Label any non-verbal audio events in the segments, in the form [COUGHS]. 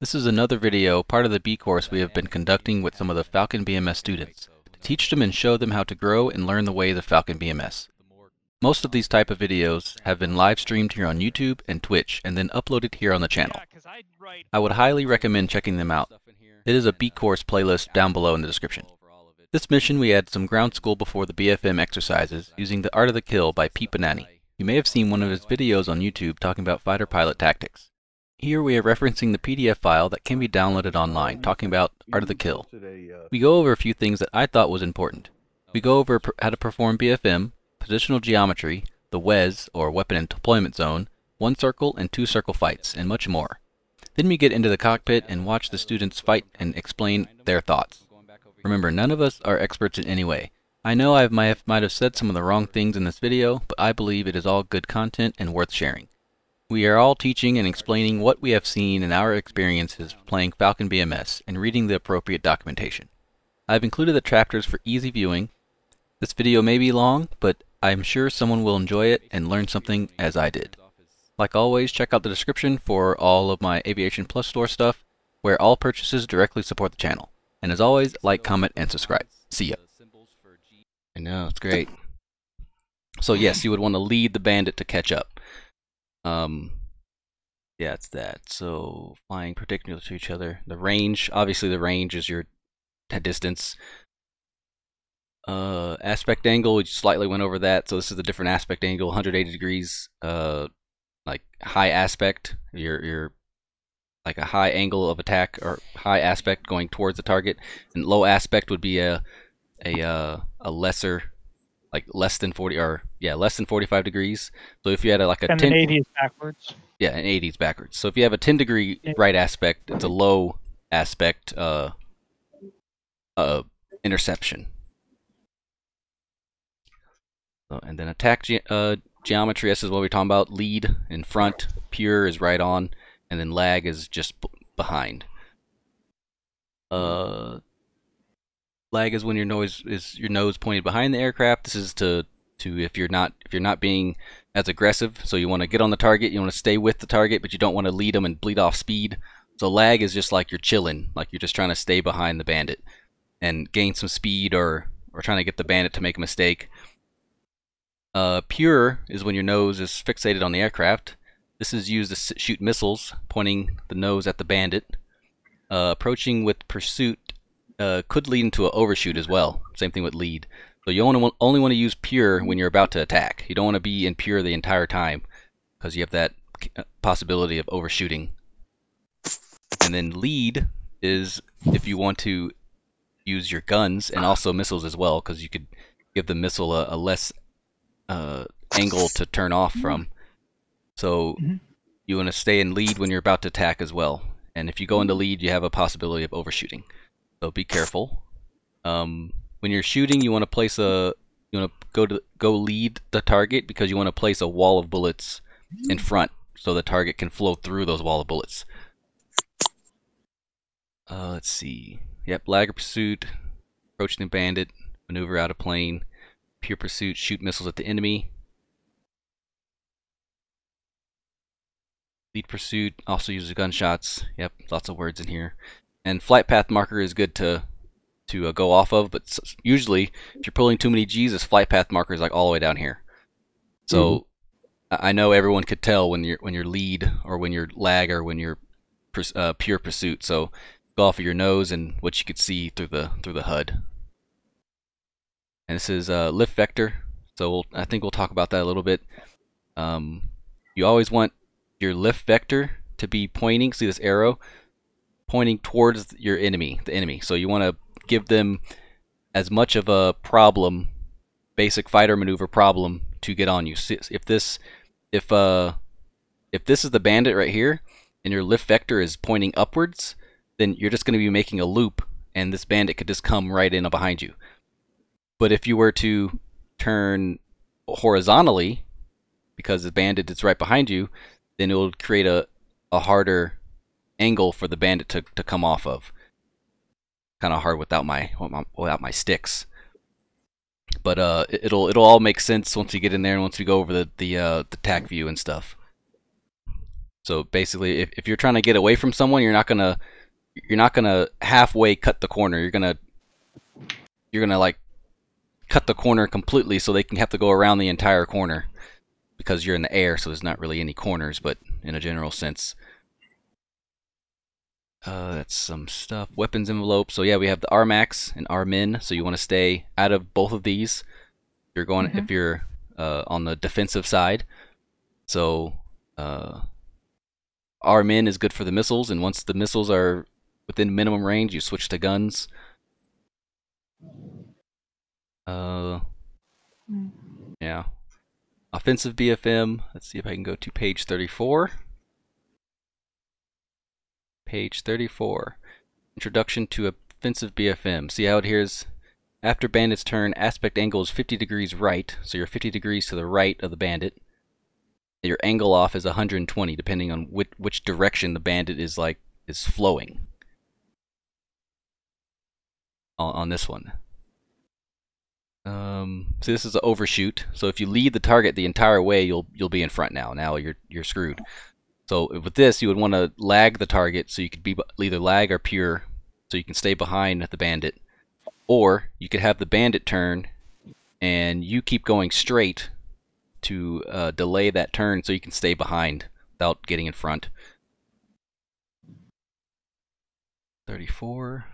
This is another video, part of the B course we have been conducting with some of the Falcon BMS students, to teach them and show them how to grow and learn the way of the Falcon BMS. Most of these type of videos have been live streamed here on YouTube and Twitch and then uploaded here on the channel. I would highly recommend checking them out. It is a B course playlist down below in the description. This mission we had some ground school before the BFM exercises using the Art of the Kill by Pete Bonanni. You may have seen one of his videos on YouTube talking about fighter pilot tactics. Here we are referencing the PDF file that can be downloaded online, talking about Art of the Kill. We go over a few things that I thought was important. We go over how to perform BFM, positional geometry, the WEZ, or Weapon and Deployment Zone, one circle and two circle fights, and much more. Then we get into the cockpit and watch the students fight and explain their thoughts. Remember, none of us are experts in any way. I know I might have said some of the wrong things in this video, but I believe it is all good content and worth sharing. We are all teaching and explaining what we have seen in our experiences playing Falcon BMS and reading the appropriate documentation. I have included the chapters for easy viewing. This video may be long, but I am sure someone will enjoy it and learn something as I did. Like always, check out the description for all of my Aviation Plus store stuff, where all purchases directly support the channel. And as always, like, comment, and subscribe. See ya. I know, it's great. So yes, you would want to lead the bandit to catch up. Um, yeah, it's that. So flying perpendicular to each other. The range, obviously, the range is your distance. Uh, aspect angle, we slightly went over that. So this is a different aspect angle, 180 degrees. Uh, like high aspect, your your like a high angle of attack or high aspect going towards the target, and low aspect would be a a uh, a lesser like less than 40 or yeah less than 45 degrees. So if you had a, like a and 10 80 is backwards. Yeah an 80 is backwards. So if you have a 10 degree right aspect it's a low aspect uh uh interception. So, and then attack ge uh, geometry. This is what we're talking about. Lead in front pure is right on and then lag is just behind. Uh lag is when your nose is your nose pointed behind the aircraft. This is to to if you're not if you're not being as aggressive, so you want to get on the target, you want to stay with the target, but you don't want to lead them and bleed off speed. So lag is just like you're chilling, like you're just trying to stay behind the bandit and gain some speed or or trying to get the bandit to make a mistake. Uh, pure is when your nose is fixated on the aircraft. This is used to shoot missiles, pointing the nose at the bandit. Uh, approaching with pursuit uh, could lead into an overshoot as well. Same thing with lead. So you only want, only want to use pure when you're about to attack. You don't want to be in pure the entire time because you have that uh, possibility of overshooting. And then lead is if you want to use your guns and also missiles as well because you could give the missile a, a less uh, angle to turn off from. So mm -hmm. you want to stay in lead when you're about to attack as well. And if you go into lead, you have a possibility of overshooting. So be careful. Um, when you're shooting, you want to place a you want to go to go lead the target because you want to place a wall of bullets in front so the target can flow through those wall of bullets. Uh, let's see. Yep, lag pursuit, approaching the bandit, maneuver out of plane, pure pursuit, shoot missiles at the enemy. Lead pursuit also uses gunshots. Yep, lots of words in here and flight path marker is good to to uh, go off of, but usually if you're pulling too many G's, this flight path marker is like all the way down here. So mm-hmm. I know everyone could tell when you're when you're lead or when you're lag or when you're uh, pure pursuit. So go off of your nose and what you could see through the through the HUD. And this is uh, lift vector. So we'll, I think we'll talk about that a little bit. Um, you always want your lift vector to be pointing. See this arrow? Pointing towards your enemy, the enemy. So you want to give them as much of a problem, basic fighter maneuver problem to get on you. If this, if uh, if this is the bandit right here, and your lift vector is pointing upwards, then you're just going to be making a loop, and this bandit could just come right in behind you. But if you were to turn horizontally, because the bandit is right behind you, then it will create a, a harder angle for the bandit to, to come off of. Kind of hard without my without my sticks. But uh, it'll it'll all make sense once you get in there and once we go over the the uh, the Tacview and stuff. So basically, if, if you're trying to get away from someone, you're not gonna you're not gonna halfway cut the corner. You're gonna you're gonna like cut the corner completely so they can have to go around the entire corner because you're in the air, so there's not really any corners, but in a general sense. Uh, that's some stuff. Weapons envelope. So yeah, we have the RMAX and RMIN. So you want to stay out of both of these. You're going mm -hmm. if you're uh, on the defensive side. So uh, RMIN is good for the missiles, and once the missiles are within minimum range, you switch to guns. Uh, mm. yeah. Offensive BFM. Let's see if I can go to page 34. Page 34. Introduction to Offensive BFM. See how it here's after bandit's turn, aspect angle is 50 degrees right, so you're 50 degrees to the right of the bandit. Your angle off is 120, depending on which, which direction the bandit is like is flowing. On, on this one. Um, so this is an overshoot. So if you lead the target the entire way, you'll you'll be in front now. Now you're you're screwed. So with this, you would want to lag the target so you could be either lag or pure, so you can stay behind the bandit, or you could have the bandit turn, and you keep going straight to uh, delay that turn so you can stay behind without getting in front. 34.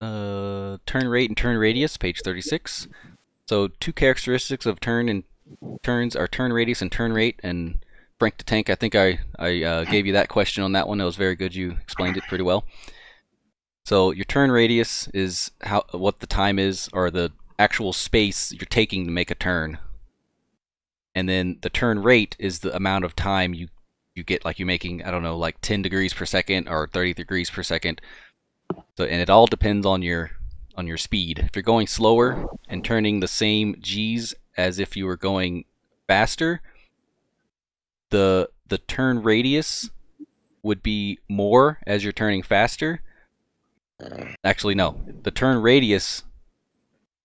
Uh, turn rate and turn radius, page 36. So two characteristics of turn and turns are turn radius and turn rate. And Frank the Tank, I think I, I uh, gave you that question on that one. That was very good. You explained it pretty well. So your turn radius is how what the time is, or the actual space you're taking to make a turn. And then the turn rate is the amount of time you you get like you're making I don't know like 10 degrees per second or 30 degrees per second so, and it all depends on your on your speed. If you're going slower and turning the same G's as if you were going faster, the the turn radius would be more as you're turning faster. Actually, no. The turn radius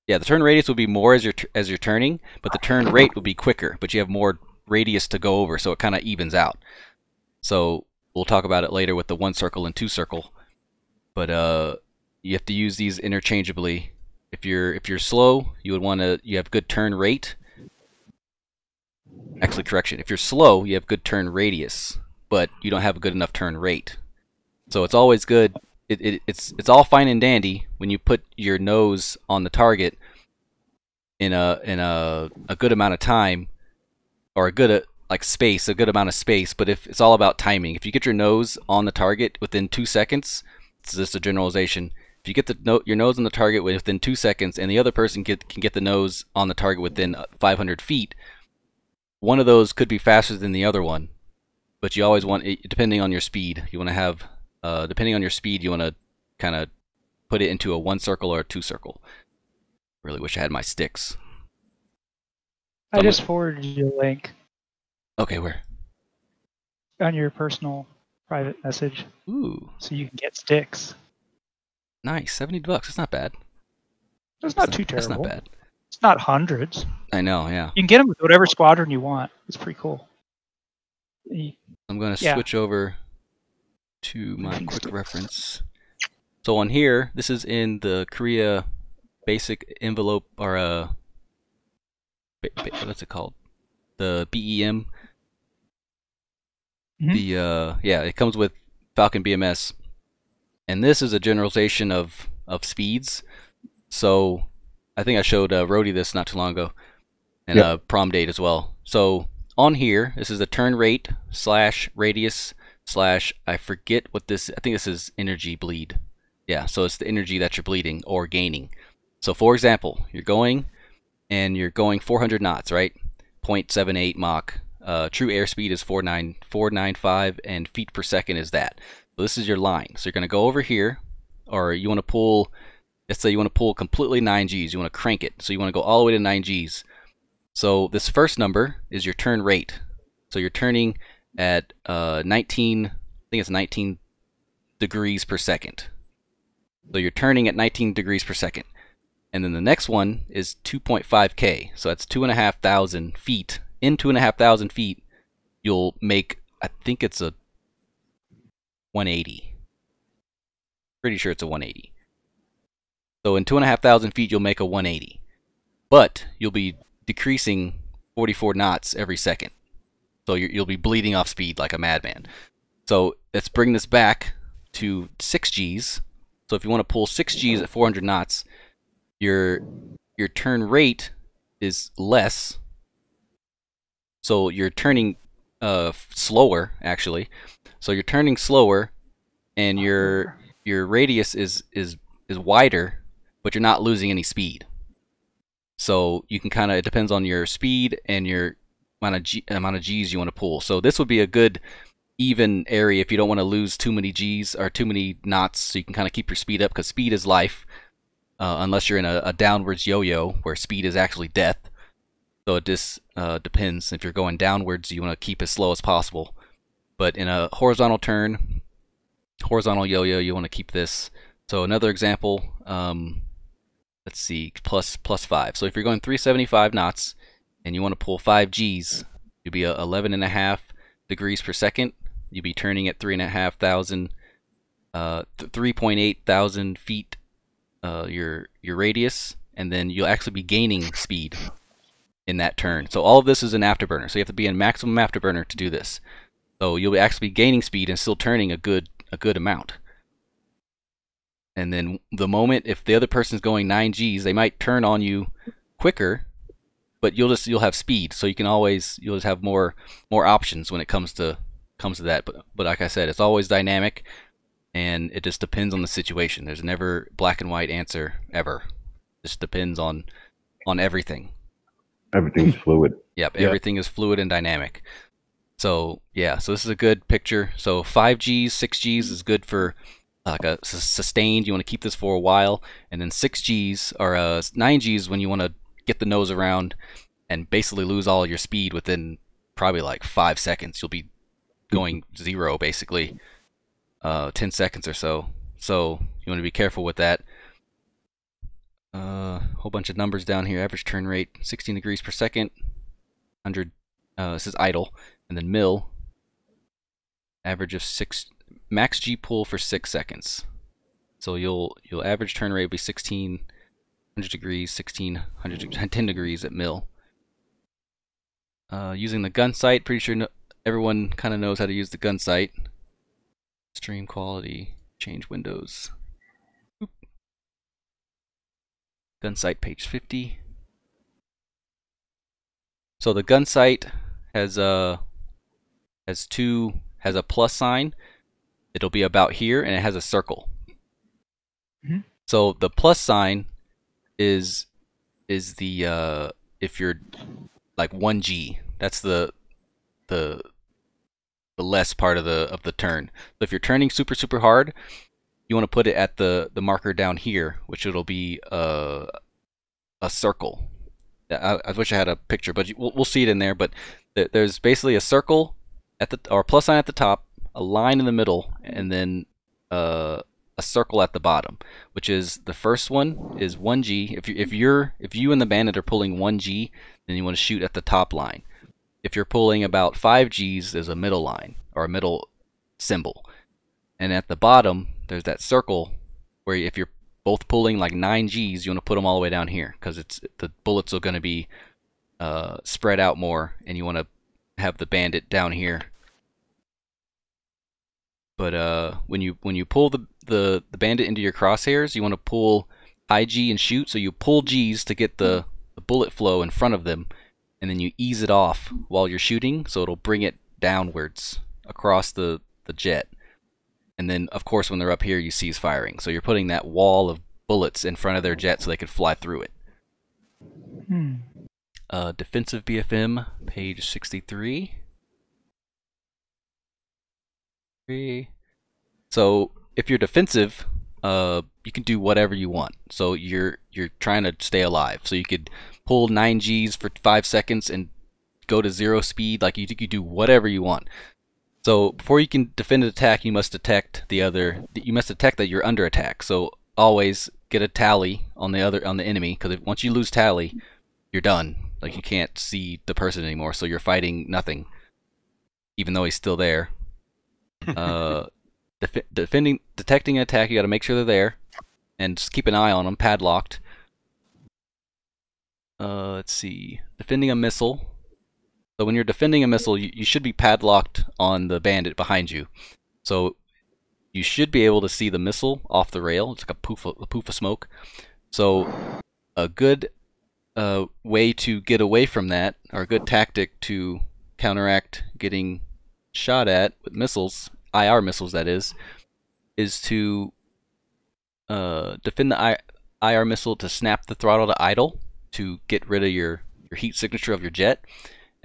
yeah, the turn radius would be more as you're as you're turning, but the turn rate would be quicker, but you have more radius to go over, so it kind of evens out. So we'll talk about it later with the one circle and two circle but uh, you have to use these interchangeably. If you're if you're slow, you would want to you have good turn rate. Actually, correction. If you're slow, you have good turn radius, but you don't have a good enough turn rate. So it's always good. It, it, it's it's all fine and dandy when you put your nose on the target in a in a a good amount of time, or a good uh, like space, a good amount of space. But if it's all about timing, if you get your nose on the target within two seconds, it's just a generalization. If you get the no your nose on the target within two seconds, and the other person get, can get the nose on the target within uh, 500 feet, one of those could be faster than the other one. But you always want, depending on your speed, you want to have, uh, depending on your speed, you want to kind of put it into a one circle or a two circle. Really wish I had my sticks. I just forwarded you a link. Okay, where? On your personal private message. Ooh. So you can get sticks. Nice, seventy bucks. It's not bad. It's not too terrible. It's not bad. It's not hundreds. I know, yeah. You can get them with whatever squadron you want. It's pretty cool. I'm going to yeah. switch over to my quick reference. So on here, this is in the Korea basic envelope or uh, what's it called? The BEM Mm-hmm. The uh, yeah, it comes with Falcon BMS, and this is a generalization of of speeds. So I think I showed uh, Roadie this not too long ago, and yep. uh, prom date as well. So on here, this is the turn rate slash radius slash I forget what this. I think this is energy bleed. Yeah, so it's the energy that you're bleeding or gaining. So for example, you're going and you're going 400 knots, right? 0.78 Mach uh, true airspeed is 49495 and feet per second is that. This is your line. So you're going to go over here, or you want to pull, let's say you want to pull completely 9 Gs. You want to crank it. So you want to go all the way to 9 Gs. So this first number is your turn rate. So you're turning at uh, 19, I think it's 19 degrees per second. So you're turning at 19 degrees per second. And then the next one is 2.5K. So that's 2,500 feet in two and a half thousand feet, you'll make I think it's a 180. Pretty sure it's a 180. So in two and a half thousand feet, you'll make a 180, but you'll be decreasing 44 knots every second. So you'll be bleeding off speed like a madman. So let's bring this back to 6 Gs. So if you want to pull 6 Gs at 400 knots, your your turn rate is less. So you're turning uh, slower actually. So you're turning slower, and your your radius is is is wider, but you're not losing any speed. So you can kind of it depends on your speed and your amount of G, amount of G's you want to pull. So this would be a good even area if you don't want to lose too many G's or too many knots, so you can kind of keep your speed up because speed is life. Uh, unless you're in a, a downwards yo-yo where speed is actually death. So it just uh, depends. If you're going downwards, you want to keep as slow as possible. But in a horizontal turn, horizontal yo-yo, you want to keep this. So another example, um, let's see, plus plus five. So if you're going 375 knots and you want to pull five G's, you'll be 11 and a half degrees per second you'd be turning at three and a half thousand, uh, 3.8 thousand feet, uh, your your radius, and then you'll actually be gaining speed in that turn. So all of this is an afterburner. So you have to be in maximum afterburner to do this. So you'll be actually be gaining speed and still turning a good a good amount. And then the moment if the other person's going 9 Gs, they might turn on you quicker, but you'll just you'll have speed. So you can always you'll just have more more options when it comes to comes to that. But but like I said, it's always dynamic, and it just depends on the situation. There's never black and white answer ever. It just depends on on everything. Everything's [LAUGHS] fluid. Yep, yep, everything is fluid and dynamic. So yeah, so this is a good picture. So five Gs, six Gs is good for like a sustained. You want to keep this for a while, and then six Gs or uh, nine Gs when you want to get the nose around and basically lose all your speed within probably like five seconds. You'll be going zero basically, uh, 10 seconds or so. So you want to be careful with that. A uh, whole bunch of numbers down here. Average turn rate 16 degrees per second. 100. Uh, this is idle, and then mill. Average of six. Max G pull for six seconds. So you'll you'll average turn rate will be 1600 degrees, 1600 [LAUGHS] 10 degrees at mill. Uh, using the gun sight, pretty sure no, everyone kind of knows how to use the gun sight. Stream quality, change windows. Oop. Gun sight page 50. So the gun sight has a has two has a plus sign. It'll be about here and it has a circle. Mm -hmm. So the plus sign is is the uh, if you're like 1G. That's the the the less part of the of the turn. So if you're turning super super hard, you want to put it at the the marker down here, which it'll be a a circle. I, I wish I had a picture, but we'll, we'll see it in there. But th there's basically a circle at the or plus sign at the top, a line in the middle, and then uh, a circle at the bottom, which is the first one is 1G. If you if you're if you and the bandit are pulling 1G, then you want to shoot at the top line. If you're pulling about 5 Gs, there's a middle line or a middle symbol. And at the bottom, there's that circle where if you're both pulling like 9 Gs, you want to put them all the way down here because it's the bullets are going to be uh, spread out more and you want to have the bandit down here. But uh, when you when you pull the, the, the bandit into your crosshairs, you want to pull IG and shoot. So you pull Gs to get the, the bullet flow in front of them and then you ease it off while you're shooting so it'll bring it downwards across the, the jet. And then, of course, when they're up here, you cease firing. So you're putting that wall of bullets in front of their jet so they could fly through it. Hmm. Uh, defensive BFM, page 63. So if you're defensive, uh, you can do whatever you want. So you're you're trying to stay alive. So you could pull 9 Gs for 5 seconds and go to zero speed. Like you, you do whatever you want. So before you can defend an attack, you must detect the other. You must detect that you're under attack. So always get a tally on the other on the enemy, because once you lose tally, you're done. Like you can't see the person anymore. So you're fighting nothing. even though he's still there. [LAUGHS] uh, def- defending, detecting an attack, you got to make sure they're there, and just keep an eye on them, padlocked. Uh, let's see, defending a missile. So when you're defending a missile, you, you should be padlocked on the bandit behind you. So you should be able to see the missile off the rail. It's like a poof of, a poof of smoke. So a good uh, way to get away from that, or a good tactic to counteract getting shot at with missiles, IR missiles that is, is to uh, defend the IR missile to snap the throttle to idle to get rid of your, your heat signature of your jet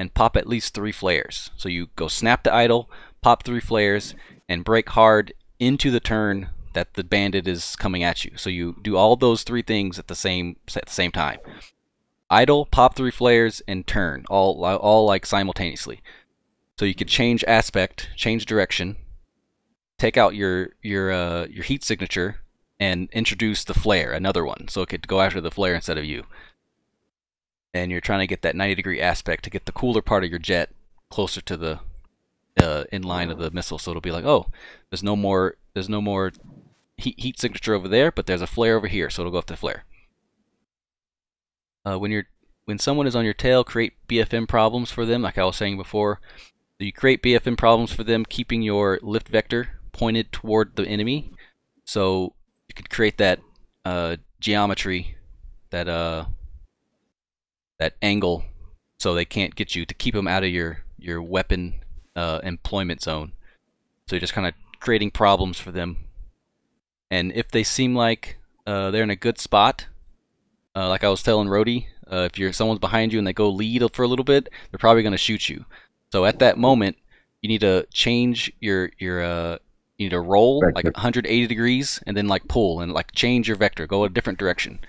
and pop at least three flares. So you go snap to idle, pop three flares, and break hard into the turn that the bandit is coming at you. So you do all those three things at the same at the same time. Idle, pop three flares, and turn all all like simultaneously. So you could change aspect, change direction, take out your your uh, your heat signature, and introduce the flare, another one. So it could go after the flare instead of you. And you're trying to get that 90 degree aspect to get the cooler part of your jet closer to the uh, in line of the missile. So it'll be like, oh, there's no more there's no more heat, heat signature over there, but there's a flare over here, so it'll go after the flare. Uh, when you're when someone is on your tail, create BFM problems for them, like I was saying before. So you create BFM problems for them, keeping your lift vector pointed toward the enemy. So you could create that uh, geometry, that uh, that angle, so they can't get you to keep them out of your your weapon uh, employment zone. So you're just kind of creating problems for them. And if they seem like uh, they're in a good spot, uh, like I was telling Roadie, uh, if you're someone's behind you and they go lead for a little bit, they're probably going to shoot you. So at that moment, you need to change your your uh, you need to roll vector. like 180 degrees and then like pull and like change your vector, go a different direction.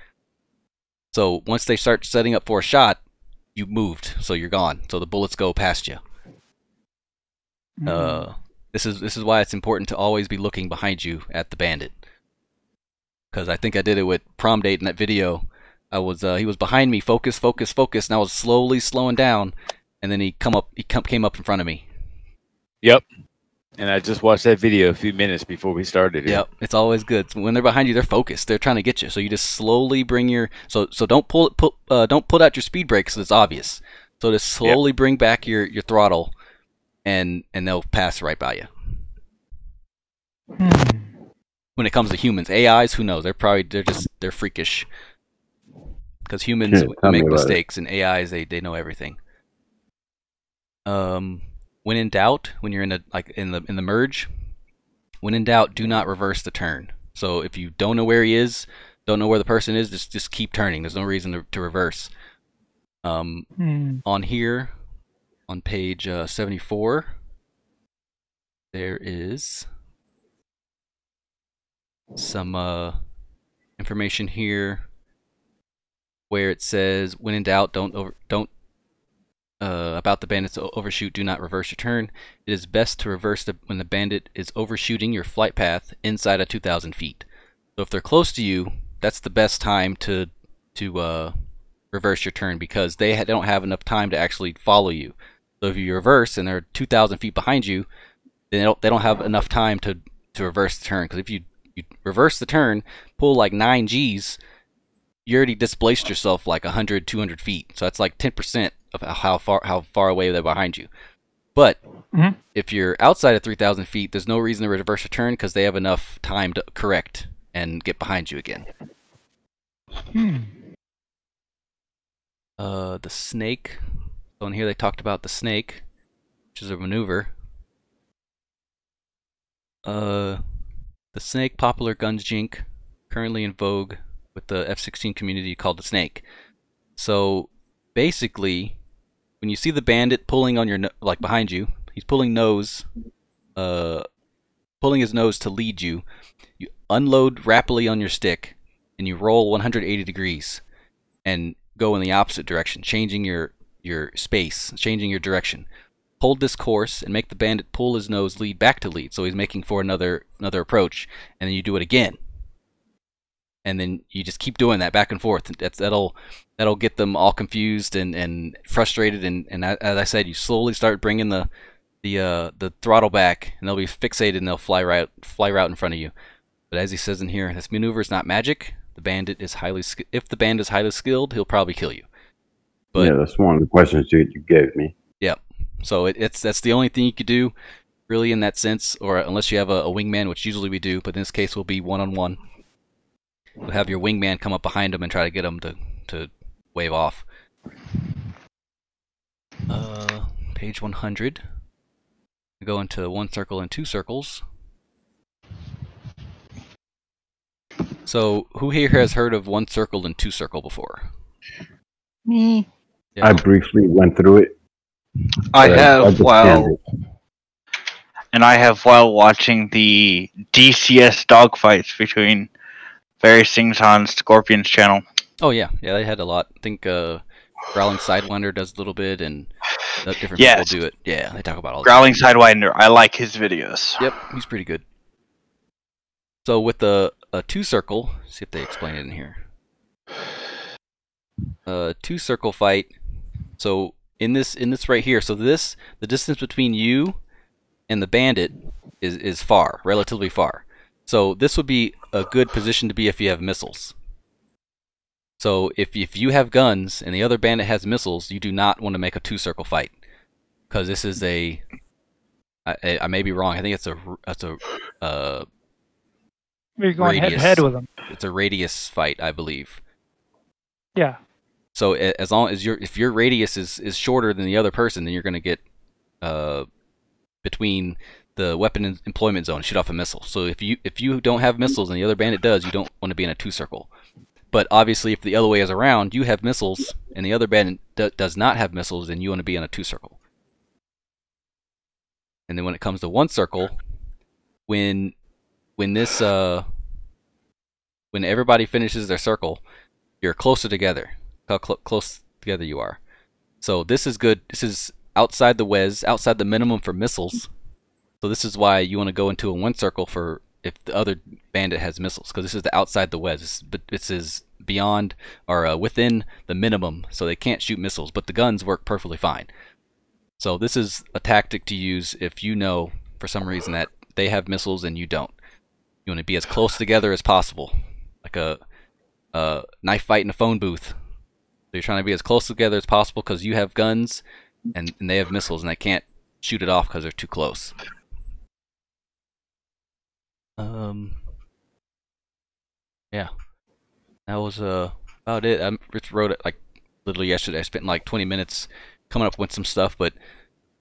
So once they start setting up for a shot, you moved, so you're gone. So the bullets go past you. Mm. Uh, this is this is why it's important to always be looking behind you at the bandit. Because I think I did it with prom date in that video. I was uh, he was behind me, focus, focus, focus, and I was slowly slowing down, and then he come up he come, came up in front of me. Yep. And I just watched that video a few minutes before we started. Yep, it's always good when they're behind you. They're focused. They're trying to get you. So you just slowly bring your so so don't pull it pull uh, don't put out your speed brakes. So it's obvious. So just slowly yep. bring back your your throttle and and they'll pass right by you. Hmm. When it comes to humans, AIs, who knows? They're probably they're just they're freakish. Because humans make mistakes, it. and AIs they they know everything. Um, when in doubt, when you're in a like in the in the merge, when in doubt, do not reverse the turn. So if you don't know where he is, don't know where the person is, just just keep turning. There's no reason to, to reverse. Um, hmm. on here, on page uh, 74, there is some uh, information here where it says, "When in doubt, don't over, don't uh, about the bandit's overshoot. Do not reverse your turn. It is best to reverse the, when the bandit is overshooting your flight path inside of 2,000 feet. So if they're close to you, that's the best time to to uh, reverse your turn because they ha- don't have enough time to actually follow you. So if you reverse and they're 2,000 feet behind you, they don't they don't have enough time to to reverse the turn. Because if you you reverse the turn, pull like nine G's, you already displaced yourself like 100, 200 feet. So that's like 10% of how far how far away they're behind you. But mm-hmm. if you're outside of 3,000 feet, there's no reason to reverse a turn because they have enough time to correct and get behind you again. Hmm. Uh, the snake so in here they talked about the snake, which is a maneuver. Uh, the snake, popular guns jink, currently in vogue with the F-16 community called the snake. So basically, when you see the bandit pulling on your no- like behind you, he's pulling nose, uh, pulling his nose to lead you. You unload rapidly on your stick, and you roll 180 degrees, and go in the opposite direction, changing your your space, changing your direction. Hold this course and make the bandit pull his nose lead back to lead, so he's making for another another approach, and then you do it again. And then you just keep doing that back and forth. That's, that'll that'll get them all confused and, and frustrated. And, and as I said, you slowly start bringing the the uh, the throttle back, and they'll be fixated and they'll fly right fly right in front of you. But as he says in here, this maneuver is not magic. The bandit is highly if the bandit is highly skilled, he'll probably kill you. But yeah, that's one of the questions you, you gave me. Yeah, so it, it's that's the only thing you could do, really, in that sense, or unless you have a, a wingman, which usually we do. But in this case, we'll be one on one. You'll have your wingman come up behind him and try to get him to to wave off. Uh, page 100. We go into one circle and two circles. So, who here has heard of one circle and two circle before? Me. Yeah. I briefly went through it. I have understand while and I have while watching the DCS dogfights between various things on Scorpion's channel. Oh yeah, yeah, they had a lot. I think uh, Growling Sidewinder does a little bit, and different Yes. people do it. Yeah, they talk about all. Growling Sidewinder, I like his videos. Yep, he's pretty good. So with the a two circle, see if they explain it in here. Uh, two circle fight. So in this in this right here, so this the distance between you and the bandit is is far, relatively far. So this would be a good position to be if you have missiles. So if if you have guns and the other bandit has missiles, you do not want to make a two circle fight because this is a I, I may be wrong. I think it's a it's a uh, You're going head to head with them. it's a radius fight, I believe. Yeah. So as long as your if your radius is, is shorter than the other person, then you're going to get uh, between the weapon employment zone, shoot off a missile. So if you if you don't have missiles and the other bandit does, you don't want to be in a two circle. But obviously, if the other way is around, you have missiles and the other bandit do, does not have missiles, then you want to be in a two circle. And then when it comes to one circle, when when this uh when everybody finishes their circle, you're closer together. How cl- close together you are. So this is good. This is outside the WEZ, outside the minimum for missiles. So this is why you want to go into a one circle for if the other bandit has missiles, because this is the outside the WEZ. This, but this is beyond or uh, within the minimum, so they can't shoot missiles. But the guns work perfectly fine. So this is a tactic to use if you know for some reason that they have missiles and you don't. You want to be as close together as possible, like a, a knife fight in a phone booth. So you're trying to be as close together as possible because you have guns and, and they have missiles and they can't shoot it off because they're too close. Um. Yeah, that was uh about it. I wrote it like literally yesterday. I spent like 20 minutes coming up with some stuff, but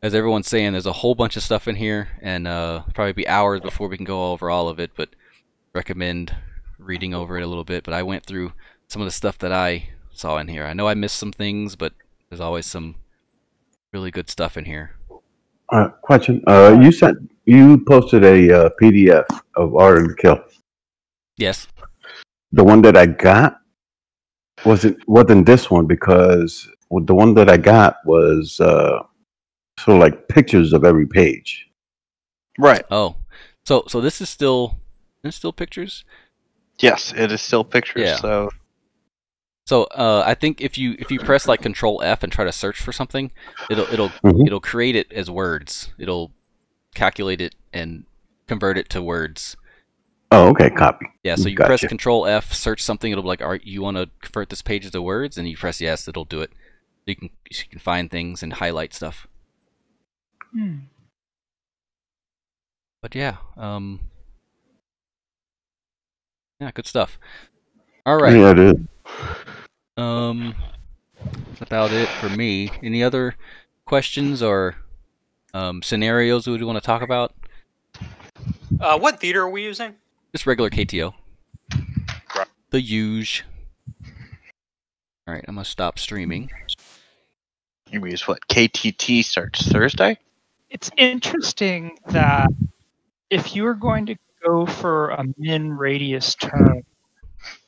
as everyone's saying, there's a whole bunch of stuff in here, and uh, probably be hours before we can go over all of it. But recommend reading over it a little bit. But I went through some of the stuff that I saw in here. I know I missed some things, but there's always some really good stuff in here. Uh, question. Uh, you sent you posted a uh, PDF of Art and Kill. Yes. The one that I got wasn't wasn't this one because the one that I got was uh, sort of like pictures of every page. Right. Oh, so so this is still this is still pictures. Yes, it is still pictures. Yeah. So So uh, I think if you if you press like Control F and try to search for something, it'll it'll Mhm. it'll create it as words. It'll calculate it and convert it to words. Oh, okay. Copy. Yeah. So you press Gotcha. Control F, search something. It'll be like, "Are you want to convert this page into words?" And you press yes, it'll do it. You can you can find things and highlight stuff. Hmm. But yeah, um, yeah, good stuff. All right. Yeah, it is. Um, that's about it for me. Any other questions or um, scenarios we would want to talk about? Uh, what theater are we using? Just regular KTO. Right. The huge. All right, I'm gonna stop streaming. you use what? KTT starts Thursday. It's interesting that if you are going to go for a min radius turn,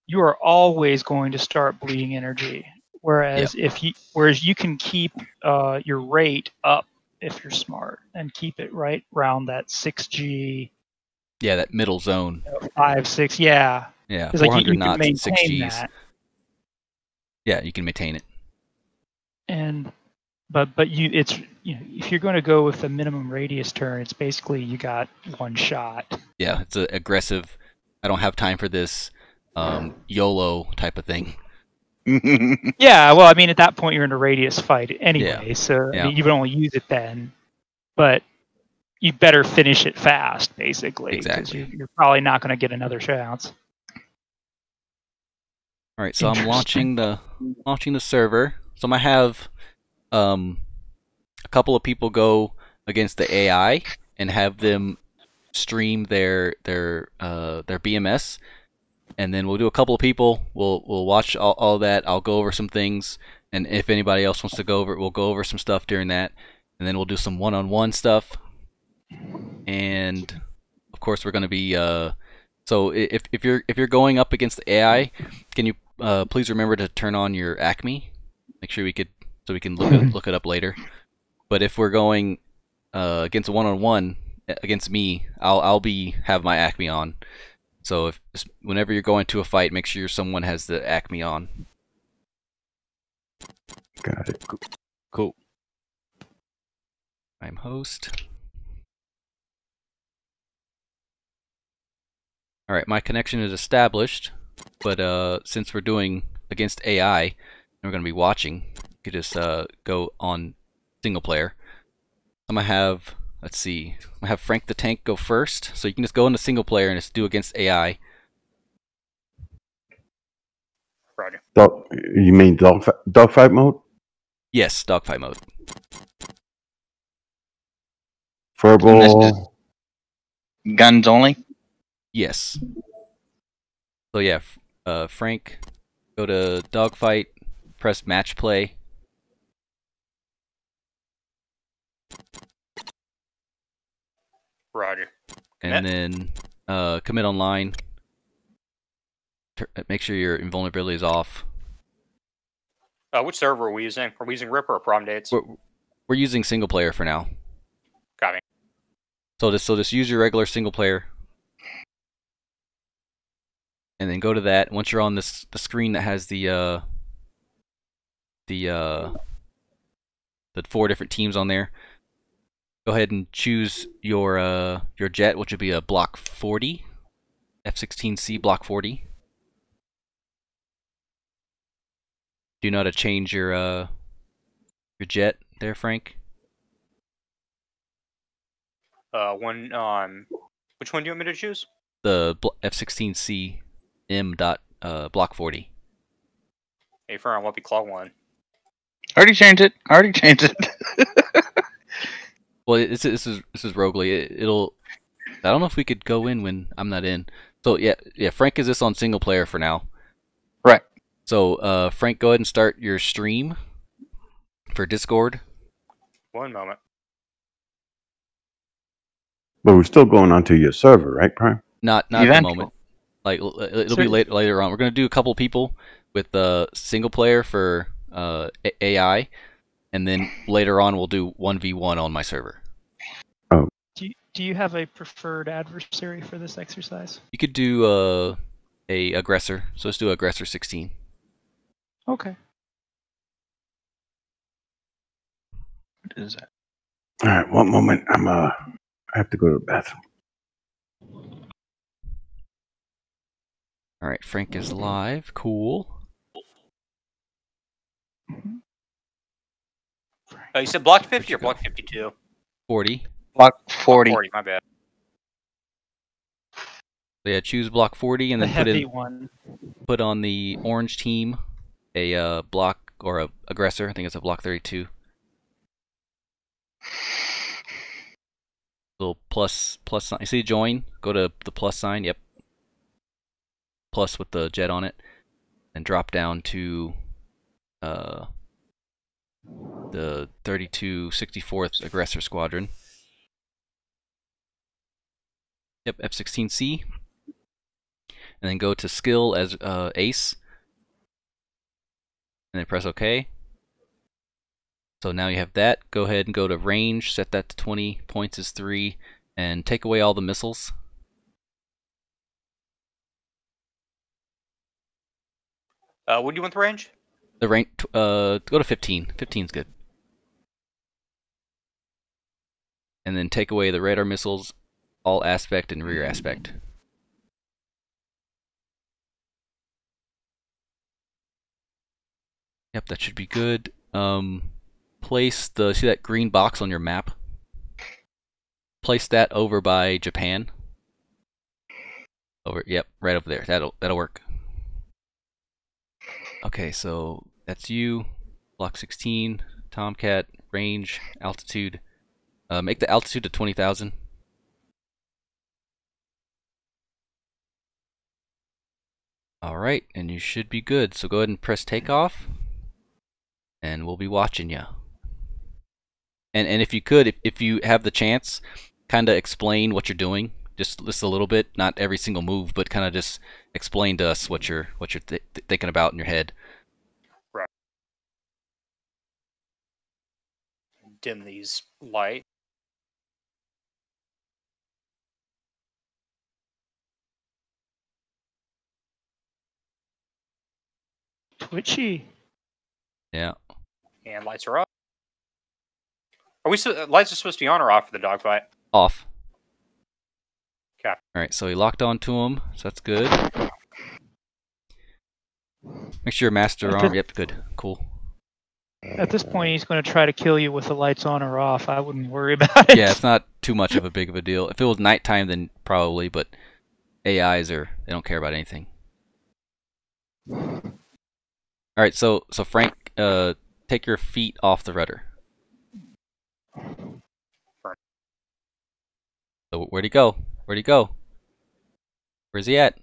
you are always going to start bleeding energy. Whereas if you whereas you can keep uh, your rate up if you're smart and keep it right around that six G Yeah, that middle zone. five six yeah. Yeah, It's like 400 you, you knots and six maintain Gs. that. Yeah, you can maintain it. And but but you it's you know if you're going to go with the minimum radius turn, it's basically you got one shot. Yeah, it's an aggressive. I don't have time for this. Um, YOLO type of thing. [LAUGHS] Yeah, well, I mean at that point you're in a radius fight anyway, so I mean, you would only use it then. But you better finish it fast, basically, 'cause Exactly. you- You're probably not going to get another chance. All right, so I'm Interesting. launching the launching the server. So I'm gonna have um, a couple of people go against the AI and have them stream their their uh, their BMS, and then we'll do a couple of people. We'll we'll watch all, all that. I'll go over some things, and if anybody else wants to go over it, we'll go over some stuff during that, and then we'll do some one-on-one stuff. And of course, we're gonna be uh, so if if you're if you're going up against the AI, can you uh, please remember to turn on your ACMI? Make sure we could so we can look it, [LAUGHS] look it up later. But if we're going uh, against a one-on-one uh, against me, I'll I'll be have my ACMI on. So if whenever you're going to a fight, make sure someone has the ACMI on. Got it. Cool. I'm host. All right, my connection is established, but uh, since we're doing against AI, and we're going to be watching, you could just uh, go on single player. I'm gonna have, let's see, I'm have Frank the Tank go first, so you can just go into single player and just do against AI. Roger. Dog, you mean dog fi- dogfight mode? Yes, dogfight mode. Furball. Guns only. Yes. So yeah, uh, Frank, go to dogfight, press match play. Roger. and then uh, commit online. Make sure your invulnerability is off. Uh, which server are we using? Are we using Ripper or Prom Dates? We're, we're using single player for now, Copy. so just so just use your regular single player, and then go to that. Once you're on this the screen that has the uh, the uh, the four different teams on there, go ahead and choose your uh, your jet, which would be a Block 40, F-16C Block 40. Do you know how to change your uh your jet there, Frank? Uh, one. Um, which one do you want me to choose? The F-16C M dot uh Block 40. Hey, for what be Claw One. I Already changed it. I Already changed it. [LAUGHS] Well, it's, this is this is Roguelee. It, it'll. I don't know if we could go in when I'm not in. So yeah, yeah. Frank is this on single player for now. Right. So uh, Frank, go ahead and start your stream for Discord. One moment. But we're still going onto your server, right, Prime? Not not at the moment. Like l- it'll So- be later later on. We're gonna do a couple people with uh, single player for uh, AI, and then later on we'll do one v one on my server. Oh. Do you, do you have a preferred adversary for this exercise? You could do uh, a aggressor. So let's do aggressor 16. Okay. What is that? All right, one moment. I'm uh, I have to go to the bathroom. All right, Frank is live. Cool. Uh, you said Block 50 or Block 52? 40. Block 40. 40, my bad. So yeah, choose block 40 and the then put in one. put on the orange team a uh, block or a aggressor. I think it's a block 32. Little plus plus sign. You see join? Go to the plus sign. Yep. Plus with the jet on it, and drop down to uh the 32 64th aggressor squadron. Yep, F16C. And then go to skill as uh, ace. And then press OK. So now you have that. Go ahead and go to range, set that to 20, points is 3, and take away all the missiles. Uh, what do you want the range? The rank, uh, go to 15. 15's good. and then take away the radar missiles, all aspect and rear aspect. Yep, that should be good. Um, place the see that green box on your map. Place that over by Japan. Over, yep, right over there. That'll that'll work. Okay, so that's you. Block 16, Tomcat, range, altitude. Uh, make the altitude to 20,000. Alright, and you should be good. So go ahead and press takeoff. And we'll be watching you. And and if you could, if, if you have the chance, kind of explain what you're doing. Just just a little bit, not every single move, but kind of just explain to us what you're what you're th thinking about in your head. Dim these light. Twitchy. Yeah. And lights are up. Are we? su- uh, Lights are supposed to be on or off for the dogfight? Off. Okay. Alright, so he locked onto him, so that's good. Make sure your master Okay. arm. Yep, good. Cool. At this point, he's going to try to kill you with the lights on or off. I wouldn't worry [LAUGHS] about it. Yeah, it's not too much of a big of a deal. If it was nighttime, then probably, but AIs are they don't care about anything. Alright, so so Frank, uh take your feet off the rudder. So where'd he go? Where'd he go? Where's he at?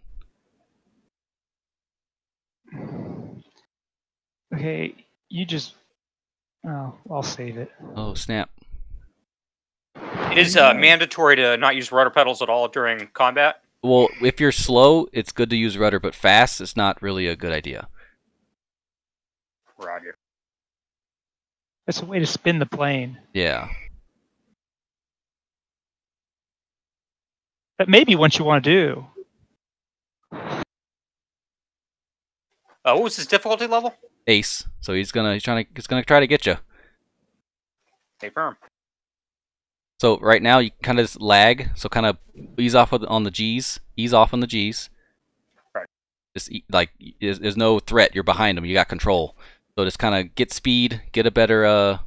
Okay, you just. Oh, I'll save it. Oh snap. It is uh, mandatory to not use rudder pedals at all during combat. Well, if you're slow, it's good to use rudder, but fast, it's not really a good idea. Roger. That's a way to spin the plane. Yeah. But maybe what you want to do. Uh, what was his difficulty level? Ace. So he's gonna he's trying to he's gonna try to get you. Stay firm. So right now you kind of just lag. So kind of ease off on the G's. Ease off on the G's. Right. Just e- like there's, there's no threat. You're behind them. You got control. So just kind of get speed, get a better uh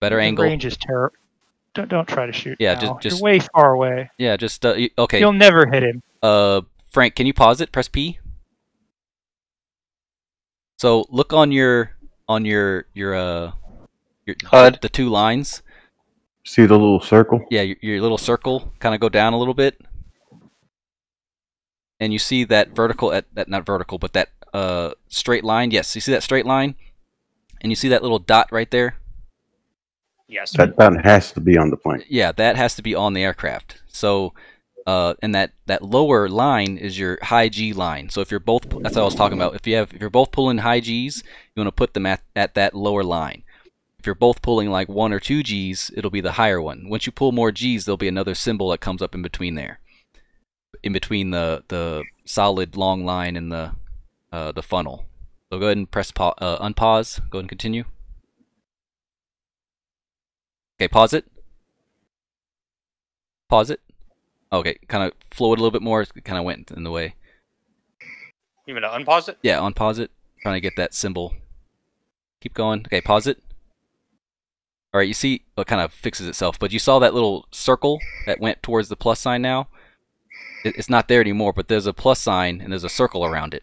better the angle. range is terrible. Don't don't try to shoot. Yeah, now. just- just- You're way far away. Yeah, just uh, okay. You'll never hit him. Uh, Frank, can you pause it? Press P. So look on your on your your uh your HUD. the two lines. See the little circle? Yeah, your, your little circle kind of go down a little bit, and you see that vertical at that not vertical, but that uh straight line. Yes, you see that straight line, and you see that little dot right there. Yes. That that has to be on the plane. Yeah, that has to be on the aircraft. So, uh, and that that lower line is your high G line. So if you're both, that's what I was talking about. If you have, if you're both pulling high Gs, you want to put them at at that lower line. If you're both pulling like one or two Gs, it'll be the higher one. Once you pull more Gs, there'll be another symbol that comes up in between there, in between the the solid long line and the uh, the funnel. So go ahead and press pa- uh, unpause. Go ahead and continue. Okay, pause it. Pause it. Okay, kind of flow it a little bit more. It kind of went in the way. You want to unpause it? Yeah, unpause it. Trying to get that symbol. Keep going. Okay, pause it. All right, you see, well, it kind of fixes itself, but you saw that little circle that went towards the plus sign now? It, it's not there anymore, but there's a plus sign and there's a circle around it.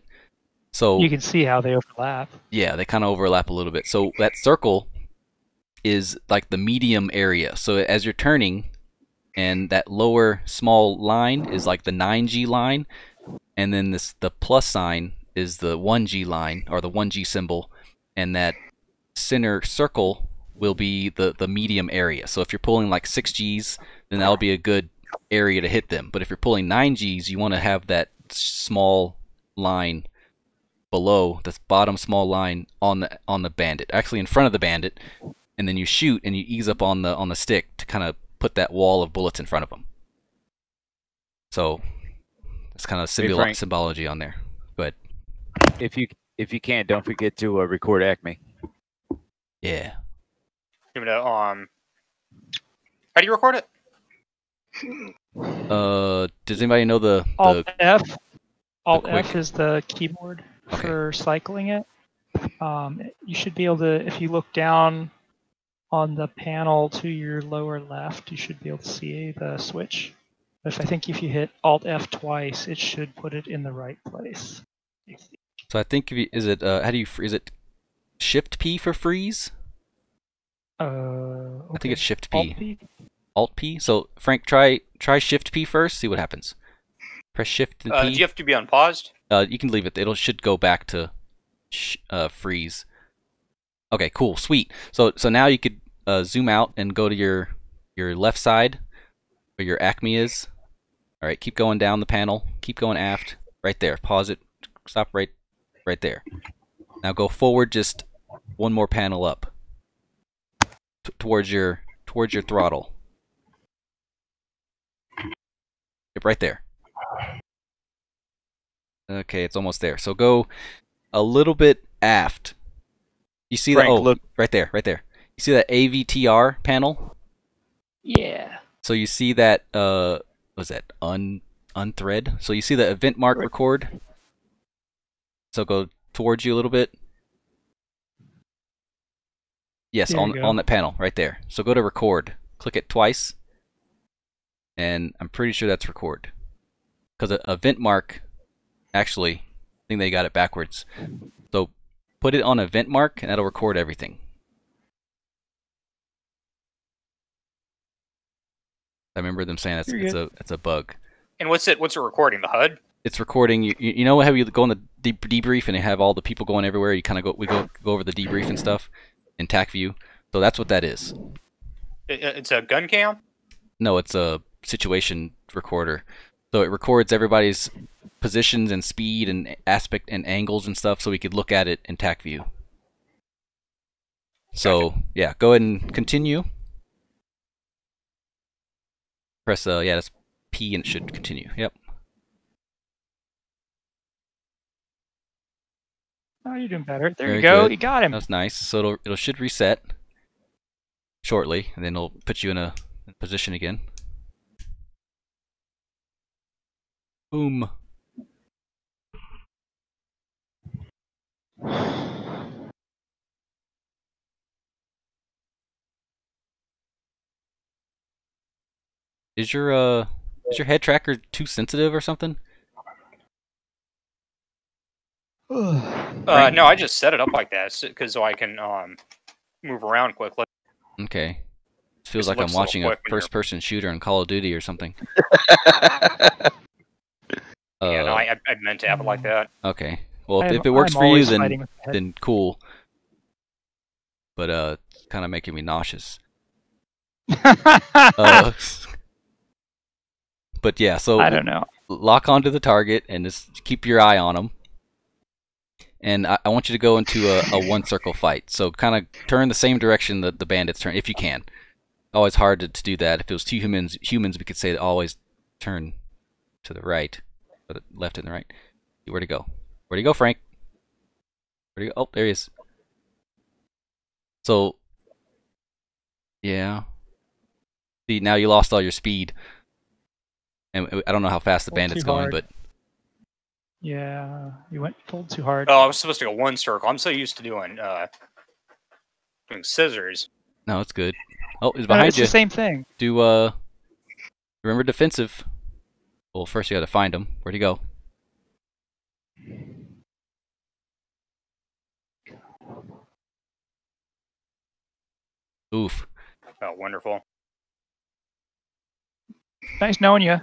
So You can see how they overlap. yeah, they kind of overlap a little bit. So that circle is like the medium area. So as you're turning, and that lower small line is like the 9G line, and then this the plus sign is the 1G line or the 1G symbol, and that center circle will be the the medium area. So if you're pulling like 6Gs, then that'll be a good area to hit them. But if you're pulling 9Gs, you want to have that small line below the bottom small line on the on the bandit actually in front of the bandit and then you shoot and you ease up on the on the stick to kind of put that wall of bullets in front of them so it's kind of Hey, symbol- Frank. symbology on there but If you if you can, don't forget to uh, record ACMI. yeah You want to um. How do you record it? Uh, does anybody know the Alt F. Alt quick- F is the keyboard Okay. for cycling it. Um, you should be able to, if you look down on the panel to your lower left, you should be able to see the switch. If I think if you hit Alt F twice, it should put it in the right place. So I think if you, is it uh how do you fr- is it Shift P for freeze? Uh, I think it's Shift P. Alt P. Alt P. So Frank, try try Shift P first. See what happens. Press Shift and Uh, P. do you have to be unpaused? Uh, you can leave it. It'll should go back to sh- uh, freeze. Okay, cool, sweet. So so now you could uh, zoom out and go to your your left side where your ACMI is. All right, keep going down the panel. Keep going aft. Right there. Pause it. Stop right right there. Now go forward just one more panel up towards your towards your throttle. Yep, right there. Okay, it's almost there. So go a little bit aft. You see Frank, that? Oh, look. right there, right there. You see that AVTR panel? Yeah. So you see that uh, was that un unthread? So you see the event mark Right. record. So go towards you a little bit. Yes, There on on that panel right there. So go to record. Click it twice, and I'm pretty sure that's record. Because event mark, actually, I think they got it backwards. So put it on event mark, and that'll record everything. I remember them saying that's it's a it's a bug. And what's it? What's it recording? The HUD? It's recording. You, you you know how you go on the deep debrief and they have all the people going everywhere. You kind of go we go go over the debrief and stuff in Tacview. So that's what that is. It, it's a gun cam. No, it's a situation recorder. So it records everybody's positions and speed and aspect and angles and stuff, so we could look at it in Tacview. So yeah, go ahead and continue. Press uh yeah, that's P and it should continue. Yep. Oh, you're doing better. There Very you go. good. You got him. That's nice. So it'll it'll should reset shortly, and then it'll put you in a position again. Boom. Is your uh is your head tracker too sensitive or something? [SIGHS] Uh, no, I just set it up like that because so I can um move around quickly. Okay. It feels Just like I'm looks a little watching a quick when you're- first person shooter in Call of Duty or something. [LAUGHS] [LAUGHS] Uh, yeah, no, I, I I meant to have it like that. okay. Well, if, I'm- if it works I'm for you, then fighting with the head. then cool. But uh, it's kind of making me nauseous. [LAUGHS] Uh, but yeah, so I don't know. lock onto the target and just keep your eye on them. And I, I want you to go into a, a one circle fight. So kind of turn the same direction that the bandits turn, if you can. Always hard to, to do that. If it was two humans, humans, we could say always turn to the right, but left and the right. Where'd he go? Where'd he go, Frank? Where'd he go? Oh, there he is. So, yeah. See, now you lost all your speed. And I don't know how fast the Pulled bandit's going, but Yeah, you went pulled too hard. Oh, I was supposed to go one circle. I'm so used to doing uh doing scissors. no, it's good. Oh, he's behind No, behind it's you. the same thing. Do uh, remember defensive. Well, first you got to find him. Where'd he go? Oof. Oh, wonderful. Nice knowing you.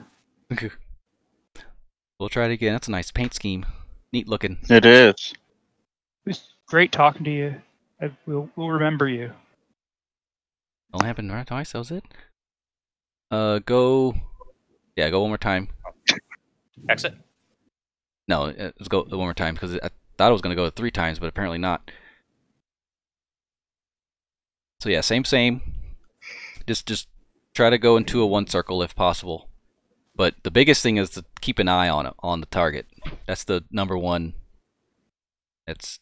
[LAUGHS] We'll try it again. That's a nice paint scheme. Neat looking. It is. It was great talking to you. I, we'll, we'll remember you. Only happened right twice. That was it. Uh, go. Yeah, go one more time. Exit. No, uh, let's go one more time because I thought it was gonna go three times, but apparently not. So yeah, same same. Just just try to go into a one circle if possible. But the biggest thing is to keep an eye on on the target. That's the number one. That's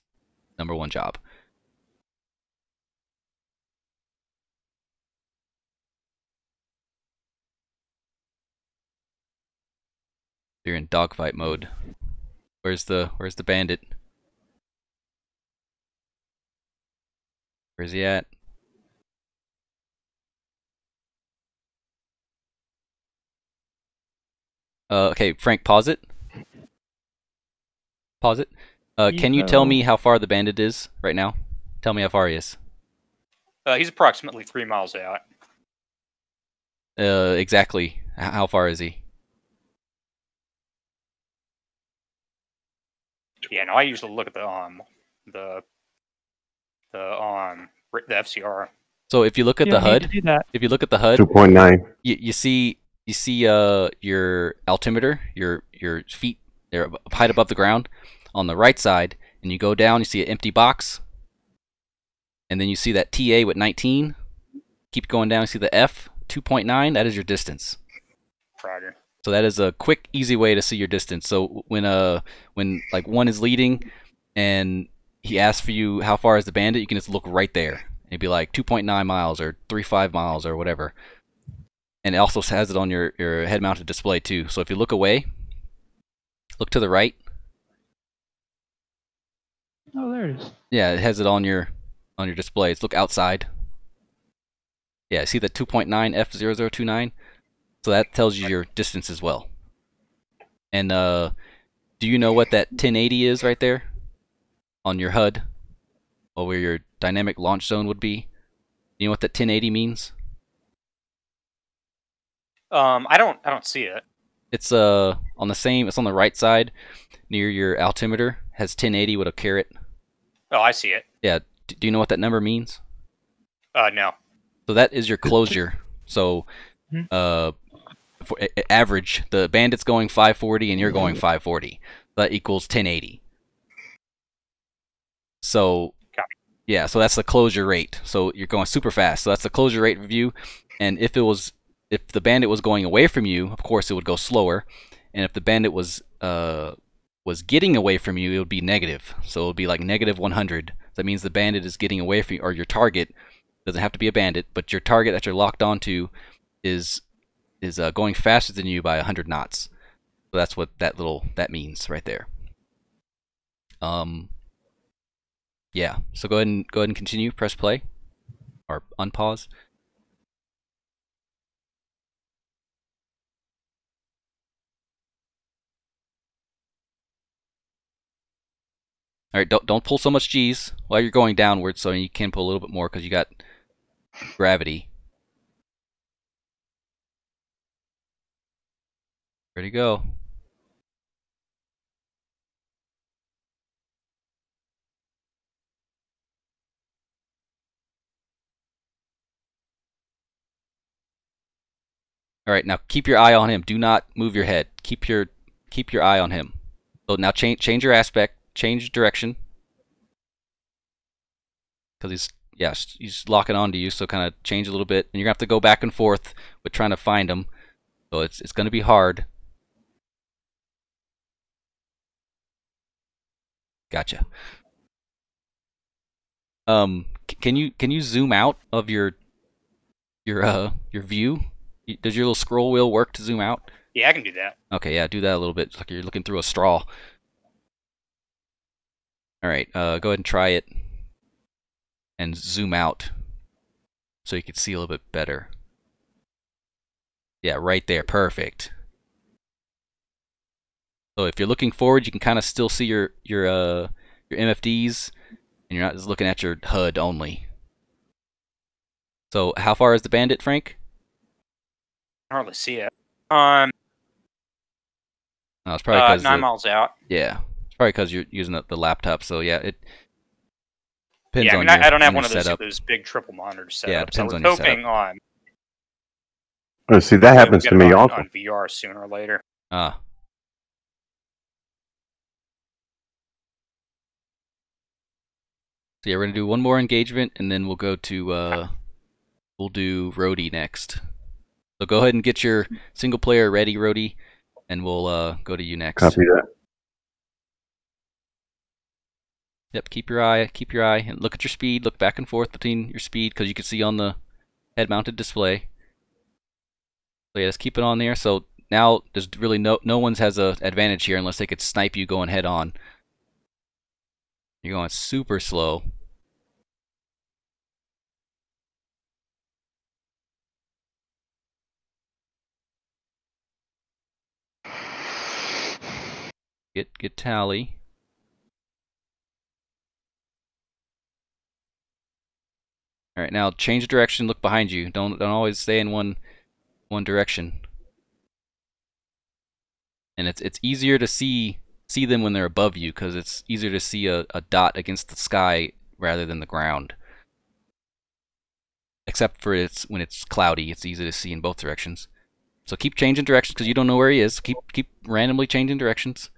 number one job. You're in dogfight mode. Where's the Where's the bandit? Where's he at? Uh, okay, Frank, pause it. Pause it. Uh, can you tell me how far the bandit is right now? Tell me how far he is. Uh, he's approximately three miles out. Uh, exactly. How far is he? Yeah, no, I usually look at the um the the um the FCR. So if you look at You the HUD, to do that. if you look at the HUD, Two point nine. you, you see you see uh your altimeter, your your feet they're ab- height above the ground on the right side, and you go down, you see an empty box, and then you see that TA with 19. Keep going down, you see the F 2.9. That is your distance. Roger. So that is a quick, easy way to see your distance. So when uh when like one is leading, and he asks for you how far is the bandit, you can just look right there. It'd be like 2.9 miles or 3.5 miles or whatever. And it also has it on your your head-mounted display too. So if you look away, look to the right. Oh, there it is. Yeah, it has it on your on your displays. Look outside. Yeah, see the 2.9 F0029? So that tells you your distance as well. And uh do you know what that 1080 is right there on your HUD? Or where your dynamic launch zone would be? You know what that 1080 means? Um, I don't I don't see it. It's uh on the same it's on the right side near your altimeter has 1080 with a caret. Oh, I see it. Yeah, d- do you know what that number means? Uh, no. So that is your closure. So, Hmm. uh, for average, the bandit's going 540 and you're going 540. That equals 1080. So, yeah, so that's the closure rate. So you're going super fast. So that's the closure rate review. And if it was, if the bandit was going away from you, of course it would go slower. And if the bandit was, uh, was getting away from you, it would be negative. So it would be like negative 100. That means the bandit is getting away from you, or your target doesn't have to be a bandit, but your target that you're locked onto is is uh, going faster than you by 100 knots. So that's what that little that means right there. Um. Yeah. So go ahead and go ahead and continue. Press play, or unpause. All right. Don't don't pull so much G's while you're going downward. So you can pull a little bit more because you got gravity. Ready to go. All right, now keep your eye on him. Do not move your head. Keep your keep your eye on him. So now change change your aspect, change direction. Cuz he's yes, he's locking onto you, so kind of change a little bit. And you're going to have to go back and forth with trying to find him. So it's it's going to be hard. Gotcha. Um, can you can you zoom out of your your uh your view? Does your little scroll wheel work to zoom out? Yeah, I can do that. Okay, yeah, do that a little bit. It's like you're looking through a straw. All right, uh, go ahead and try it, and zoom out, so you can see a little bit better. Yeah, right there, perfect. So if you're looking forward, you can kind of still see your your uh your MFDs, and you're not just looking at your HUD only. So how far is the bandit, Frank? I hardly see it. Um, Oh, it's probably uh, because nine miles out. yeah, it's probably because you're using the, the laptop. So yeah, it depends yeah, I on mean, your, I, I don't have on one of those, those big triple monitor setups. Yeah, it depends I on was your hoping on Uh, see, that happens to it me on, also. on VR sooner or later. Ah. So yeah, we're gonna do one more engagement, and then we'll go to uh, we'll do Roadie next. So go ahead and get your single player ready, Roadie, and we'll uh, go to you next. Copy that. Yep, keep your eye, keep your eye, and look at your speed. Look back and forth between your speed because you can see on the head-mounted display. So yeah, just keep it on there. So now there's really no no one's has a advantage here unless they could snipe you going head on. You're going super slow. Get get tally. All right, now change direction. Look behind you. Don't don't always stay in one one direction. And it's it's easier to see see them when they're above you because it's easier to see a, a dot against the sky rather than the ground. Except for it's when it's cloudy, it's easy to see in both directions. So keep changing directions because you don't know where he is. Keep keep randomly changing directions.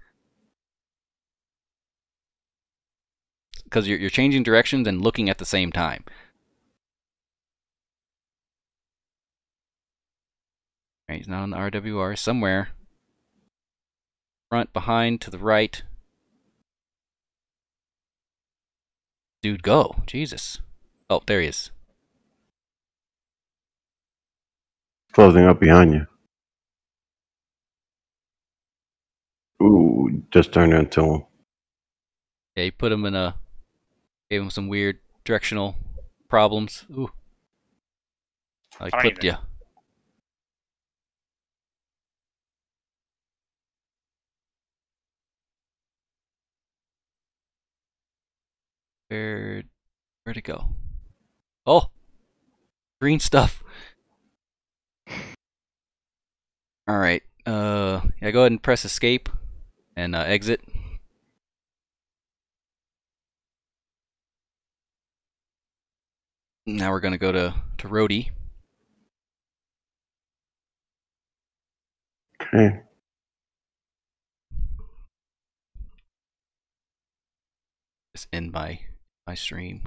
Because you're you're changing directions and looking at the same time. Right, he's not on the RWR. Somewhere. Front, behind, to the right. Dude, go. Jesus. Oh, there he is. Closing up behind you. Ooh, just turned into him. Yeah, he put him in a... Gave him some weird directional problems. Ooh. I don't clipped you. Where where'd it go? Oh, green stuff. All right. Uh, yeah. Go ahead and press escape and uh, exit. Now we're gonna go to to Roadie. Okay. Just end my stream.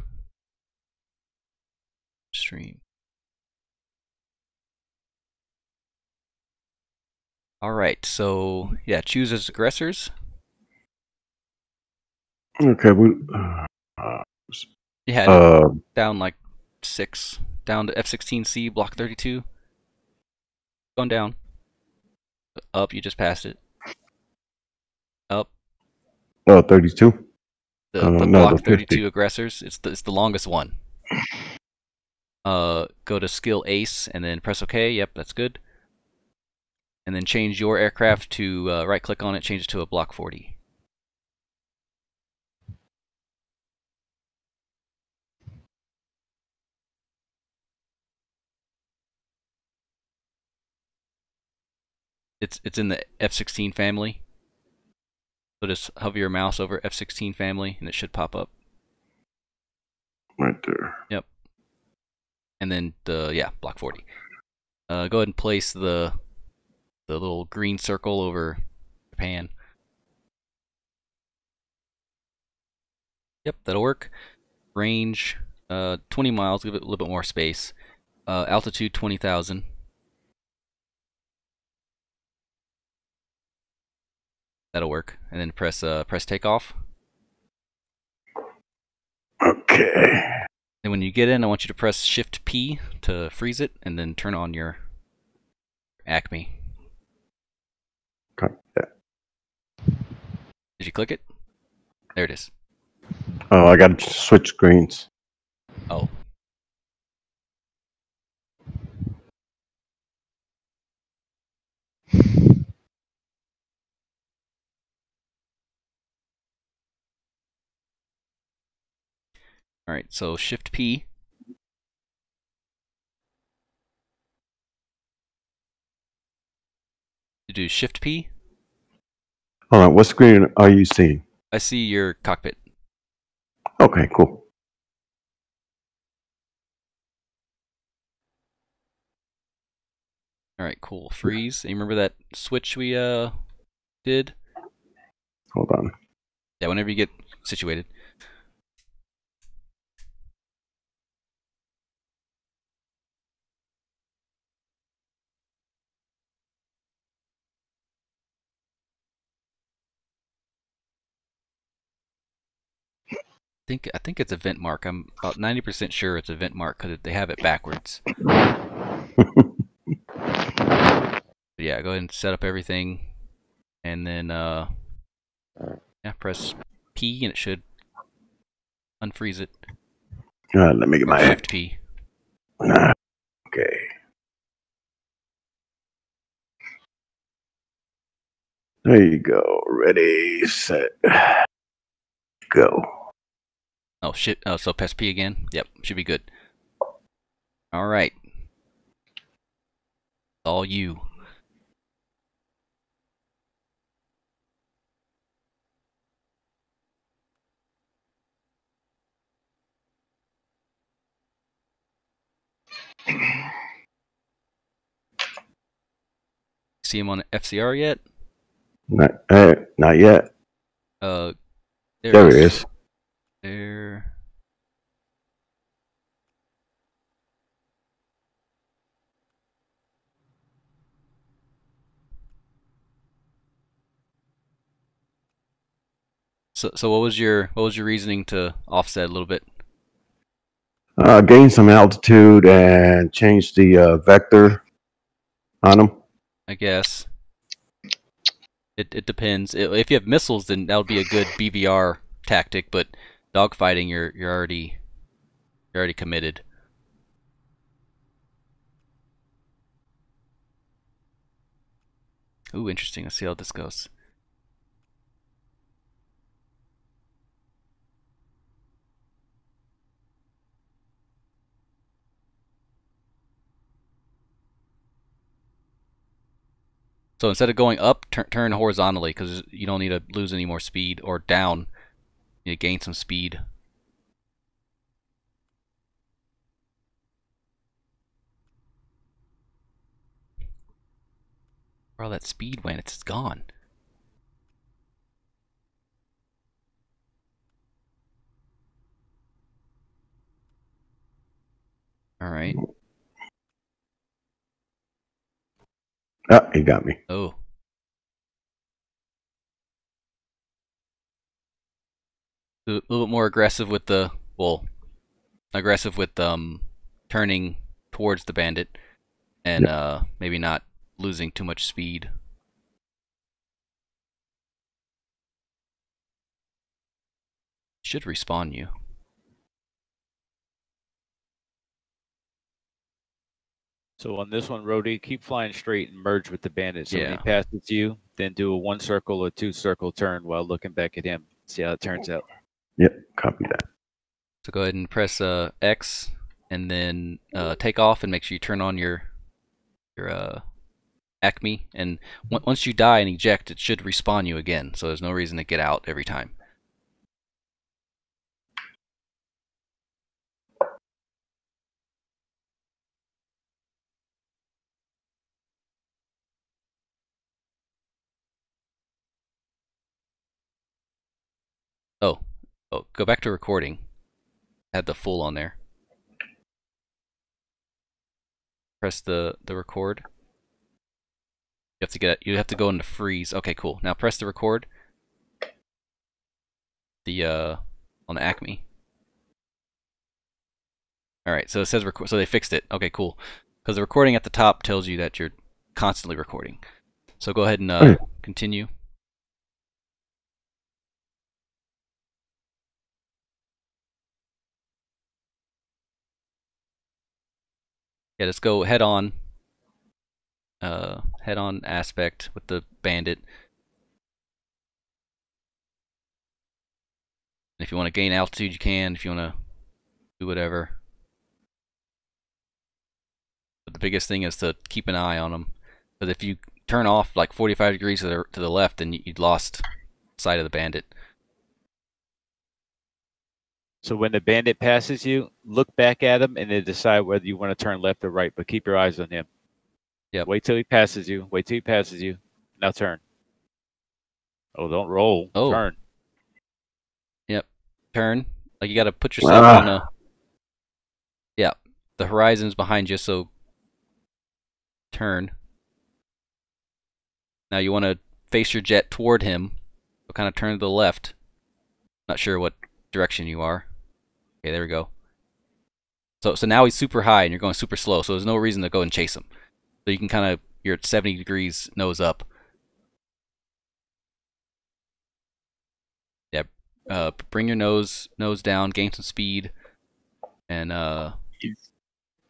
Stream. All right. So yeah, choose as aggressors. Okay. We. Uh, Yeah, uh, down like six. Down to F16C, block 32. Going down. Up, you just passed it. Up. oh, 32. The, Uh, the no, block the 32 aggressors. It's the, it's the longest one. Uh, go to skill ace and then press OK. Yep, that's good. And then change your aircraft to uh, right click on it, change it to a block 40. It's it's in the F16 family. So just hover your mouse over F16 family and it should pop up. Right there. Yep. And then the yeah block 40 uh, go ahead and place the the little green circle over Japan yep that'll work range uh 20 miles give it a little bit more space uh, altitude 20,000 that'll work and then press uh press takeoff Okay. And when you get in, I want you to press Shift P to freeze it, and then turn on your ACMI. Copy that. Did you click it? There it is. Oh, I got to switch screens. Oh. All right, so Shift P. You do Shift P. Hold on. What screen are you seeing? I see your cockpit. Okay, cool. All right, cool. Freeze. You remember that switch we uh did? Hold on. Yeah, whenever you get situated. Think I think it's event mark. I'm about 90% sure it's event mark because they have it backwards. [LAUGHS] But yeah, go ahead and set up everything, and then uh, yeah, press P, and it should unfreeze it. Right, let me get my Shift P. Ah, Okay. There you go. Ready, set, go. Oh shit! Oh, so press P again. Yep, should be good. All right. All you. See him on FCR yet? Not, uh, not yet. Uh, There he is. There. So, so what was your what was your reasoning to offset a little bit? Uh, gain some altitude and change the uh, vector on them. I guess. It it depends. If you have missiles, then that would be a good BVR tactic. But dogfighting, you're you're already you're already committed. Ooh, interesting. Let's see how this goes. So instead of going up, tur turn horizontally because you don't need to lose any more speed, or down, you to gain some speed. Where all that speed went, it's gone. All right. Ah, he got me. Oh. A little bit more aggressive with the well, aggressive with um turning towards the bandit, and Yep. uh maybe not losing too much speed. Should respawn you. So on this one, Roadie, keep flying straight and merge with the bandit. So when Yeah. he passes you, then do a one circle or two circle turn while looking back at him. See how it turns out. Yep, copy that. So go ahead and press uh, X, and then uh, take off, and make sure you turn on your your uh, ACMI. And on- once you die and eject, it should respawn you again. So there's no reason to get out every time. Oh, oh, go back to recording. Had the full on there. Press the the record. You have to get you have to go into freeze. Okay, cool. Now press the record. The uh on the ACMI. All right, so it says record. So they fixed it. Okay, cool. Because the recording at the top tells you that you're constantly recording. So go ahead and uh, continue. Yeah, let's go head on. Uh, head on aspect with the bandit. And if you want to gain altitude, you can. If you want to do whatever. But the biggest thing is to keep an eye on them. Because if you turn off like 45 degrees to the, to the left, then you, you'd lost sight of the bandit. So when the bandit passes you, look back at him and then decide whether you want to turn left or right, but keep your eyes on him. Yeah. Wait till he passes you. Wait till he passes you. Now turn. Oh, don't roll. Oh. Turn. Yep. Turn. Like you got to put yourself Ah. on a. Yeah, the horizon's behind you, so turn. Now you want to face your jet toward him. So kind of turn to the left. Not sure what direction you are. Okay, there we go. So so now he's super high and you're going super slow, so there's no reason to go and chase him. So you can kind of you're at 70 degrees nose up. Yeah, uh, bring your nose nose down, gain some speed, and uh, He's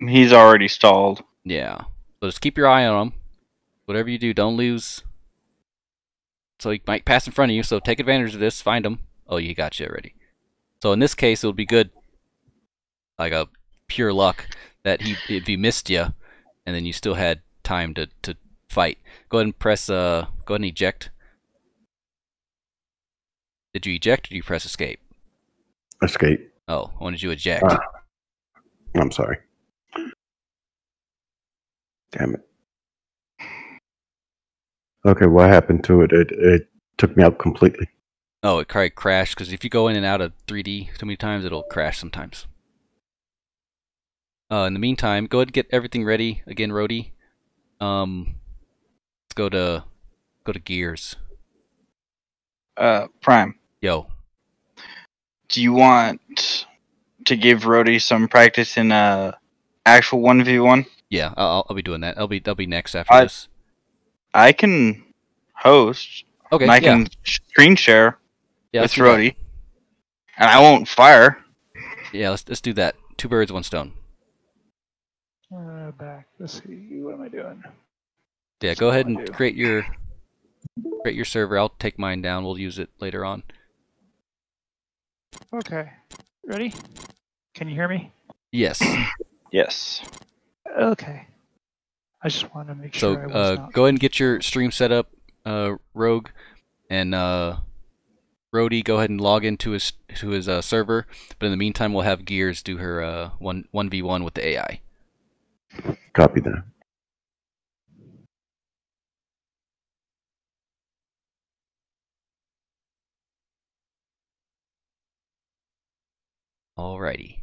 he's already stalled. yeah. So just keep your eye on him. Whatever you do, don't lose. So he might pass in front of you. So take advantage of this. Find him. Oh, he got you already. So in this case, it would be good, like a pure luck that he if he missed you, and then you still had time to to fight. Go ahead and press. Uh, go ahead and eject. Did you eject or did you press escape? Escape. Oh, when did you eject? Ah. I'm sorry. Damn it. Okay, what happened to it? It it took me out completely. Oh, it probably crashed because if you go in and out of 3D too many times, it'll crash sometimes. Uh, in the meantime, go ahead and get everything ready again, Roadie. Um, let's go to go to gears. Uh, Prime, Yo, do you want to give Roadie some practice in uh actual one v one? yeah, I'll, I'll be doing that. I'll be that'll be next after I- this. I can host. Okay, and I yeah, can screen share yeah, with. Roadie, and I won't fire. Yeah, let's let's do that. Two birds, one stone. Uh, back. Let's see. What am I doing? Yeah, That's go ahead and do. create your create your server. I'll take mine down. We'll use it later on. Okay. Ready? Can you hear me? Yes. [CLEARS THROAT] Yes. Okay. I just want to make So sure I was uh, not. go ahead and get your stream set up, uh, Rogue, and uh, Roadie. Go ahead and log into his to his uh, server. But in the meantime, we'll have Gears do her uh, one one v one with the AI. Copy that. Alrighty.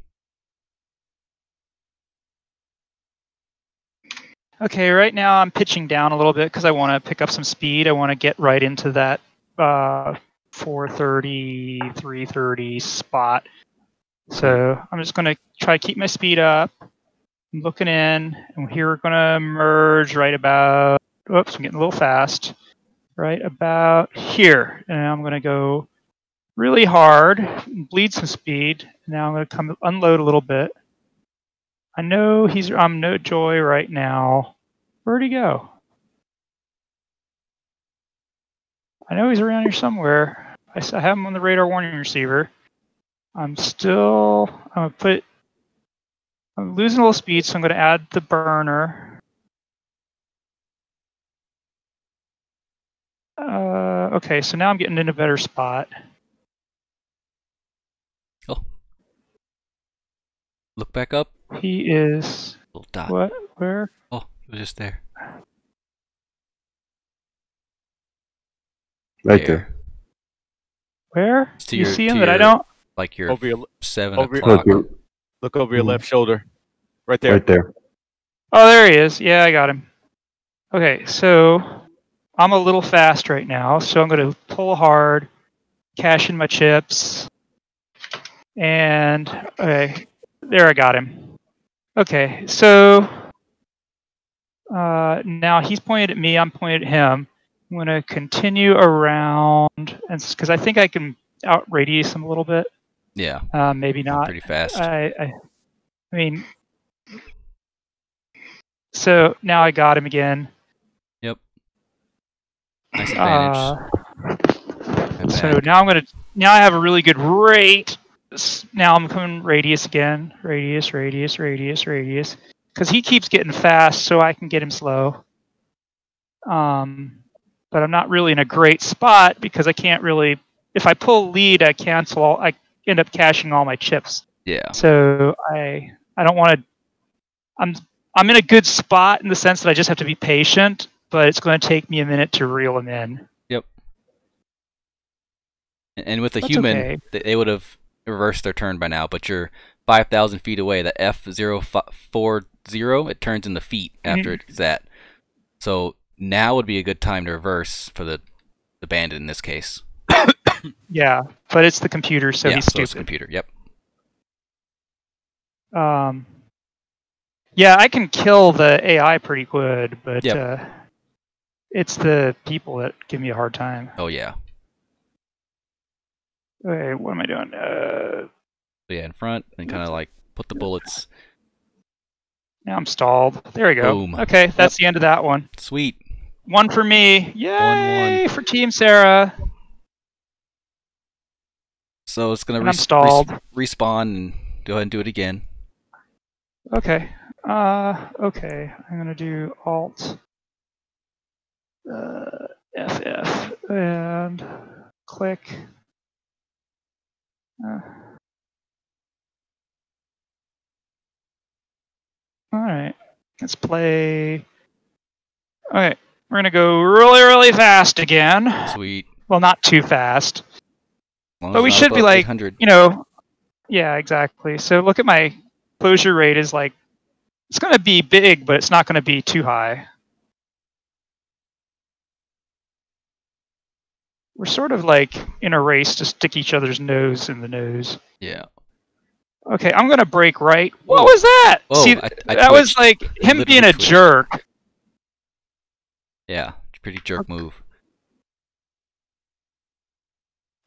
Okay, right now I'm pitching down a little bit because I want to pick up some speed. I want to get right into that uh, 430, 330 spot. So I'm just going to try to keep my speed up. I'm looking in, and here we're going to merge right about. Oops, I'm getting a little fast. Right about here, and I'm going to go really hard, bleed some speed. Now I'm going to come unload a little bit. I know he's I'm no joy right now. Where'd he go? I know he's around here somewhere. I have him on the radar warning receiver. I'm still I'm gonna put I'm losing a little speed, so I'm gonna add the burner. Uh, okay, so now I'm getting in a better spot. Oh. Look back up. He is Little dot. what? Where? Oh, he was just there. Right there. Where? To you your- see him, but I don't. Like your Over your, seven over your- o'clock. Look, you- look over your Mhm. left shoulder, right there. right there. Oh, there he is. Yeah, I got him. Okay, so I'm a little fast right now, so I'm going to pull hard, cash in my chips, and okay, there I got him. Okay, so uh, now he's pointed at me, I'm pointed at him. I'm going to continue around, and because I think I can out radius him a little bit, Yeah, uh, maybe not. pretty fast. I, I, I mean, so now I got him again. Yep. Nice advantage. Uh, so now I'm gonna. Now I have a really good rate. Now I'm coming radius again. Radius, radius, radius, radius. Because he keeps getting fast, so I can get him slow. Um, but I'm not really in a great spot because I can't really. If I pull lead, I cancel. All, I end up cashing all my chips. yeah, So I I don't want to. I'm I'm in a good spot in the sense that I just have to be patient, but it's going to take me a minute to reel them in. Yep. and with a That's human, okay. they, would have reversed their turn by now. But you're five thousand feet away. The F zero four zero it turns into feet after Mhm. it's that. So now would be a good time to reverse for the the bandit in this case. [COUGHS] Yeah, but it's the computer, so yeah, he's so it's stupid. computer. Yep. Um, yeah, I can kill the AI pretty good, but Yep. uh, It's the people that give me a hard time. Oh yeah. Okay, what am I doing? Uh, yeah, in front and kind of like put the bullets. now I'm stalled. There we go. Boom. Okay, that's the end of that one. Sweet. One for me. Yay one. for Team Sarah. So it's gonna res- res- respawn and go ahead and do it again. Okay. Uh, okay. I'm gonna do Alt uh, FF and click. Uh, all right. Let's play. All right. We're gonna go really, really fast again. Sweet. Well, not too fast. But we should be like- 800. you know, yeah, exactly. So look at my closure rate is like, it's going to be big, but it's not going to be too high. We're sort of like in a race to stick each other's nose in the nose. Yeah. Okay, I'm going to break right. Whoa. What was that? Whoa, See, I- I that was like him being a twitched. jerk. Yeah. Pretty jerk move.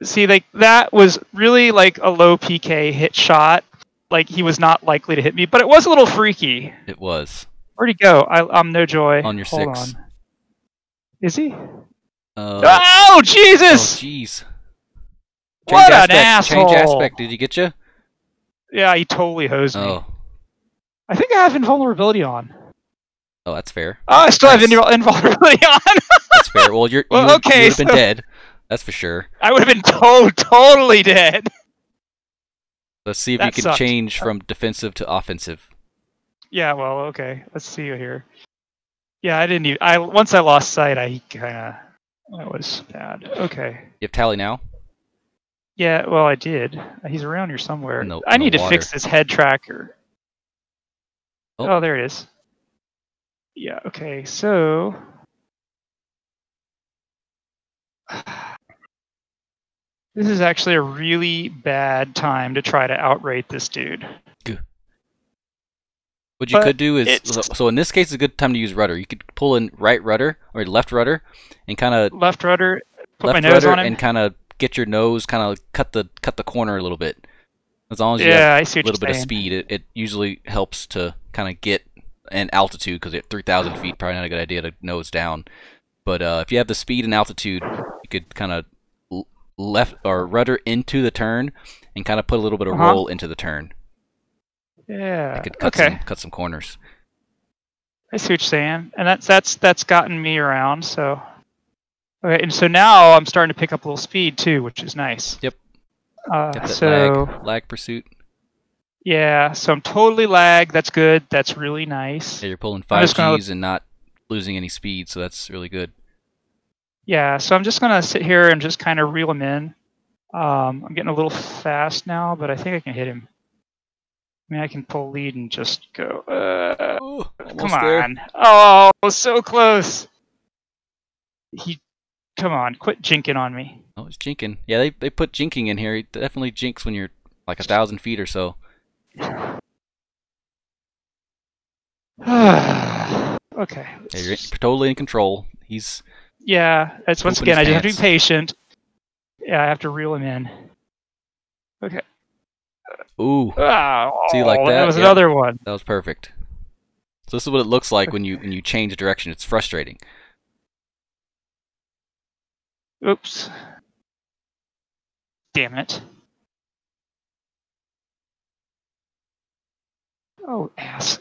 See, like that was really like a low PK hit shot. Like he was not likely to hit me, but it was a little freaky. It was. Where'd he go? I, I'm no joy. On your Hold six. on. Is he? Uh, oh oh Jesus! jeez. what Change an aspect. asshole! Change aspect. Did he get you? Yeah, he totally hosed me. Oh. I think I have invulnerability on. Oh, that's fair. Oh, I still have Nice. invul- invulnerability [LAUGHS] on. That's fair. Well, you're Well, you, would- okay, you would have been dead. That's for sure. I would have been to- [LAUGHS] totally dead. Let's see if That you can sucked. change from defensive to offensive. Yeah, well, okay. Let's see you here. Yeah, I didn't even. I once I lost sight, I kind of. That was bad. Okay. You have tally now. Yeah, well, I did. He's around here somewhere. The- I need to fix this head tracker. Oh. Oh. there it is. Yeah, okay, so. [SIGHS] [SIGHS] This is actually a really bad time to try to outrate this dude. What you But could do is so, in this case, it's a good time to use rudder. You could pull in right rudder or left rudder, and kind of Left rudder, put my left nose rudder and kind of get your nose kind of cut the cut the corner a little bit. As long as you yeah, have I see a little bit of speed, it, it usually helps to kind of get an altitude because at 3,000 feet, probably not a good idea to nose down. But uh, if you have the speed and altitude, you could kind of left or rudder into the turn and kind of put a little bit of Uh-huh. roll into the turn. Yeah. It could cut okay. some cut some corners. I see what you're saying, and that's that's that's gotten me around. So, okay, and so now I'm starting to pick up a little speed too, which is nice. Yep. Uh, so lag lag pursuit. yeah, so I'm totally lag. That's good. That's really nice. Yeah, you're pulling five just gonna- and not losing any speed, so that's really good. Yeah, so I'm just gonna sit here and just kind of reel him in. Um, I'm getting a little fast now, but I think I can hit him. I mean, I can pull lead and just go. Uh, Oh, Come almost there. on. Oh, so close. He, come on, quit jinking on me. Oh, it's jinking. Yeah, they they put jinking in here. It definitely jinks when you're like a thousand feet or so. [SIGHS] okay. Yeah, you're totally in control. He's Yeah, that's once Open again, I just have to be patient. Yeah, I have to reel him in. Okay. ooh, Ah, See, like that. that? was Yeah. another one. that was perfect. So this is what it looks like when you when you change direction. It's frustrating. Oops. Damn it. Oh, ass.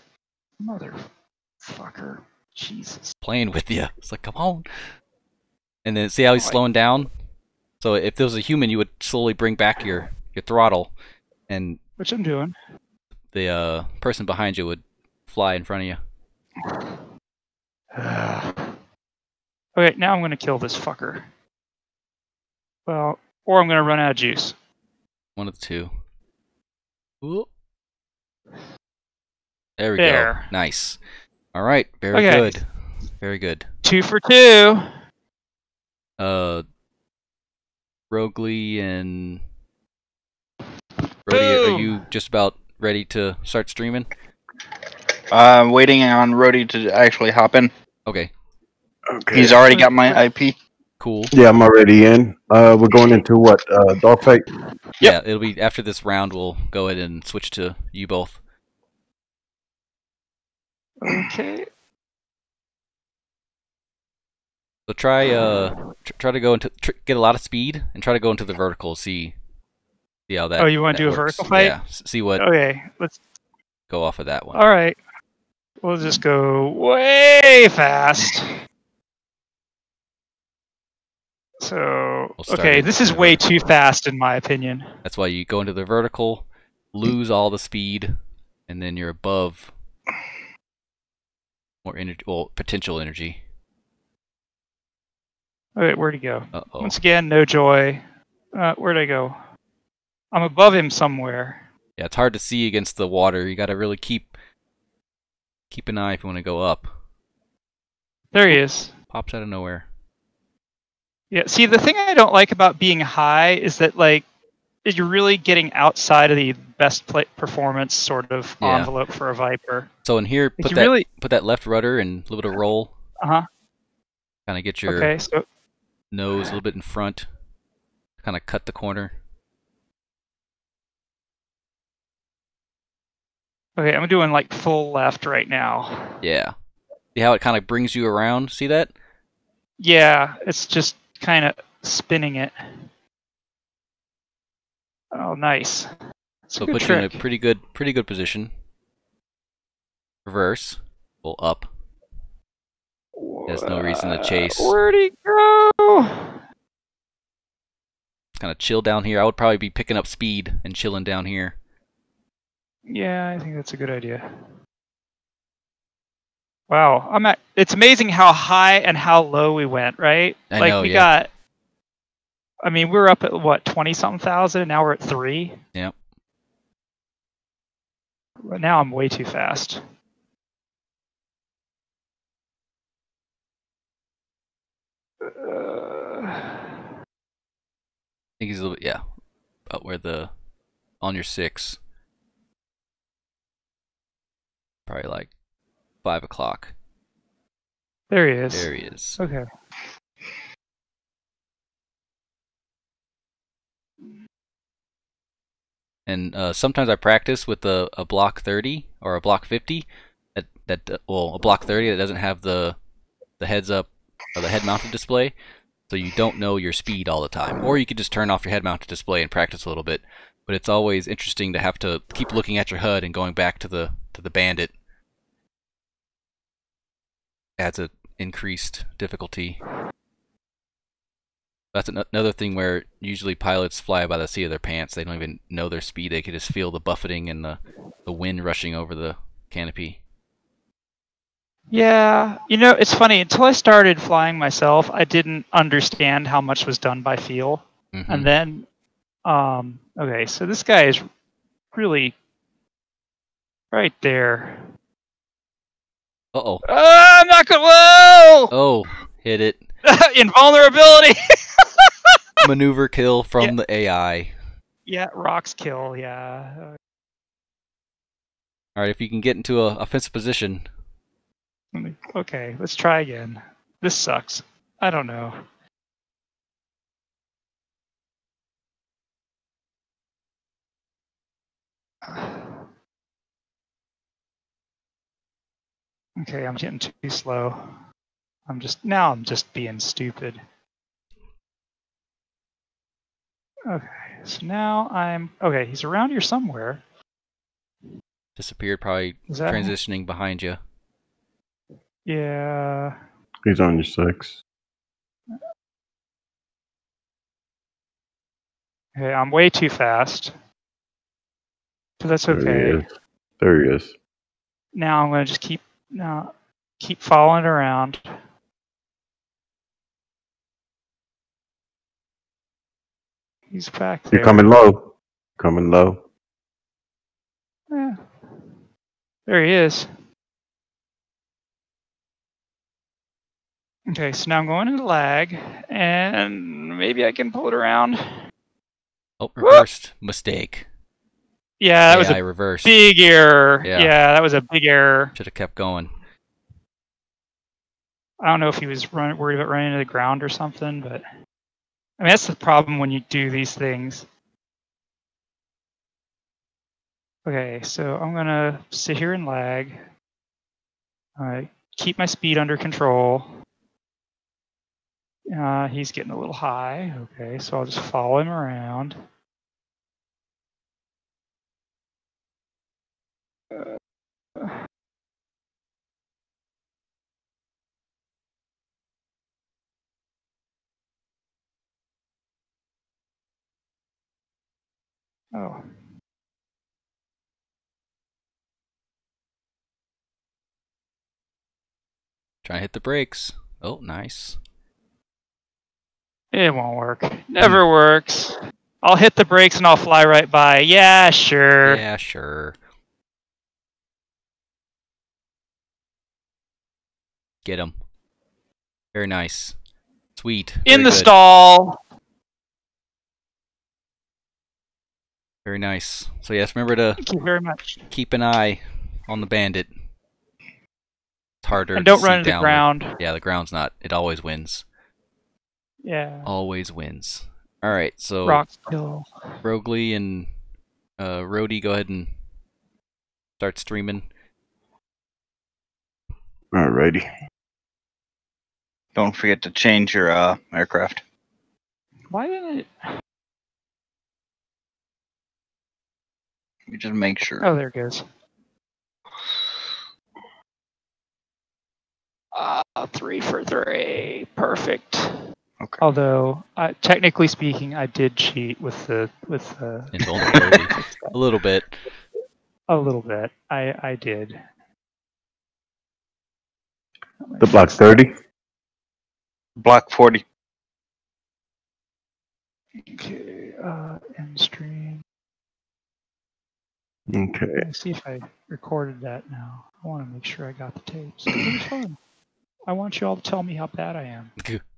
Motherfucker. Jesus. Playing with you. It's like, come on. And then see how he's slowing down. So if there was a human, you would slowly bring back your your throttle, and Which I'm doing. the uh, person behind you would fly in front of you. [SIGHS] okay, now I'm going to kill this fucker. Well, or I'm going to run out of juice. One of the two. Ooh. There we There. go. Nice. All right. Very Okay. good. Very good. Two for two. Uh, Roguelee and Roadie, are you just about ready to start streaming? I'm waiting on Roadie to actually hop in. Okay. Okay. He's already got my IP. Cool. Yeah, I'm already in. Uh, we're going into what? Uh, dogfight. Yeah, it'll be after this round. We'll go ahead and switch to you both. Okay. So try uh tr- try to go into tr- get a lot of speed and try to go into the vertical. See see how that. Oh, you wanna that do a vertical fight? Yeah. See what Okay. Let's. go off of that one. All right. We'll just go way fast. So We'll okay, this is way too fast in my opinion. That's why you go into the vertical, lose all the speed, and then you're above more energy, well, potential energy. Okay, where'd he go? Uh oh. Once again, no joy. Uh, where'd I go? I'm above him somewhere. Yeah, it's hard to see against the water. You got to really keep keep an eye if you want to go up. There he is. Pops out of nowhere. Yeah. See, the thing I don't like about being high is that like you're really getting outside of the best play- performance sort of Yeah. envelope for a Viper. So in here, put that really. put that left rudder and a little bit of roll. Uh huh. Kind of get your Okay. So nose a little bit in front. Kind of cut the corner. okay, I'm doing like full left right now. Yeah. See how it kind of brings you around? See that? Yeah, it's just kind of spinning it. Oh, nice. So put you in a pretty good pretty good position. Reverse. Pull up. There's no reason to chase. Where'd he go? [SIGHS] Kind of chill down here. I would probably be picking up speed and chilling down here. Yeah, I think that's a good idea. Wow, I'm at. It's amazing how high and how low we went, right? I like know, we yeah. got. I mean, we were up at what twenty something thousand. and Now we're at three. Yep. But now I'm way too fast. Think he's a little bit, yeah, about where the on your six. Probably like five o'clock. there he is. There he is. Okay. And uh, sometimes I practice with a, a block 30 or a block 50. That that uh, well, a block 30 that doesn't have the the heads up or the head mounted display, so you don't know your speed all the time. Or you could just turn off your head mounted display and practice a little bit. But it's always interesting to have to keep looking at your HUD and going back to the to the bandit. Adds a increased difficulty. That's an- another thing where usually pilots fly by the seat of their pants. They don't even know their speed. They can just feel the buffeting and the, the wind rushing over the canopy. Yeah, you know, it's funny. Until I started flying myself, I didn't understand how much was done by feel. Mhm. And then, um, okay, so this guy is really right there. Uh-oh. Oh, I'm not gonna. Whoa! Oh, hit it. [LAUGHS] Invulnerability. [LAUGHS] Maneuver kill from Yeah. the AI. yeah, rocks kill. Yeah. All right, if you can get into a offensive position. Let me- Okay, let's try again. This sucks. I don't know. [SIGHS] Okay, I'm getting too slow. I'm just now I'm just being stupid. Okay, so now I'm okay, he's around here somewhere. Disappeared, probably Is that transitioning behind you. Yeah. He's on your six. Okay, I'm way too fast. But that's okay. There he is. There he is. Now I'm gonna just keep now keep following around. He's back there. You're coming low. Coming low. Eh. There he is. Okay, so now I'm going into lag, and maybe I can pull it around. Oh, reversed. Mistake. Yeah, that was a reversed. big error. Yeah. Yeah. that was a big error. Should have kept going. I don't know if he was run, worried about running into the ground or something, but I mean that's the problem when you do these things. Okay, so I'm gonna sit here and lag. All right, keep my speed under control. Uh, he's getting a little high. Okay, so I'll just follow him around. Uh, oh. Trying to hit the brakes. Oh, nice. It won't work. Hmm. Never works. I'll hit the brakes and I'll fly right by. Yeah, sure. Yeah, sure. Get him. Very nice. Sweet. In the good. stall. Very nice. So yes, remember to Thank you very much. keep an eye on the bandit. It's harder. And don't run into the downward. ground. Yeah, the ground's not. It always wins. Yeah. Always wins. All right, so Rock kill. Roguelee and uh, Roadie, go ahead and start streaming. Alrighty. Don't forget to change your uh, aircraft. Why didn't it? You just make sure. Oh, there it goes. Uh, three for three. Perfect. Okay. Although, uh, technically speaking, I did cheat with the with the [LAUGHS] Invulnerability. [LAUGHS] a little bit. a little bit. I I did. The block 30. Block 40. Okay. Uh, end stream. Okay. Let me see if I recorded that now. I want to make sure I got the tapes. It'll be fun. I want you all to tell me how bad I am. [LAUGHS]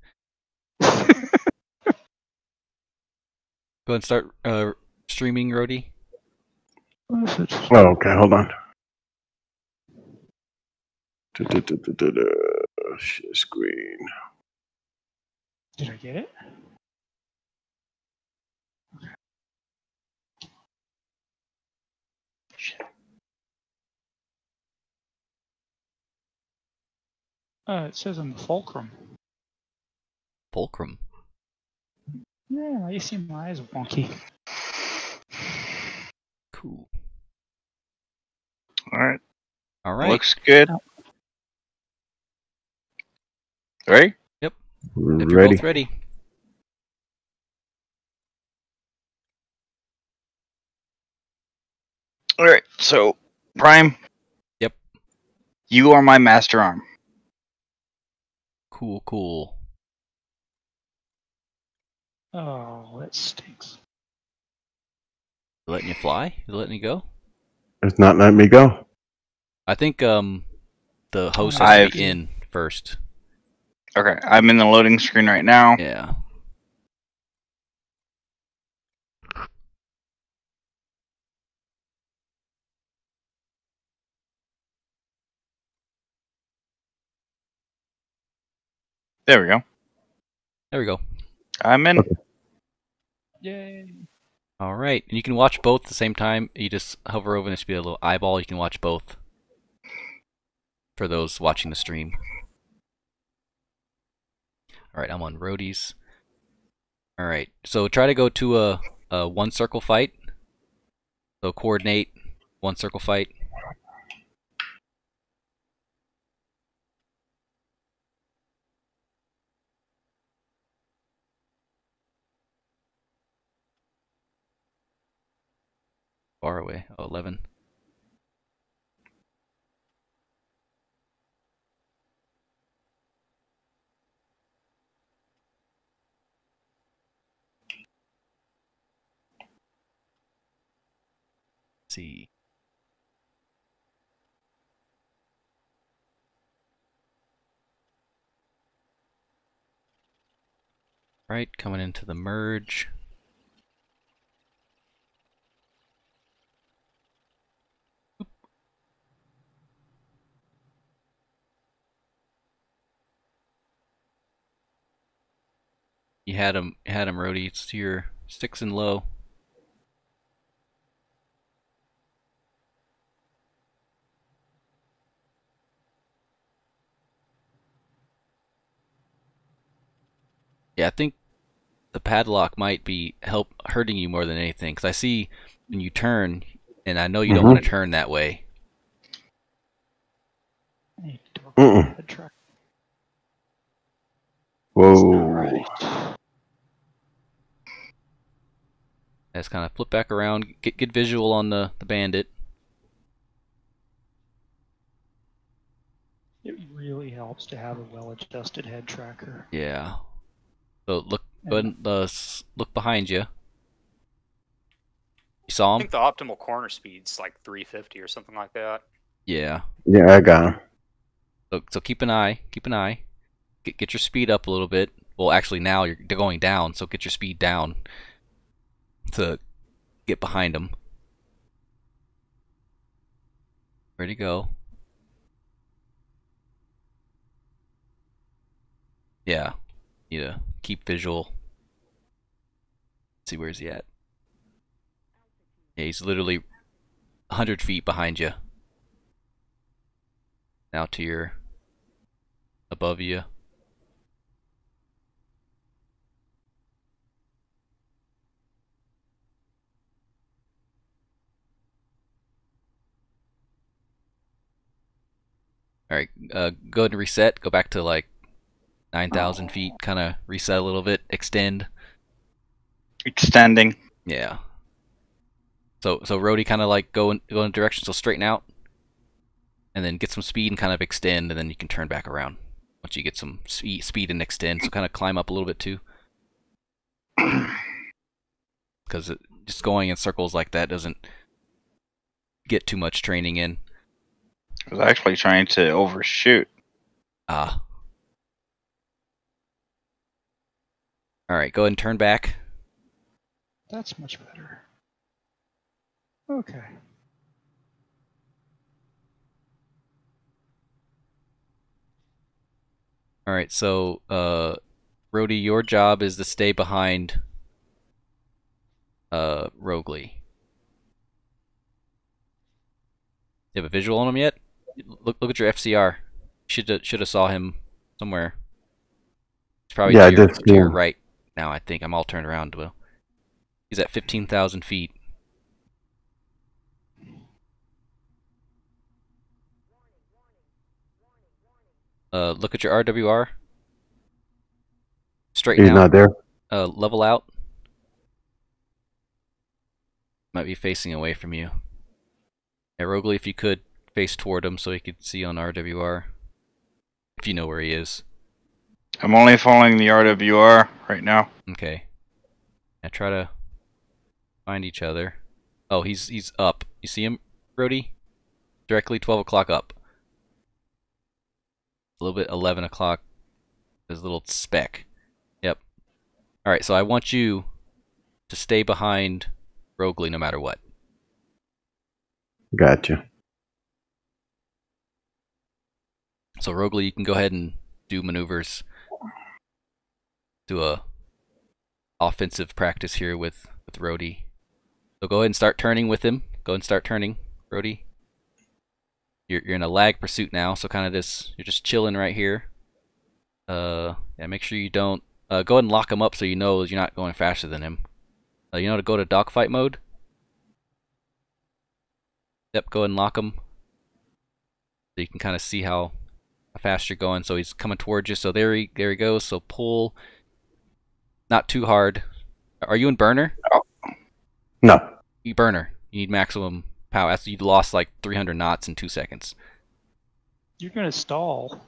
Go ahead and start uh, streaming, Roadie. If it's- Oh, okay. Hold on. Share screen. Did I get it? Uh, it says in the fulcrum. Fulcrum. Yeah, you see my eyes wonky. Cool. All right. All right. Looks good. Oh. Ready? if you're Ready. both ready. All right. So, Prime. Yep. You are my master arm. Cool, cool. Oh, that stinks. Letting you fly? Is it letting you go? It's not letting me go. I think um the host no. has I've- be in first. Okay. I'm in the loading screen right now. Yeah. There we go. There we go. I'm in. Okay. Yay. All right, and you can watch both at the same time. You just hover over and there should be a little eyeball. You can watch both for those watching the stream. All right, I'm on Roadie's. All right, so try to go to a, a one circle fight. So coordinate one circle fight. Far away. Oh, 11. see. Right, coming into the merge. Had him. Had him, Roadie. It's to your six and low. Yeah, I think the padlock might be help hurting you more than anything. Because I see when you turn, and I know you don't Mhm. want to turn that way. The track. Whoa. Right. Just kind of flip back around, get good visual on the the bandit. It really helps to have a well-adjusted head tracker. Yeah. So look, go and uh, look behind you. You saw him. I think the optimal corner speed's like 350 or something like that. Yeah. Yeah, I got him. So so keep an eye, keep an eye. Get get your speed up a little bit. Well, actually now you're going down, so get your speed down to get behind him. Ready to go. Yeah. Need to keep visual. see where's he at. Yeah, he's literally 100 feet behind you. Now to your above you. All right, uh, go ahead and reset. Go back to like 9,000 feet. Kind of reset a little bit. Extend. Extending. Yeah. So so Roadie kind of like go in go in a direction, so straighten out, and then get some speed and kind of extend, and then you can turn back around once you get some speed speed and extend. So kind of climb up a little bit too, [CLEARS THROAT] because it just going in circles like that doesn't get too much training in. I was actually trying to overshoot. Ah. All right, go ahead and turn back. That's much better. Okay. All right, so uh, Roadie, your job is to stay behind uh Roguelee. You have a visual on him yet? Look look at your FCR. Should should have saw him somewhere. It's probably Yeah, to, your, to your right now. I think I'm all turned around. Will he's at fifteen thousand feet. Uh, look at your RWR. Straighten He's out. not there. Uh, level out. Might be facing away from you. Yeah, Roguelee, if you could face toward him so he could see on RWR. If you know where he is. I'm only following the RWR right now. Okay. I try to find each other. Oh, he's he's up. You see him, Roadie? Directly 12 o'clock up. A little bit 11 o'clock. There's a little speck. Yep. Alright, so I want you to stay behind Roguelee no matter what. Gotcha. So Roguelee, you can go ahead and do maneuvers. Do a offensive practice here with with Roadie. So go ahead and start turning with him. Go and start turning, Roadie. You're you're in a lag pursuit now, so kind of just you're just chilling right here. Uh, yeah, make sure you don't uh, go ahead and lock him up so you know you're not going faster than him. Uh, you know to go to dogfight mode. Yep, go ahead and lock him. So you can kind of see how how fast you're going. So he's coming towards you. So there he there he goes. So pull, not too hard. Are you in burner? Oh. No. You burner. You need maximum power. That's you lost like 300 knots in two seconds. You're gonna stall.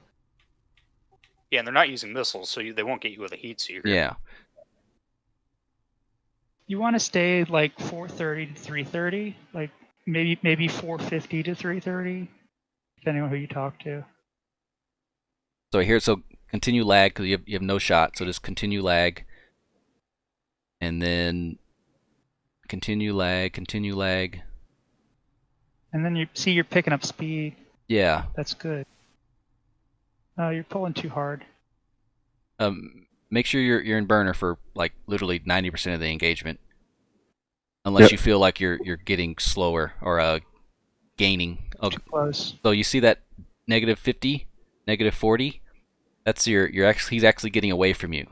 Yeah, and they're not using missiles, so you, they won't get you with a heat seeker. Yeah. You want to stay like 430 to 330, like maybe maybe 450 to 330, depending on who you talk to. So here, so continue lag because you have you have no shot. So just continue lag, and then continue lag, continue lag. And then you see you're picking up speed. Yeah. That's good. Oh, you're pulling too hard. Um, make sure you're you're in burner for like literally 90% of the engagement. Unless Yep. you feel like you're you're getting slower or uh gaining. Oh, Too close. so you see that negative 50, negative 40? That's your you're actually he's actually getting away from you.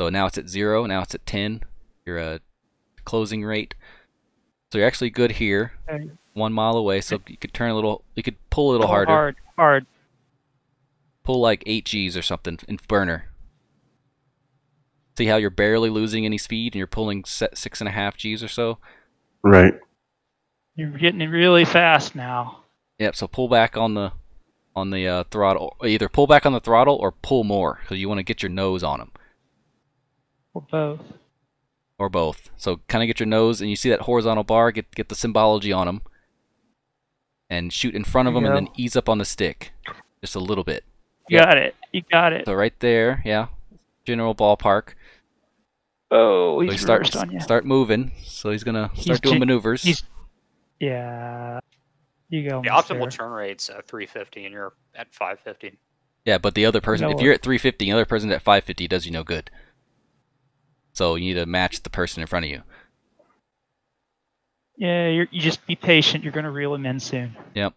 So now it's at 0, now it's at 10. Your uh, closing rate. So you're actually good here, Okay. 1 mile away, so you could turn a little you could pull a little Pull harder. Hard, hard. Pull like 8 Gs or something in burner. See how you're barely losing any speed and you're pulling set six and a half Gs or so? Right. You're getting it really fast now. Yep, so pull back on the on the uh, throttle. Either pull back on the throttle or pull more because you want to get your nose on them Or both. or both. So kind of get your nose and you see that horizontal bar, get get the symbology on them and shoot in front of them and then ease up on the stick just a little bit. You got it. You got it. So right there, yeah, general ballpark. Oh, So he's you start reversed on you. start moving. So he's gonna He's start doing gen- maneuvers. he's- Yeah. You go. The optimal there. turn rate's uh, 350, and you're at 550. Yeah, but the other person, know if you're at 350, the other person's at 550 does you no good. So you need to match the person in front of you. Yeah, you're, you just be patient. You're going to reel him in soon. Yep.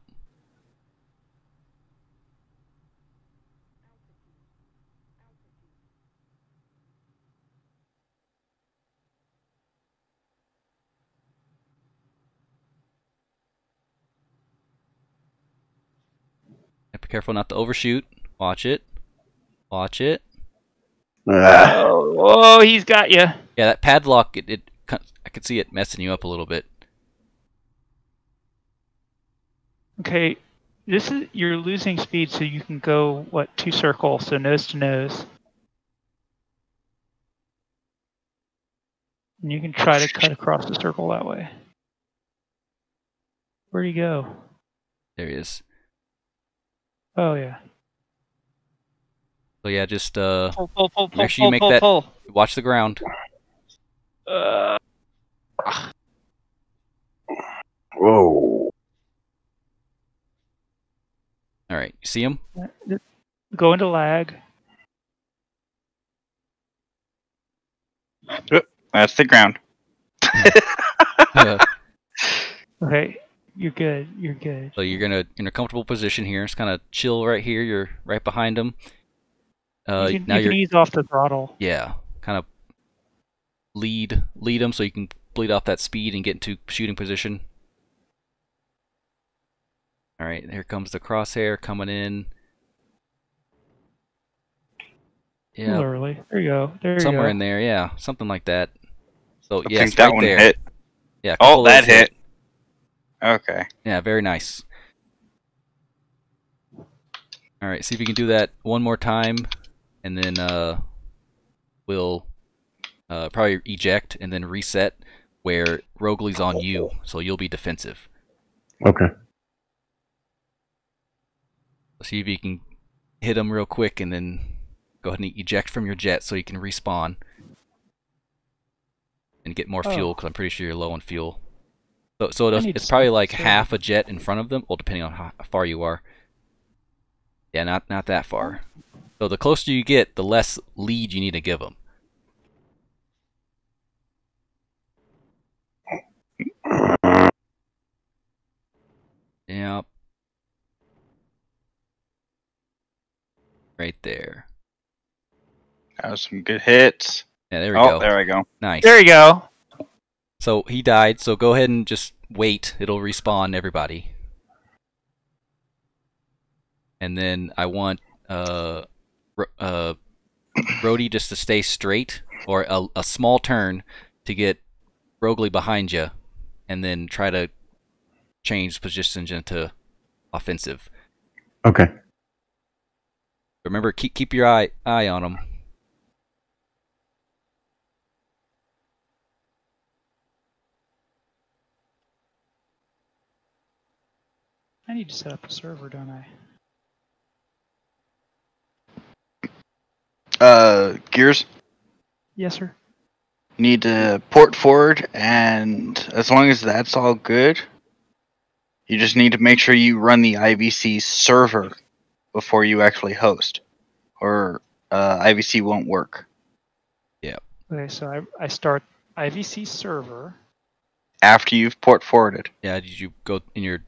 Be careful not to overshoot. Watch it. Watch it. Ah, Oh, whoa, he's got you. Yeah, that padlock, it, it I could see it messing you up a little bit. Okay, this is you're losing speed, so you can go what two circles, so nose to nose, and you can try to cut across the circle that way. Where'd he go? There he is. Oh yeah. So yeah, just uh, Pull, pull, pull, pull, Make sure you pull, make pull, that- pull. watch the ground. Uh, whoa. All right, you see him? go into lag. That's the ground. [LAUGHS] Yeah. Okay, you're good. You're good. So you're gonna in a comfortable position here. Just kind of chill right here. You're right behind him. Uh, you can, now you you're can ease off the throttle. yeah, kind of lead lead him so you can bleed off that speed and get into shooting position. All right, here comes the crosshair coming in. Yeah, early. There you go. There you somewhere go. in there. Yeah, something like that. So I yes, think that right one there. hit. Yeah. a Oh, that those hit. Okay. Yeah, very nice. All right, see if you can do that one more time, and then uh, we'll uh, probably eject and then reset where Roguelee's on you, so you'll be defensive. Okay. See if you can hit him real quick, and then go ahead and eject from your jet so you can respawn and get more Oh. fuel, because I'm pretty sure you're low on fuel. So, so I it's, it's probably like save. half a jet in front of them, well, depending on how far you are. Yeah, not not that far. Oh. So the closer you get, the less lead you need to give them. Yep. Right there. That was some good hits. Yeah, there we oh, go. there we go. Nice. There you go. So he died, so go ahead and just wait. It'll respawn everybody. And then I want uh, uh, Roadie just to stay straight, or a, a small turn to get Roguelee behind you, and then try to change positions into offensive. Okay. Remember, keep keep your eye eye on him. I need to set up a server, don't I? Uh, gears Yes, sir. need to port forward, and as long as that's all good, you just need to make sure you run the IVC server before you actually host, or uh, IVC won't work Yeah. Okay, so I, I start IVC server. after you've port forwarded. Yeah, did you go in your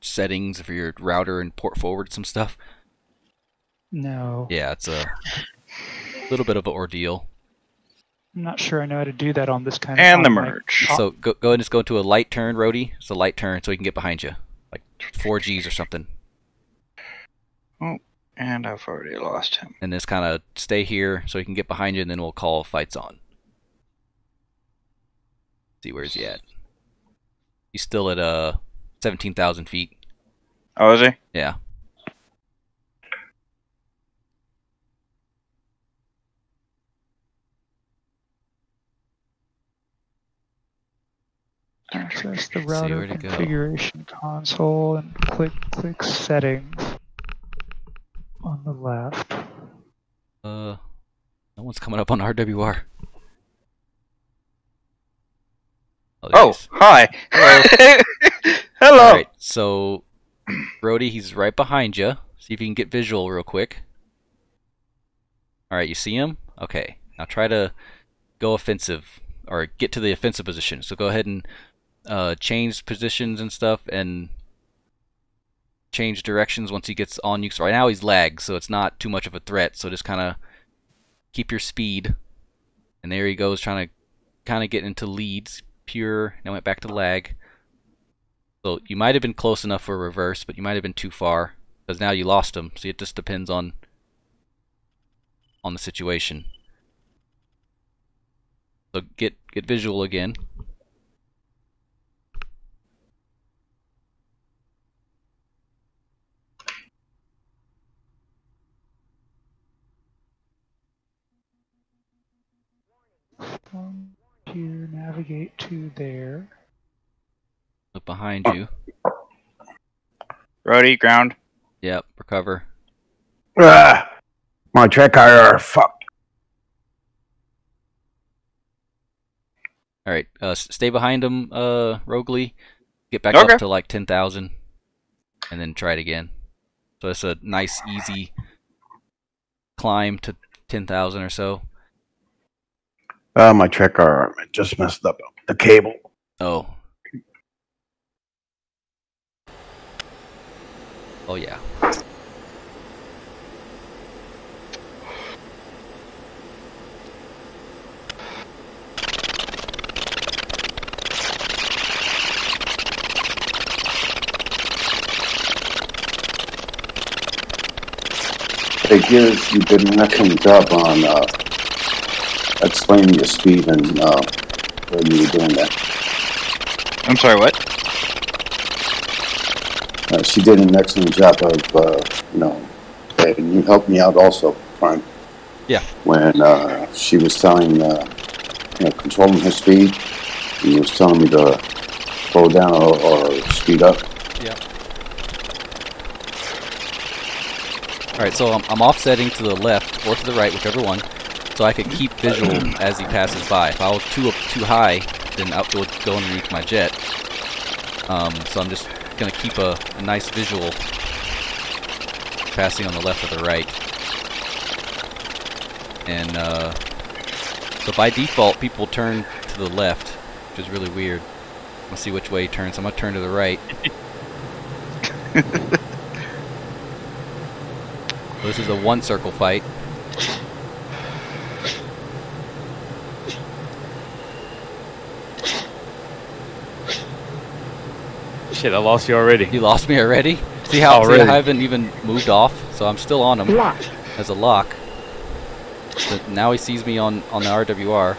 settings for your router and port forward some stuff? No, Yeah, it's a little bit of an ordeal. I'm not sure I know how to do that on this kind of. And the on merge. So go, go and just go into a light turn, Roadie. It's a light turn so he can get behind you. Like 4Gs or something. Oh, and I've already lost him. And just kind of stay here so he can get behind you and then we'll call fights on. See where's he at. He's still at uh 17,000 feet. Oh, is he? Yeah. access the router where'd go? configuration console and click click settings on the left. Uh, no one's coming up on RWR. Oh, there's- hi. Hello. [LAUGHS] All right, so Roadie, he's right behind you. See if you can get visual real quick. All right, you see him? Okay. Now try to go offensive or get to the offensive position. So go ahead and uh, change positions and stuff and change directions once he gets on you. So right now he's lagged, so it's not too much of a threat. So just kind of keep your speed. And there he goes, trying to kind of get into leads. Pure. Now went back to lag. So you might have been close enough for a reverse, but you might have been too far because now you lost him. So it just depends on on the situation. So get get visual again. From here, navigate to there. Look behind you. Roadie, ground. Yep, recover. Ah, my track are fucked. All right, uh, stay behind him, uh, Roguelee. Get back Okay. up to like ten thousand, and then try it again. So it's a nice, easy climb to ten thousand or so. Uh, my track arm just messed up the cable. Oh. Oh yeah. Hey, Gears, you did an excellent job on uh, explaining your speed and uh, when you were doing that. I'm sorry, what? Uh, she did an excellent job of, uh, you know, and you helped me out also, Prime. Yeah. When uh, she was telling, uh, you know, controlling her speed, and you was telling me to slow down or, or speed up. Yeah. All right, so I'm, I'm offsetting to the left or to the right, whichever one, so I could keep visual as he passes by. If I was too too high, then it would go underneath my jet. Um, so I'm just gonna keep a, a nice visual passing on the left or the right. And uh, so by default, people turn to the left, which is really weird. Let's see which way he turns. I'm gonna turn to the right. [LAUGHS] This is a one circle fight. Shit, I lost you already. You lost me already? See how oh, see, Already. I haven't even moved off, so I'm still on him as a lock. But now he sees me on, on the RWR.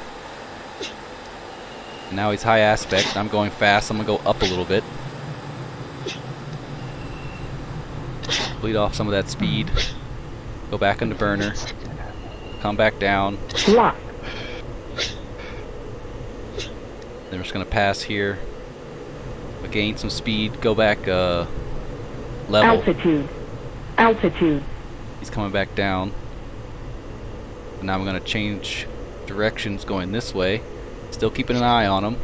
And now he's high aspect. I'm going fast. I'm gonna go up a little bit. Bleed off some of that speed. Go back into burner. Come back down. Lock. Then we're just gonna pass here. Gain some speed. Go back uh, level. Altitude. Altitude. He's coming back down. And now I'm going to change directions going this way. Still keeping an eye on him.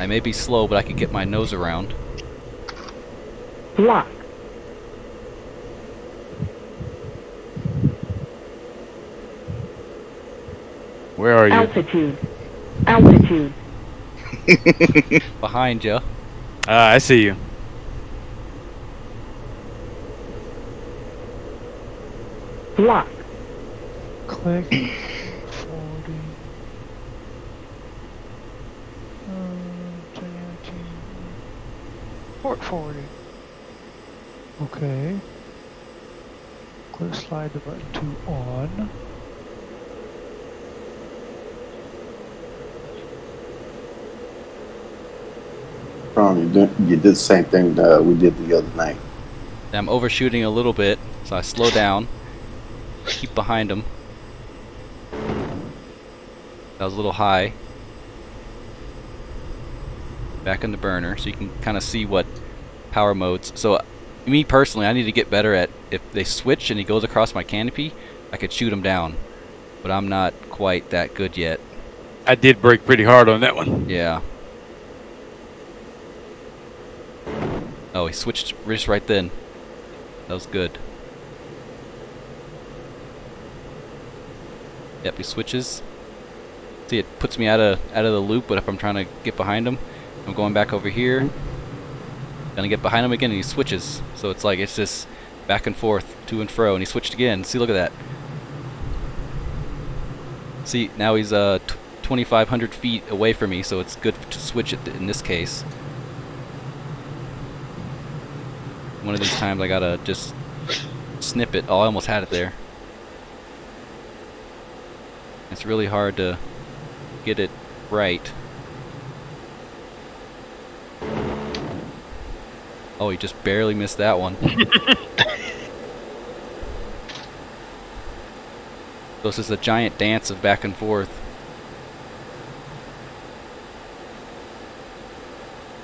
I may be slow, but I can get my nose around. Lock. Where are you? Altitude. Altitude. [LAUGHS] Behind you. Ah, I see you. Lock. Click. 40. Uh, 10, Port 40. Okay. Click slide the button to on. Um, you did, you did the same thing uh, we did the other night. I'm overshooting a little bit, so I slow down. Keep behind him. That was a little high. Back in the burner, so you can kind of see what power modes. So, uh, me personally, I need to get better at if they switch and he goes across my canopy, I could shoot him down. But I'm not quite that good yet. I did break pretty hard on that one. Yeah. Oh, he switched just right then. That was good. Yep, he switches. See, it puts me out of out of the loop, but if I'm trying to get behind him, I'm going back over here. Gonna get behind him again, and he switches. So it's like it's just back and forth, to and fro, and he switched again. See, look at that. See, now he's uh 2,500 feet away from me, so it's good to switch it in this case. One of these times I gotta just snip it. Oh, I almost had it there. It's really hard to get it right. Oh, he just barely missed that one. [LAUGHS] so this is a giant dance of back and forth.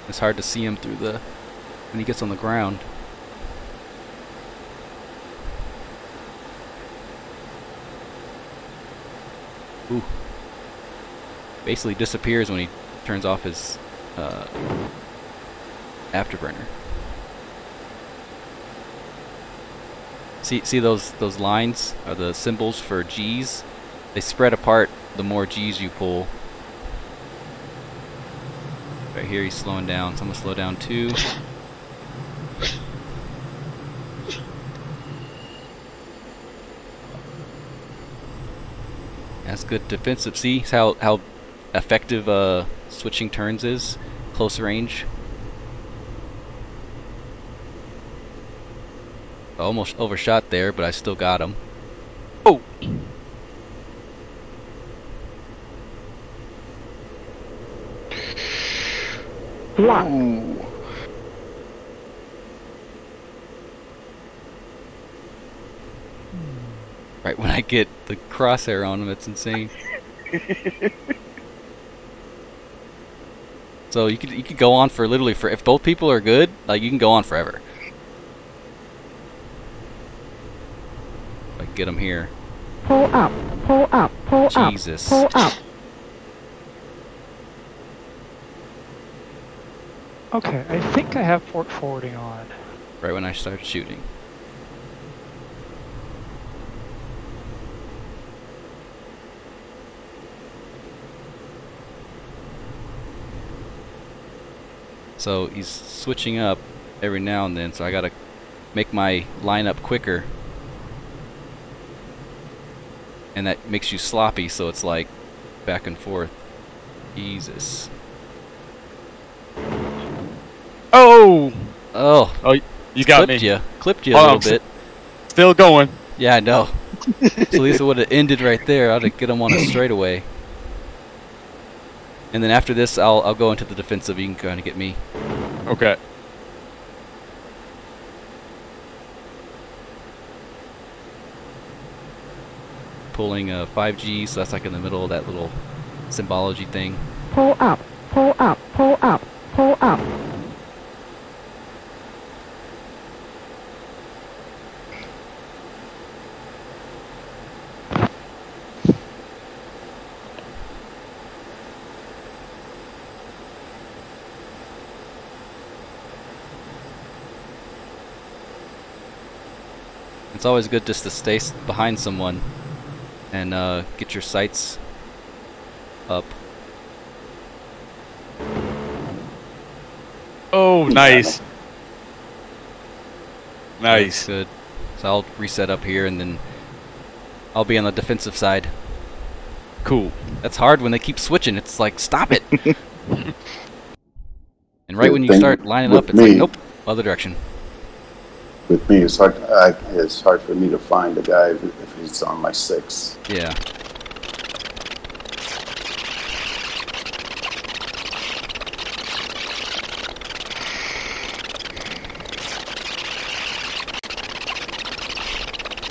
It's hard to see him through the when he gets on the ground. Ooh. Basically disappears when he turns off his uh, afterburner. See, see those those lines are the symbols for G's. They spread apart the more G's you pull. Right here, he's slowing down. So I'm gonna slow down too. That's good defensive. See how how effective uh, switching turns is, close range. Almost overshot there, but I still got him. Oh. Lock. Right when I get the crosshair on him, it's insane. [LAUGHS] so you could you could go on for literally for if both people are good, like you can go on forever. Like get them here. Pull up. Pull up. Pull up. Jesus. Pull up. Okay, I think I have port forwarding on. Right when I start shooting. So he's switching up every now and then, so I gotta make my lineup quicker. And that makes you sloppy, so it's like back and forth. Jesus. Oh, Oh, Oh, you got clipped me. you. Clipped you a Hold little on, bit. Still going. Yeah, I know. [LAUGHS] so at least it would have ended right there. I'd have get him on a [CLEARS THROAT] straightaway. And then after this, I'll I'll go into the defensive. You can kind of get me. Okay. Pulling a 5G, so that's like in the middle of that little symbology thing. Pull up. Pull up. Always good just to stay behind someone and uh, get your sights up. Oh, nice. Nice. Good. So I'll reset up here and then I'll be on the defensive side. Cool. That's hard when they keep switching. It's like, stop it. [LAUGHS] and right The when you start lining up, it's like, nope, other direction. With me, it's hard. I, it's hard for me to find the guy if, if he's on my six. Yeah.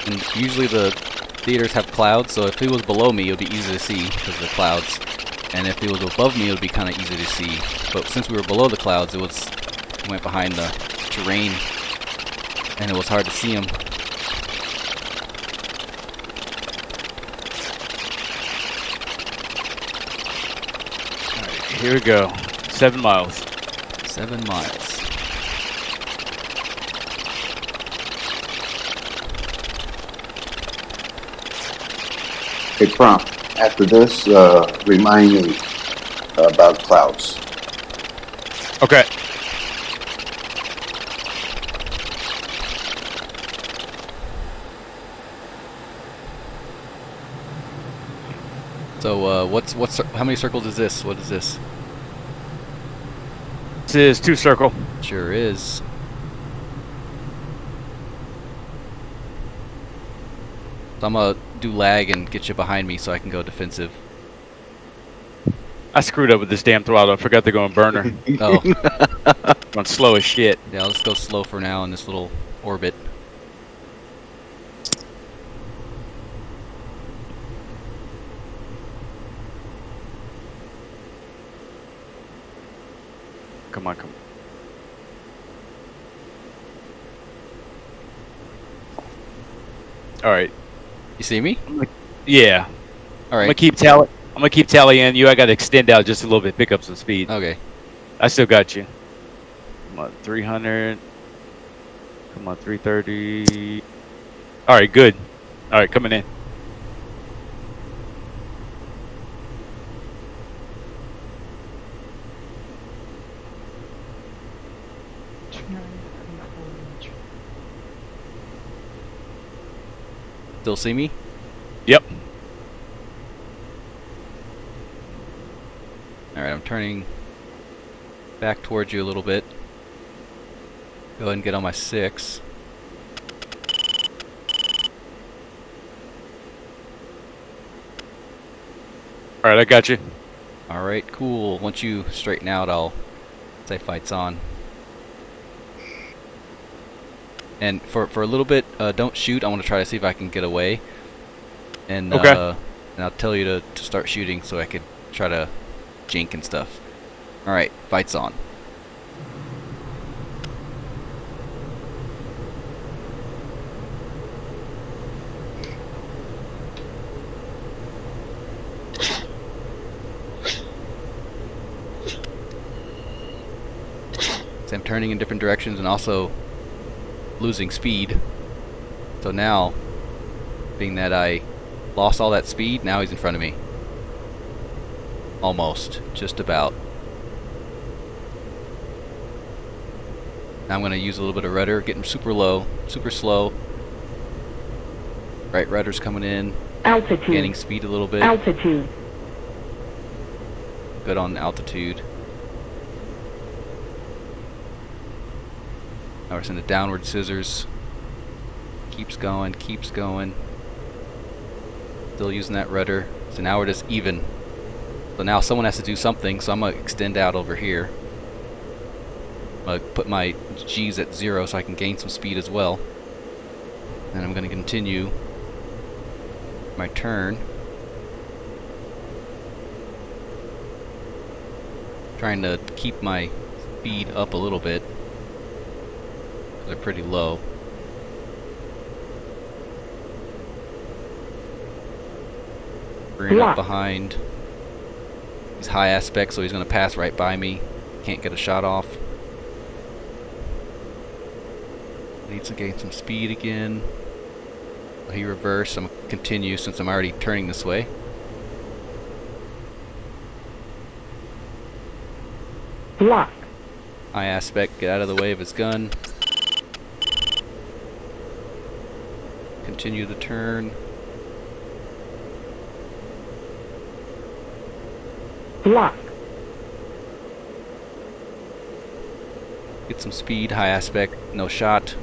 And usually the theaters have clouds, so if he was below me, it would be easy to see because of the clouds. And if he was above me, it would be kind of easy to see. But since we were below the clouds, it was went behind the terrain, and it was hard to see him. Here we go. Seven miles. Seven miles. Hey, prompt. After this, uh, remind me about clouds. Okay. So uh, what's what's how many circles is this? What is this? This is two circle. Sure is. So I'm gonna do lag and get you behind me so I can go defensive. I screwed up with this damn throttle. I forgot to go on burner. [LAUGHS] Oh, [LAUGHS] Going slow as shit. yeah. Let's go slow for now in this little orbit. Come on, come on. All right. You see me? Yeah. All right. I'm gonna keep tally. I'm gonna keep tallying you. I gotta extend out just a little bit, pick up some speed. Okay. I still got you. Come on, 300. Come on, 330. All right, good. All right, coming in. Still see me? Yep. All right. I'm turning back towards you a little bit. Go ahead and get on my six. All right, I got you. All right. Cool. Once you straighten out, I'll say fights on. And for for a little bit, uh, don't shoot. I want to try to see if I can get away. And Okay. uh, and I'll tell you to, to start shooting so I could try to jink and stuff. All right, fights on. So I'm turning in different directions and also losing speed. So now, being that I lost all that speed, now he's in front of me. Almost. Just about. Now I'm going to use a little bit of rudder, getting super low, super slow. Right rudder's coming in, Altitude. gaining speed a little bit. Altitude. Good on altitude. Now we're sending downward scissors. Keeps going, keeps going. Still using that rudder. So now we're just even. So now someone has to do something, so I'm going to extend out over here. I'm going to put my G's at zero so I can gain some speed as well. And I'm going to continue my turn. Trying to keep my speed up a little bit. They're pretty low. Up behind. He's high aspect, so he's going to pass right by me. Can't get a shot off. Needs to gain some speed again. He reverse. I'm gonna continue since I'm already turning this way. Block. High aspect, get out of the way of his gun. Continue the turn. Lock. Get some speed, high aspect, no shot.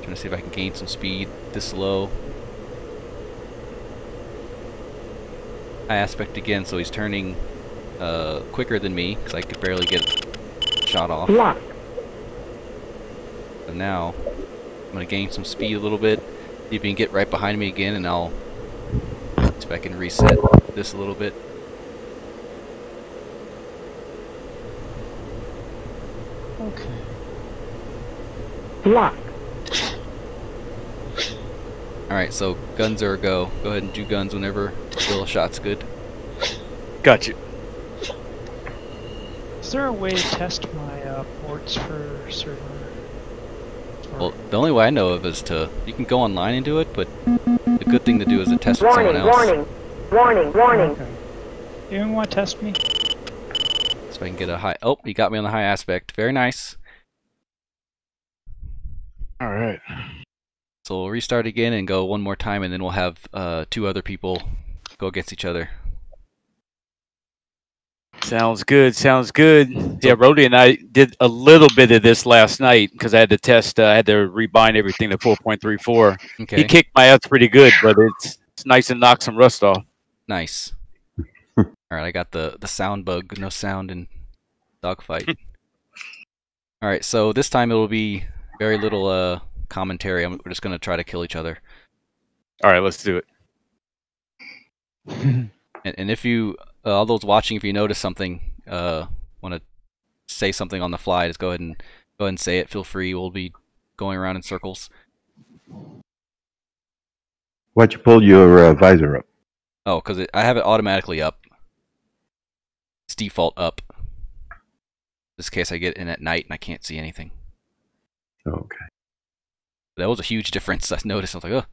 Trying to see if I can gain some speed this low. High aspect again, so he's turning uh, quicker than me, because I could barely get shot off. Lock. So now, I'm going to gain some speed a little bit, see if he can get right behind me again, and I'll see if I can reset this a little bit. Okay. Block. Alright, so guns are a go. Go ahead and do guns whenever you feel shot's good. Got you. Is there a way to test my uh, ports for server? Or- Well, the only way I know of is to, you can go online and do it, but the good thing to do is to test with someone Warning, else. warning. Warning, warning. Okay. Anyone want to test me? So I can get a high, oh, he got me on the high aspect. Very nice. All right. So we'll restart again and go one more time, and then we'll have uh, two other people go against each other. Sounds good. Sounds good. Yeah, Roadie and I did a little bit of this last night because I had to test. Uh, I had to rebind everything to 4.34. Okay, He kicked my ass pretty good, but it's it's nice to knock some rust off. nice. [LAUGHS] Alright, I got the, the sound bug, no sound in dogfight. Alright, so this time it will be very little uh, commentary. I'm, we're just going to try to kill each other. All right, let's do it. And, and if you, uh, all those watching, if you notice something, uh, want to say something on the fly, just go ahead and go ahead and say it. Feel free. We'll be going around in circles. Why'd you pull your uh, visor up? Oh, because I have it automatically up. It's default up. In case I get in at night and I can't see anything. Okay. That was a huge difference. [LAUGHS] I noticed. I was like, oh.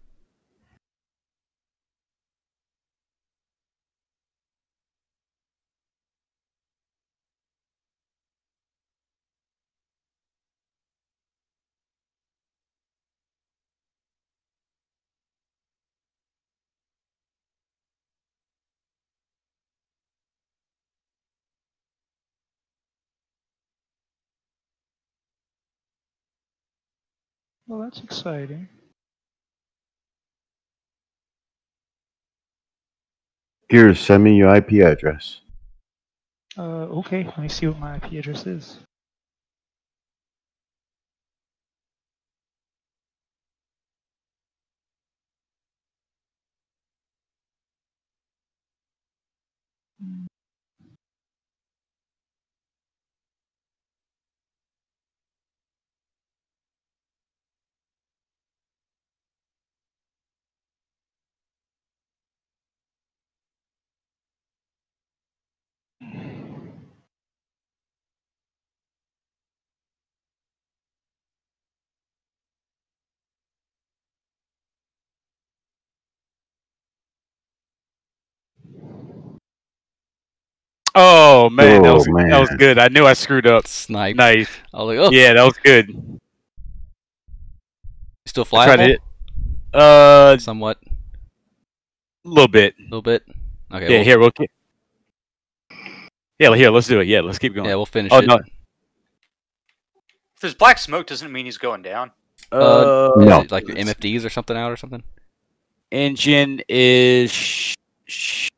Well, that's exciting. Gears, send me your IP address. Uh, okay, let me see what my IP address is. Oh man, that Oh, was that was good. I knew I screwed up. Snipe. Nice. I was like, oh, Yeah, that was good. still I tried flyable? it. Uh, Somewhat. a little bit. A little bit. Okay. Yeah, well, here we'll. Keep... Yeah, here. Let's do it. Yeah, let's keep going. Yeah, we'll finish oh it. no. If there's black smoke, doesn't mean he's going down. Uh, Uh, No. it like your MFDs or something out or something? engine is. Sh- sh-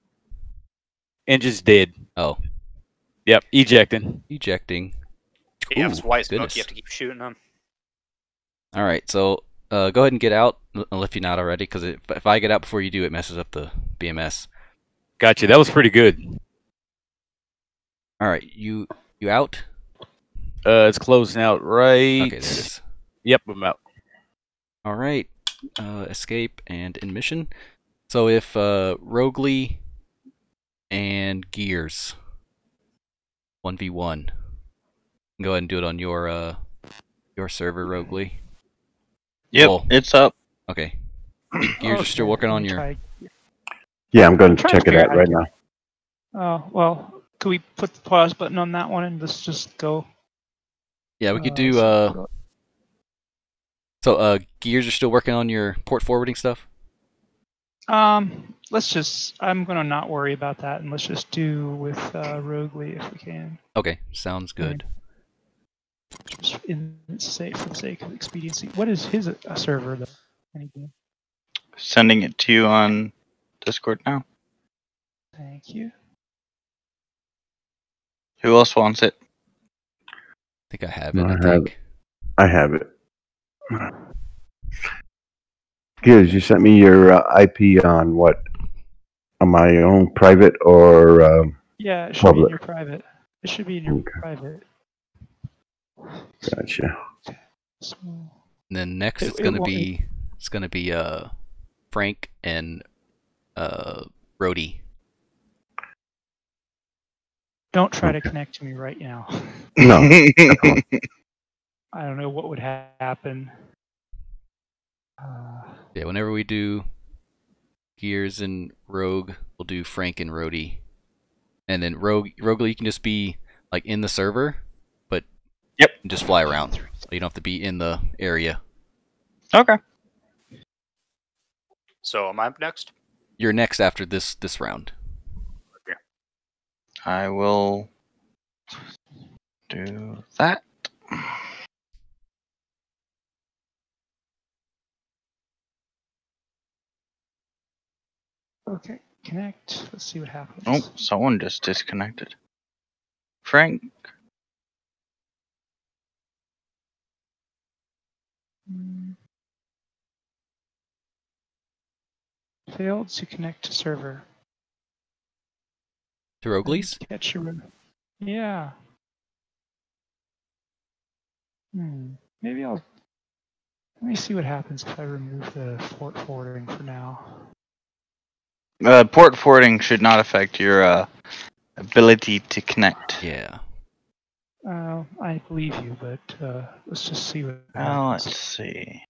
engine's dead. Oh, Yep, ejecting. ejecting. Yeah, if it's Ooh, white smoke, you have to keep shooting them. All right, so uh, go ahead and get out, l- if you're not already, because if if I get out before you do, it messes up the BMS. Gotcha. That was pretty good. All right, you you out? Uh, it's closing out right. Okay, there it is. Yep, I'm out. All right, uh, escape and in mission. So if uh, Roguelee and Gears one v one, go ahead and do it on your uh your server, Roguelee. Yep, Cool. it's up. Okay. [CLEARS THROAT] Gears are still working on your. Yeah, I'm going to Trying to check it out out right now. Oh well, could we put the pause button on that one and let's just go? Yeah, we could Uh, do. so- Uh, so uh, gears are still working on your port forwarding stuff. Um, let's just. I'm gonna not worry about that, and let's just do with uh, Roguelee if we can. Okay, sounds good. Just in sake for the sake of expediency. What is his uh, server though? Anything? Sending it to you on Discord now. Thank you. Who else wants it? I think I have it. I I have think. I have it. Gears, you sent me your uh, IP on what? On my own private or um, Yeah, it should be in your private. It should be in your Okay. private. gotcha. Small. And then next, It- it's gonna won't- be it's gonna be uh Frank and uh Roadie. Don't try to connect to me right now. No, [LAUGHS] I don't know what would ha- happen. Uh, Yeah, whenever we do Gears and Rogue, we'll do Frank and Roadie. And then Rogue Rogue you can just be like in the server, but Yep. just fly around. So you don't have to be in the area. okay. So am I up next? You're next after this this round. I will do that. Okay, connect. Let's see what happens. Oh, someone just disconnected. Frank. Hmm. Failed to connect to server. To Roguelee's? Catch your. Yeah. Hmm. Maybe I'll. Let me see what happens if I remove the port forwarding for now. Uh, port forwarding should not affect your uh, ability to connect. Yeah. Uh, I believe you, but uh, let's just see what Well, happens. let's see.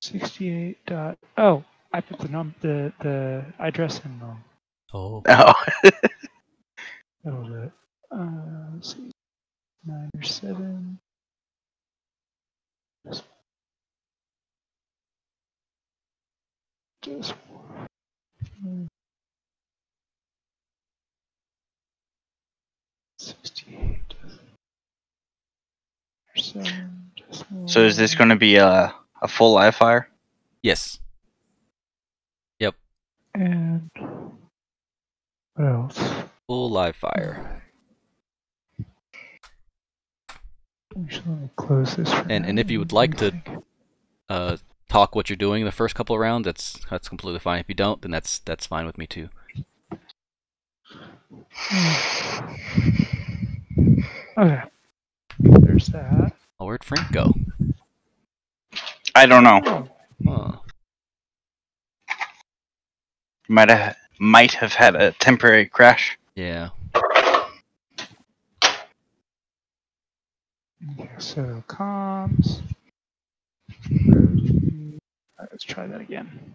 Sixty-eight dot. Oh, I put the num the the address in wrong. Oh. Oh, [LAUGHS] [LAUGHS] That'll do it. Uh, let's see. Nine or seven. This Just one. Sixty-eight. Seven. so is this going to be a a full live fire? Yes. Yep. And what else? Full live fire. Actually, let me close this. For And- now. and if you would like to- Uh talk what you're doing in the first couple of rounds, that's that's completely fine. If you don't, then that's that's fine with me too. [SIGHS] Okay. There's that. Oh, where'd Frank go? I don't know. Oh. Might have might have had a temporary crash. Yeah. So comms. Alright, let's try that again.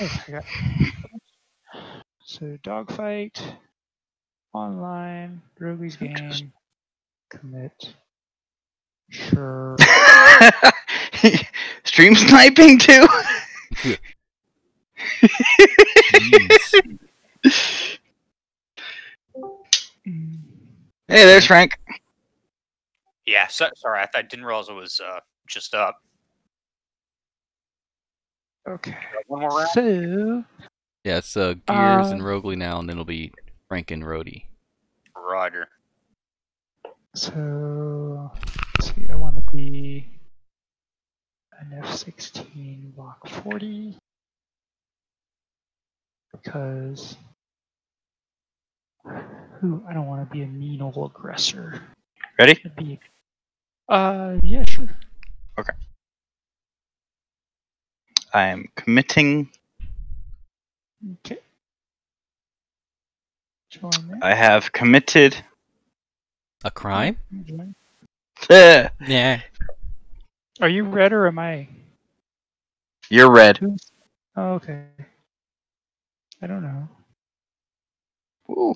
Oh, I got. So dogfight, online, Rogue's game, commit. Sure. [LAUGHS] Stream sniping too. Hey, there's Frank. Yeah. So, sorry, I, th- I didn't realize it was uh, just up. Okay. One more round. So Yeah, it's uh, Gears Uh, and Roguelee now, and then it'll be Frank and Roadie. Roger. So let's see, I want to be an F-16 Block 40 because who I don't want to be a mean old aggressor. Ready? I'd be, uh, yeah, sure. Okay. I'm committing. Okay. I have committed. A crime? Join. [LAUGHS] Yeah. Are you red or am I? You're red. Oh, okay. I don't know. Ooh.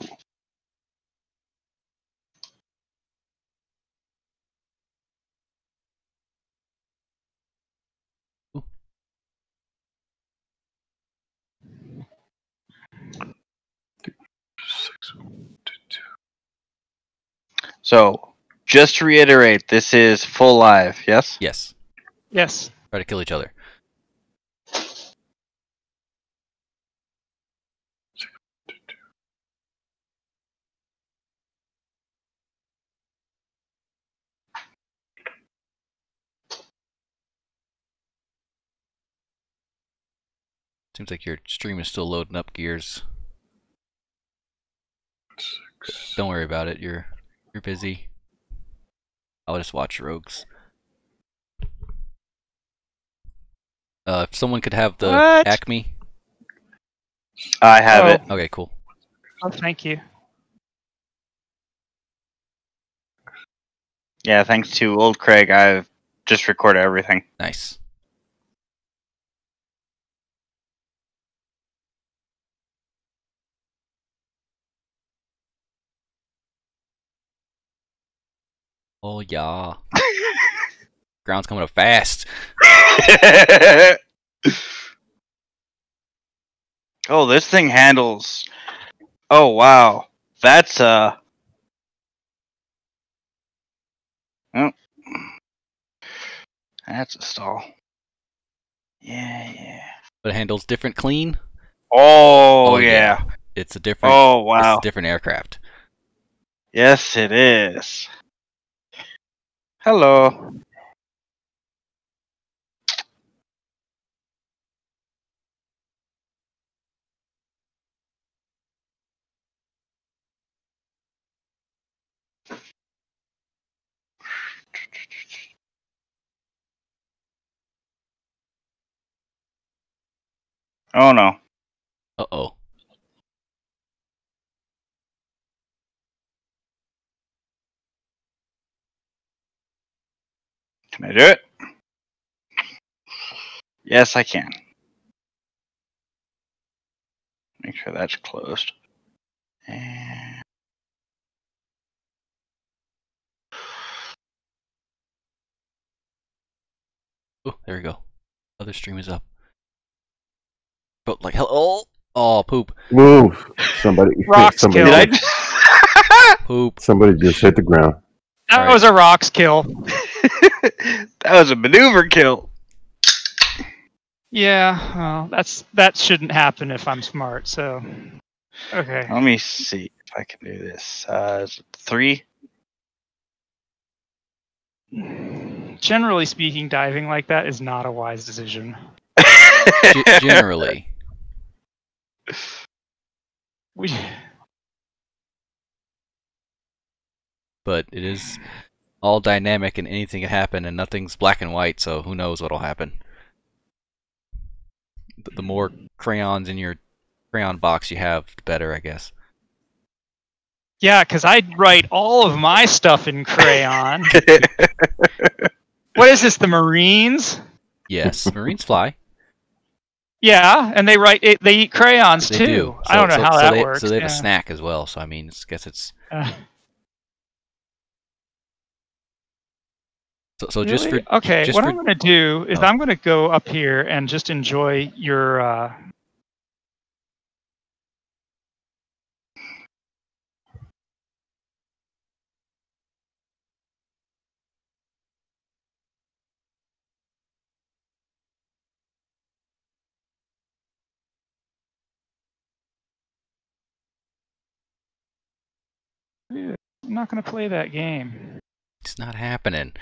Six, two, two. So, just to reiterate, this is full live, yes? Yes. Yes. Try to kill each other. Seems like your stream is still loading up gears. Six. Don't worry about it. You're you're busy. I'll just watch rogues. Uh, if someone could have the What? ACMI. I have Oh. it. Okay, cool. Oh, thank you. Yeah, thanks to old Craig, I've just recorded everything. Nice. Oh yeah. Ground's coming up fast. [LAUGHS] oh, this thing handles. Oh wow, that's uh. Oh. That's a stall. Yeah, yeah. But it handles different clean. Oh, Oh, yeah. It's a different Oh it's wow. a different aircraft. Yes, it is. Hello. Oh no. Uh oh. Can I do it? Yes, I can. Make sure that's closed. And Oh, there we go. Other stream is up. But like hello. Oh, oh, poop, Move. Somebody. Rocks somebody, kill. did I just poop. somebody just hit the ground. That Alright. was a rocks kill. [LAUGHS] that was a maneuver kill. Yeah, well, that's that shouldn't happen if I'm smart. So, okay. Let me see if I can do this. Uh, is it three. Generally speaking, diving like that is not a wise decision. G- generally, [LAUGHS] We, but it is all dynamic and anything can happen and nothing's black and white. So who knows what'll happen? The, the more crayons in your crayon box you have, the better, I guess. yeah, because I'd write all of my stuff in crayon. [LAUGHS] what is this? The Marines? Yes, [LAUGHS] Marines fly. Yeah, and they write it, they eat crayons They too. do. I don't know so, how so that they, works. So they have yeah. a snack as well. So I mean, I guess it's Uh, so, so just for okay. just what for- I'm going to do is Oh. I'm going to go up here and just enjoy your. Uh, I'm not going to play that game. It's not happening.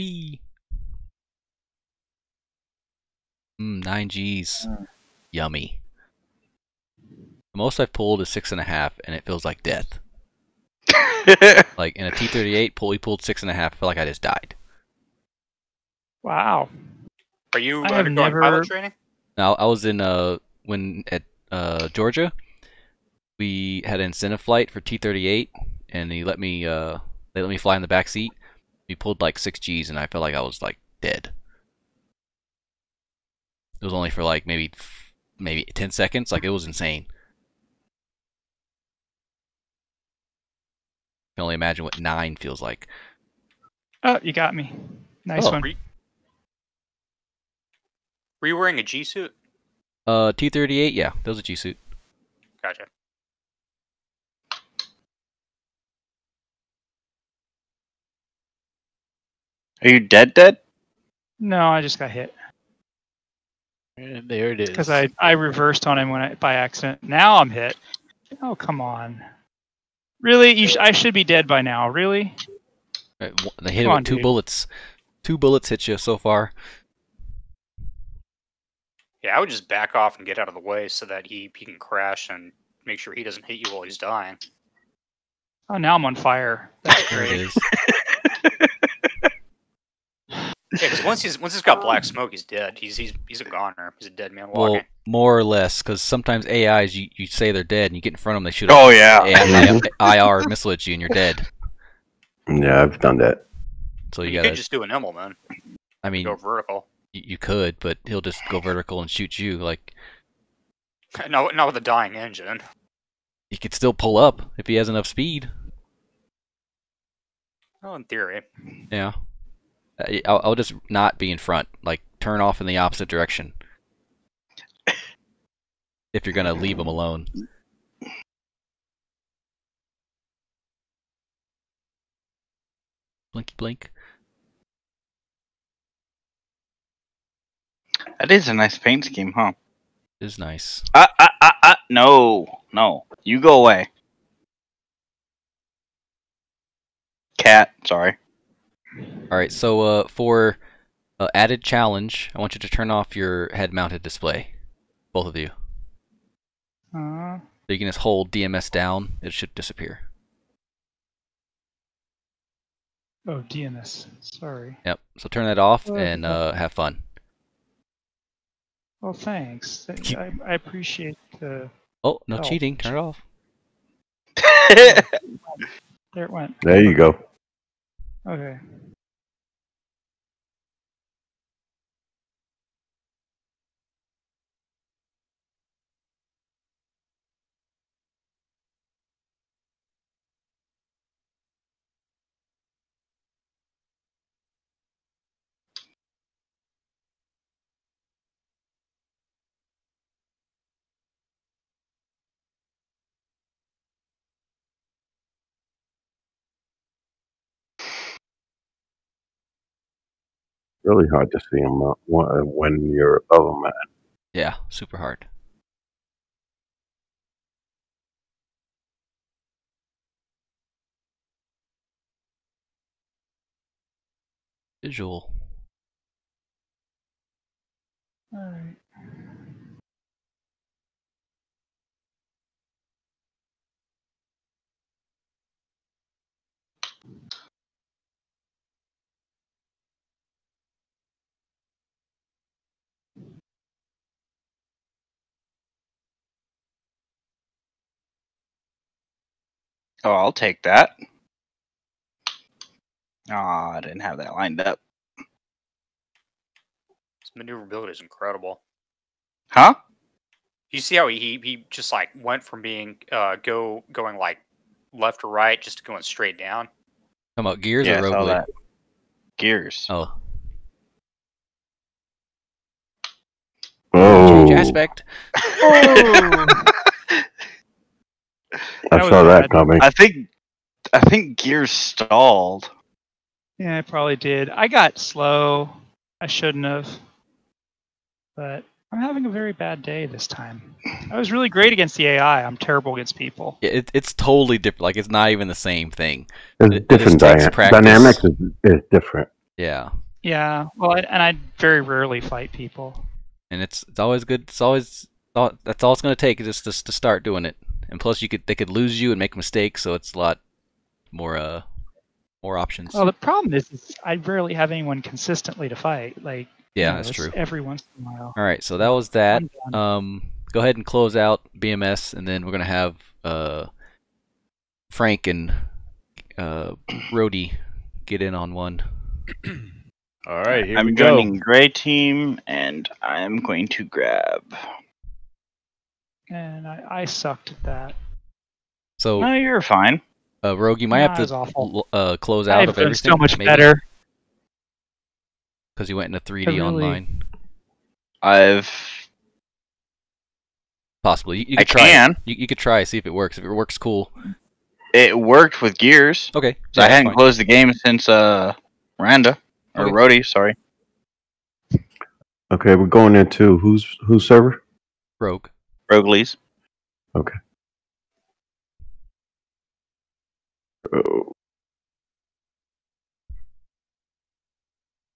Wee. Mm, nine G's. Yummy. The most I've pulled is six and a half, and it feels like death. [LAUGHS] Like in a T38 pull, we pulled six and a half. I feel like I just died. Wow. Are you I have undergoing never- pilot training? Now I was in uh when at uh Georgia, we had an incentive flight for T-38, and he let me uh they let me fly in the back seat. We pulled like six G's, and I felt like I was like dead. It was only for like maybe maybe ten seconds. Like it was insane. can only imagine what nine feels like. Oh, you got me. Nice Oh. one. Were you wearing a G suit? Uh, T-38, yeah, that was a G suit. Gotcha. Are you dead? Dead? No, I just got hit And there it is. because I, I reversed on him when I by accident. Now I'm hit. Oh come on. Really? You sh- I should be dead by now. Really? W- They hit it Come with on, two dude. bullets. Two bullets hit you so far. Yeah, I would just back off and get out of the way so that he, he can crash and make sure he doesn't hit you while he's dying. Oh, now I'm on fire. That's There it great. [LAUGHS] is. Yeah, because once he's once he's got black um, smoke, he's dead. He's he's he's a goner. He's a dead man walking. Well, more or less, because sometimes AIs, you, you say they're dead, and you get in front of them, they shoot Oh yeah. AI IR missile at you, and you're dead. Yeah, I've done that. So you you could gotta. just do an Immelman, I mean, go vertical. you, you could, but he'll just go vertical and shoot you. Like [LAUGHS] No, not with a dying engine. he could still pull up if he has enough speed. Well, in theory. Yeah. I'll, I'll just not be in front. Like turn off in the opposite direction. [COUGHS] if you're gonna leave him alone. Blinky blink. That is a nice paint scheme, huh? It is nice. Ah, ah, ah, ah. No, no. You go away. Cat, sorry. All right. So uh, for uh, added challenge, I want you to turn off your head-mounted display, both of you. Uh, So you can just hold DMS down. It should disappear. oh, DMS. Sorry. Yep. So turn that off Oh, and uh, have fun. Well, thanks. [LAUGHS] I, I appreciate the. Oh, no Oh. cheating. Turn it off. [LAUGHS] There it went. There you go. Okay. Really hard to see them uh, when when you're above them. Yeah, super hard. Visual. All right. Oh, I'll take that. Aw, I didn't have that lined up. His maneuverability is incredible. Huh? You see how he, he he just like went from being uh go going like left or right just to going straight down. Talking about gears yeah, or I Rogue that. Gears. Oh, Oh, change aspect. [LAUGHS] Oh! I saw that bad. coming. I think I think gears stalled. yeah, I probably did. I got slow. I shouldn't have. But I'm having a very bad day this time. I was really great against the AI. I'm terrible against people. Yeah, it, it's totally different. Like it's not even the same thing. It's it- it different. just takes dyna- practice. dynamics is, is different. Yeah, Yeah. Well, I, and I very rarely fight people. and it's it's always good. It's always all- that's all it's gonna take is just to, to start doing it. And plus, you could they could lose you and make mistakes, so it's a lot more uh more options. Well, the problem is, is I rarely have anyone consistently to fight. Like Yeah, No, that's true. Every once in a while. All right, so that was that. Um, go ahead and close out BMS, and then we're gonna have uh, Frank and uh, Roadie get in on one. All right, here we go. I'm go. joining Gray Team, and I'm going to grab. And I, I sucked at that. So, No, you're fine. uh, Rogue, you might Nah, have it was to awful. l- uh, close out I've of done everything. so much better. because you went into 3D really- online. I've. Possibly, you, you I could try. can. You, you could try see if it works. If it works, cool. It worked with Gears. Okay. So yeah, I that's hadn't fine. closed the game since uh Miranda or Okay. Roadie. Sorry. Okay, we're going into who's whose server? Rogue. Roguelee's. Oh,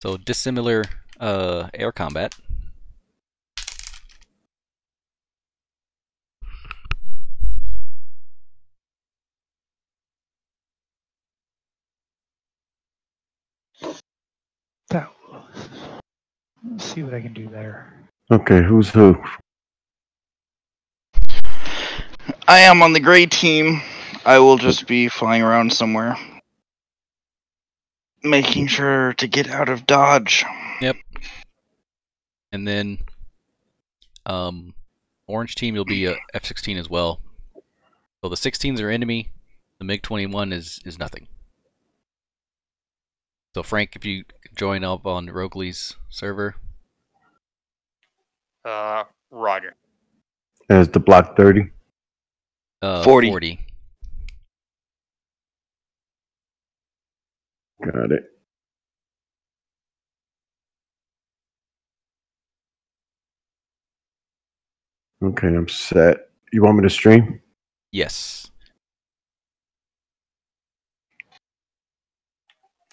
So dissimilar uh, air combat. That. Let's see what I can do there. okay, who's who? I am on the gray team. I will just be flying around somewhere. Making sure to get out of dodge. Yep. And then um, orange team, you'll be a F-16 as well. So the 16s are enemy. The MiG-21 is is nothing. So Frank, if you join up on Roguelee's server, Uh, Roger. As the block thirty. Uh, 40. 40. Got it. Okay, I'm set. You want me to stream? Yes.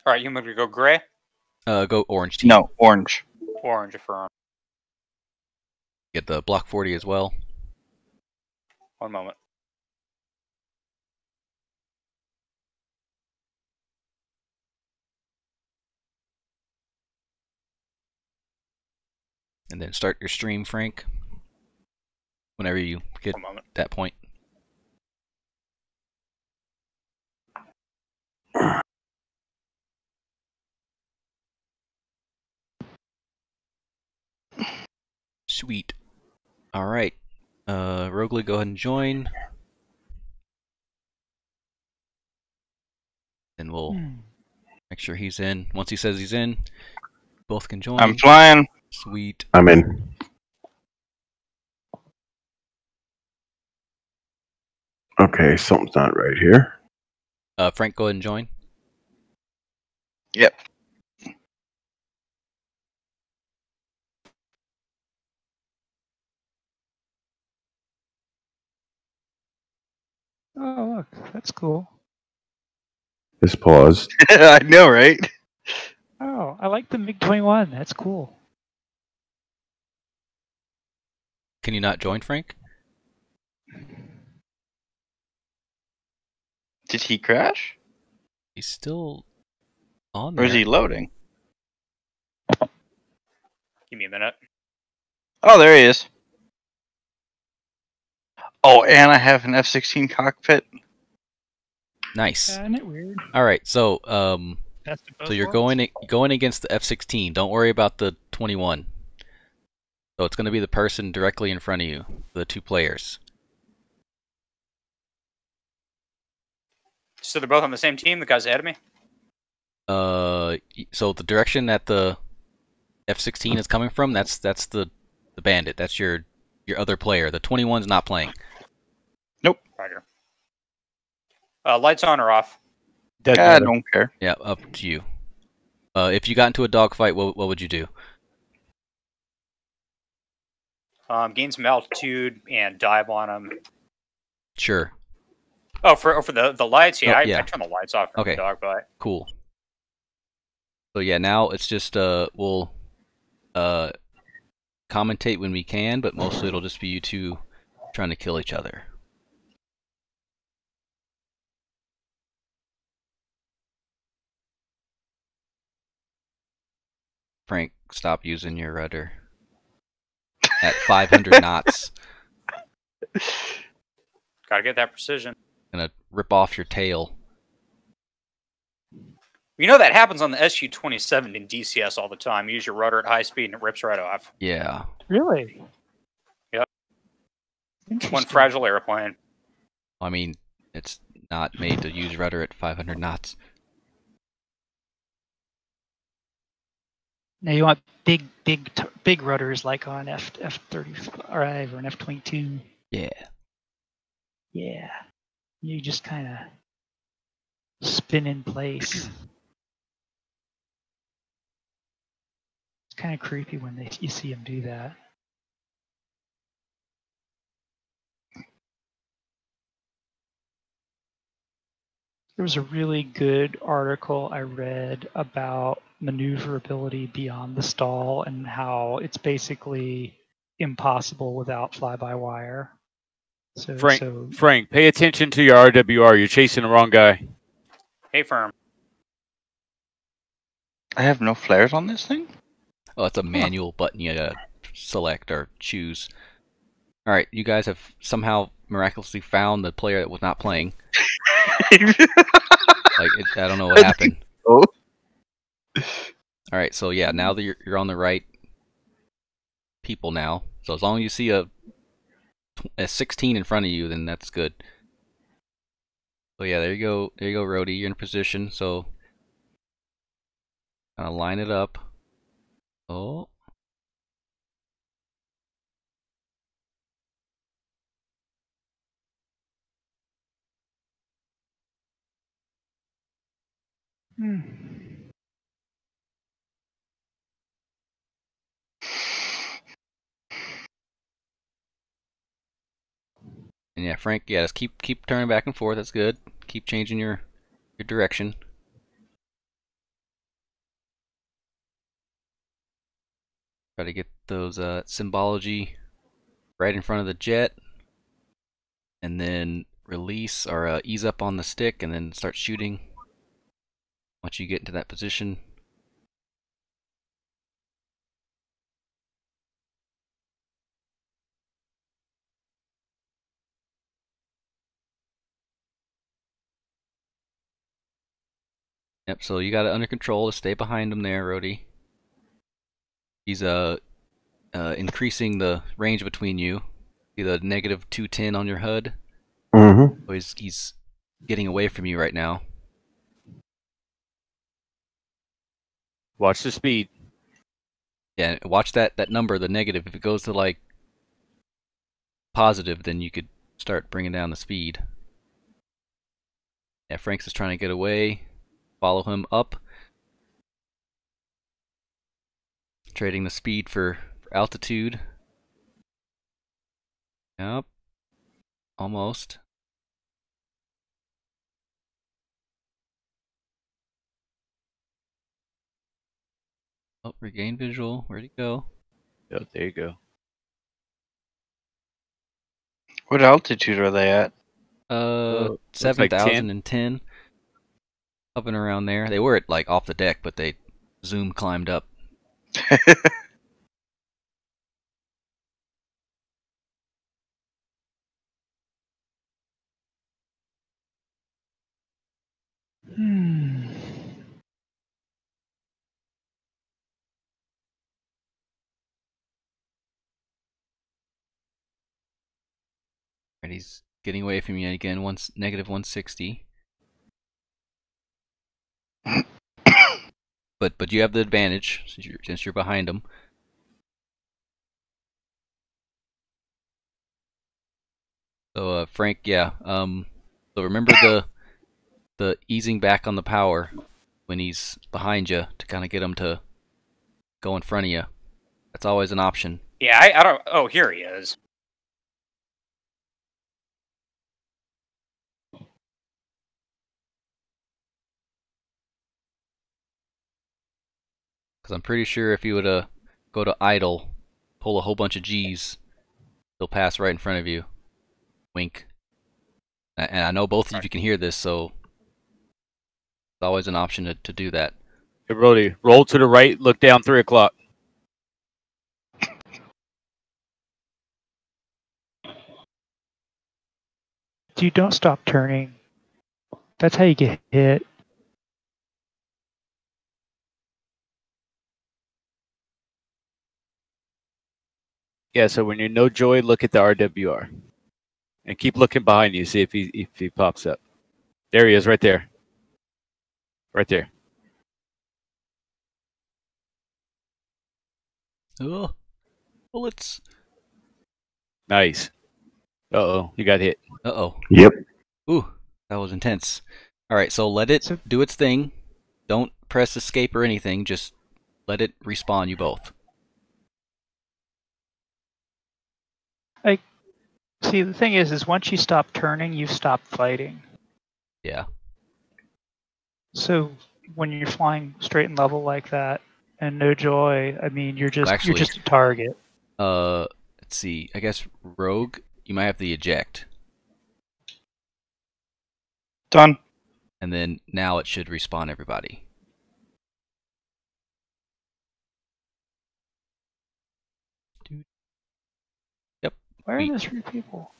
All right, you want me to go gray? Uh, go orange team. No, orange. Orange, affirm. Get the block 40 as well. One moment. And then start your stream, Frank. Whenever you get that point. Sweet. All right. Uh, Roguelee, go ahead and join. And we'll Hmm. make sure he's in. Once he says he's in, both can join. I'm flying. Sweet. I'm in. Okay, something's not right here. Uh, Frank, go ahead and join. Yep. Oh, look, that's cool. It's paused. [LAUGHS] I know, right? Oh, I like the MiG 21. That's cool. Can you not join, Frank? Did he crash? He's still on there. Or there. is he loading? Give me a minute. Oh, there he is. Oh, and I have an F 16 cockpit. Nice. Isn't it weird? All right. So, um, so you're going going against the F-16. Don't worry about the 21. So it's going to be the person directly in front of you, the two players. So they're both on the same team. The guys ahead of me. Uh, so the direction that the F-16 is coming from, that's that's the the bandit. That's your your other player. The 21's not playing. Nope. Roger. Uh, lights on or off? Dead I don't care. Yeah, up to you. Uh, if you got into a dogfight, what what would you do? Um, gain some altitude and dive on them. Sure. Oh, for oh, for the the lights, yeah, Oh, I, yeah. I turn the lights off. Okay. Okay. Dogfight. Cool. So yeah, now it's just uh we'll uh commentate when we can, but mostly it'll just be you two trying to kill each other. Frank stop using your rudder at 500 knots. [LAUGHS] Gotta get that precision. Gonna rip off your tail. You know that happens on the SU 27 in DCS all the time. You use your rudder at high speed and it rips right off. Yeah. Really? Yep. One fragile airplane. I mean, it's not made to use rudder at 500 knots. Now you want big, big, t- big rudders like on F F thirty five or an F twenty two. Yeah. Yeah, you just kind of spin in place. [CLEARS THROAT] it's kind of creepy when they you see them do that. There was a really good article I read about maneuverability beyond the stall and how it's basically impossible without fly-by-wire. So, Frank, so Frank, pay attention to your RWR. You're chasing the wrong guy. Hey, firm. I have no flares on this thing. Oh, it's a manual button you gotta select or choose. All right, you guys have somehow miraculously found the player that was not playing. [LAUGHS] Like, it, I don't know what [LAUGHS] happened. Oh. All right, so yeah, now that you're, you're on the right people now, so as long as you see a, a 16 in front of you, then that's good. So yeah, there you go, there you go, Roadie. You're in position, so kind of line it up. Oh, Hmm. And yeah, Frank, yeah, just keep keep turning back and forth. That's good. Keep changing your your direction. Try to get those uh, symbology right in front of the jet, and then release or uh, ease up on the stick, and then start shooting. Once you get into that position, Yep, so you got it under control to stay behind him there, Roadie. He's uh, uh increasing the range between you. See the negative 210 on your HUD? Mm-hmm. So he's, he's getting away from you right now. Watch the speed. Yeah, watch that, that number, the negative. If it goes to like positive, then you could start bringing down the speed. Yeah, Frank's is trying to get away. Follow him up. Trading the speed for, for altitude. Yep. Almost. Oh, regain visual. Where'd he go? Oh, there you go. What altitude are they at? Uh, looks seven like 10. thousand and ten. Up and around there. They were at like off the deck, but they zoom climbed up. Hmm. Right, he's getting away from you again. Once negative one sixty. But but you have the advantage since you're, since you're behind him. So uh, Frank, yeah. Um, so remember the the easing back on the power when he's behind you to kind of get him to go in front of you. That's always an option. Yeah, I, I don't. Oh, here he is. Because I'm pretty sure if you would uh, go to idle, pull a whole bunch of G's, they'll pass right in front of you. Wink. And I know both of you can hear this, so it's always an option to, to do that. Hey, Brody, roll to the right, look down three o'clock. You don't stop turning. That's how you get hit. Yeah, so when you're no joy, look at the RWR. And keep looking behind you, see if he if he pops up. There he is, right there. Right there. Oh, bullets. Nice. Uh oh, you got hit. Uh oh. Yep. Ooh, that was intense. All right, so let it do its thing. Don't press escape or anything. Just let it respawn you both. See, the thing is, is once you stop turning, you stop fighting. Yeah. So when you're flying straight and level like that, and no joy, I mean, you're just Actually- you're just a target. Uh, let's see. I guess rogue. You might have to eject, Done. and then now it should respawn everybody. Why are we- there three people?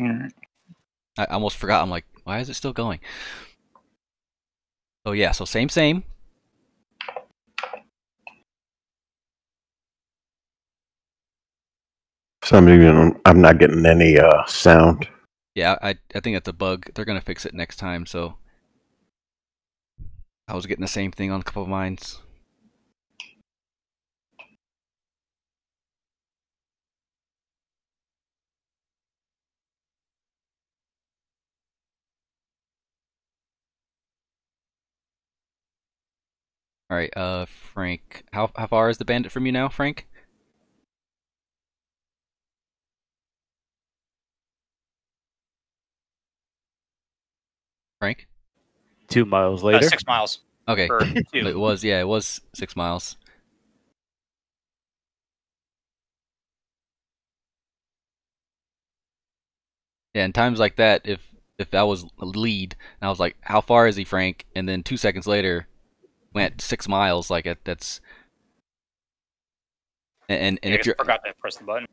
Alright. I I almost forgot. I'm like, why is it still going? Oh yeah. So same, same. For some reason, I'm not getting any uh, sound. Yeah, I I think that's a bug. They're gonna fix it next time. So I was getting the same thing on a couple of mines. All right, uh, Frank, how how far is the bandit from you now, Frank? Frank? Two miles Uh, later. six miles. Okay. [LAUGHS] It was, yeah, it was six miles. Yeah, in times like that, if if I was a lead and I was like, "How far is he, Frank?" and then two seconds later, went six miles, like it, that's. And and, and I if you're forgot to press the button.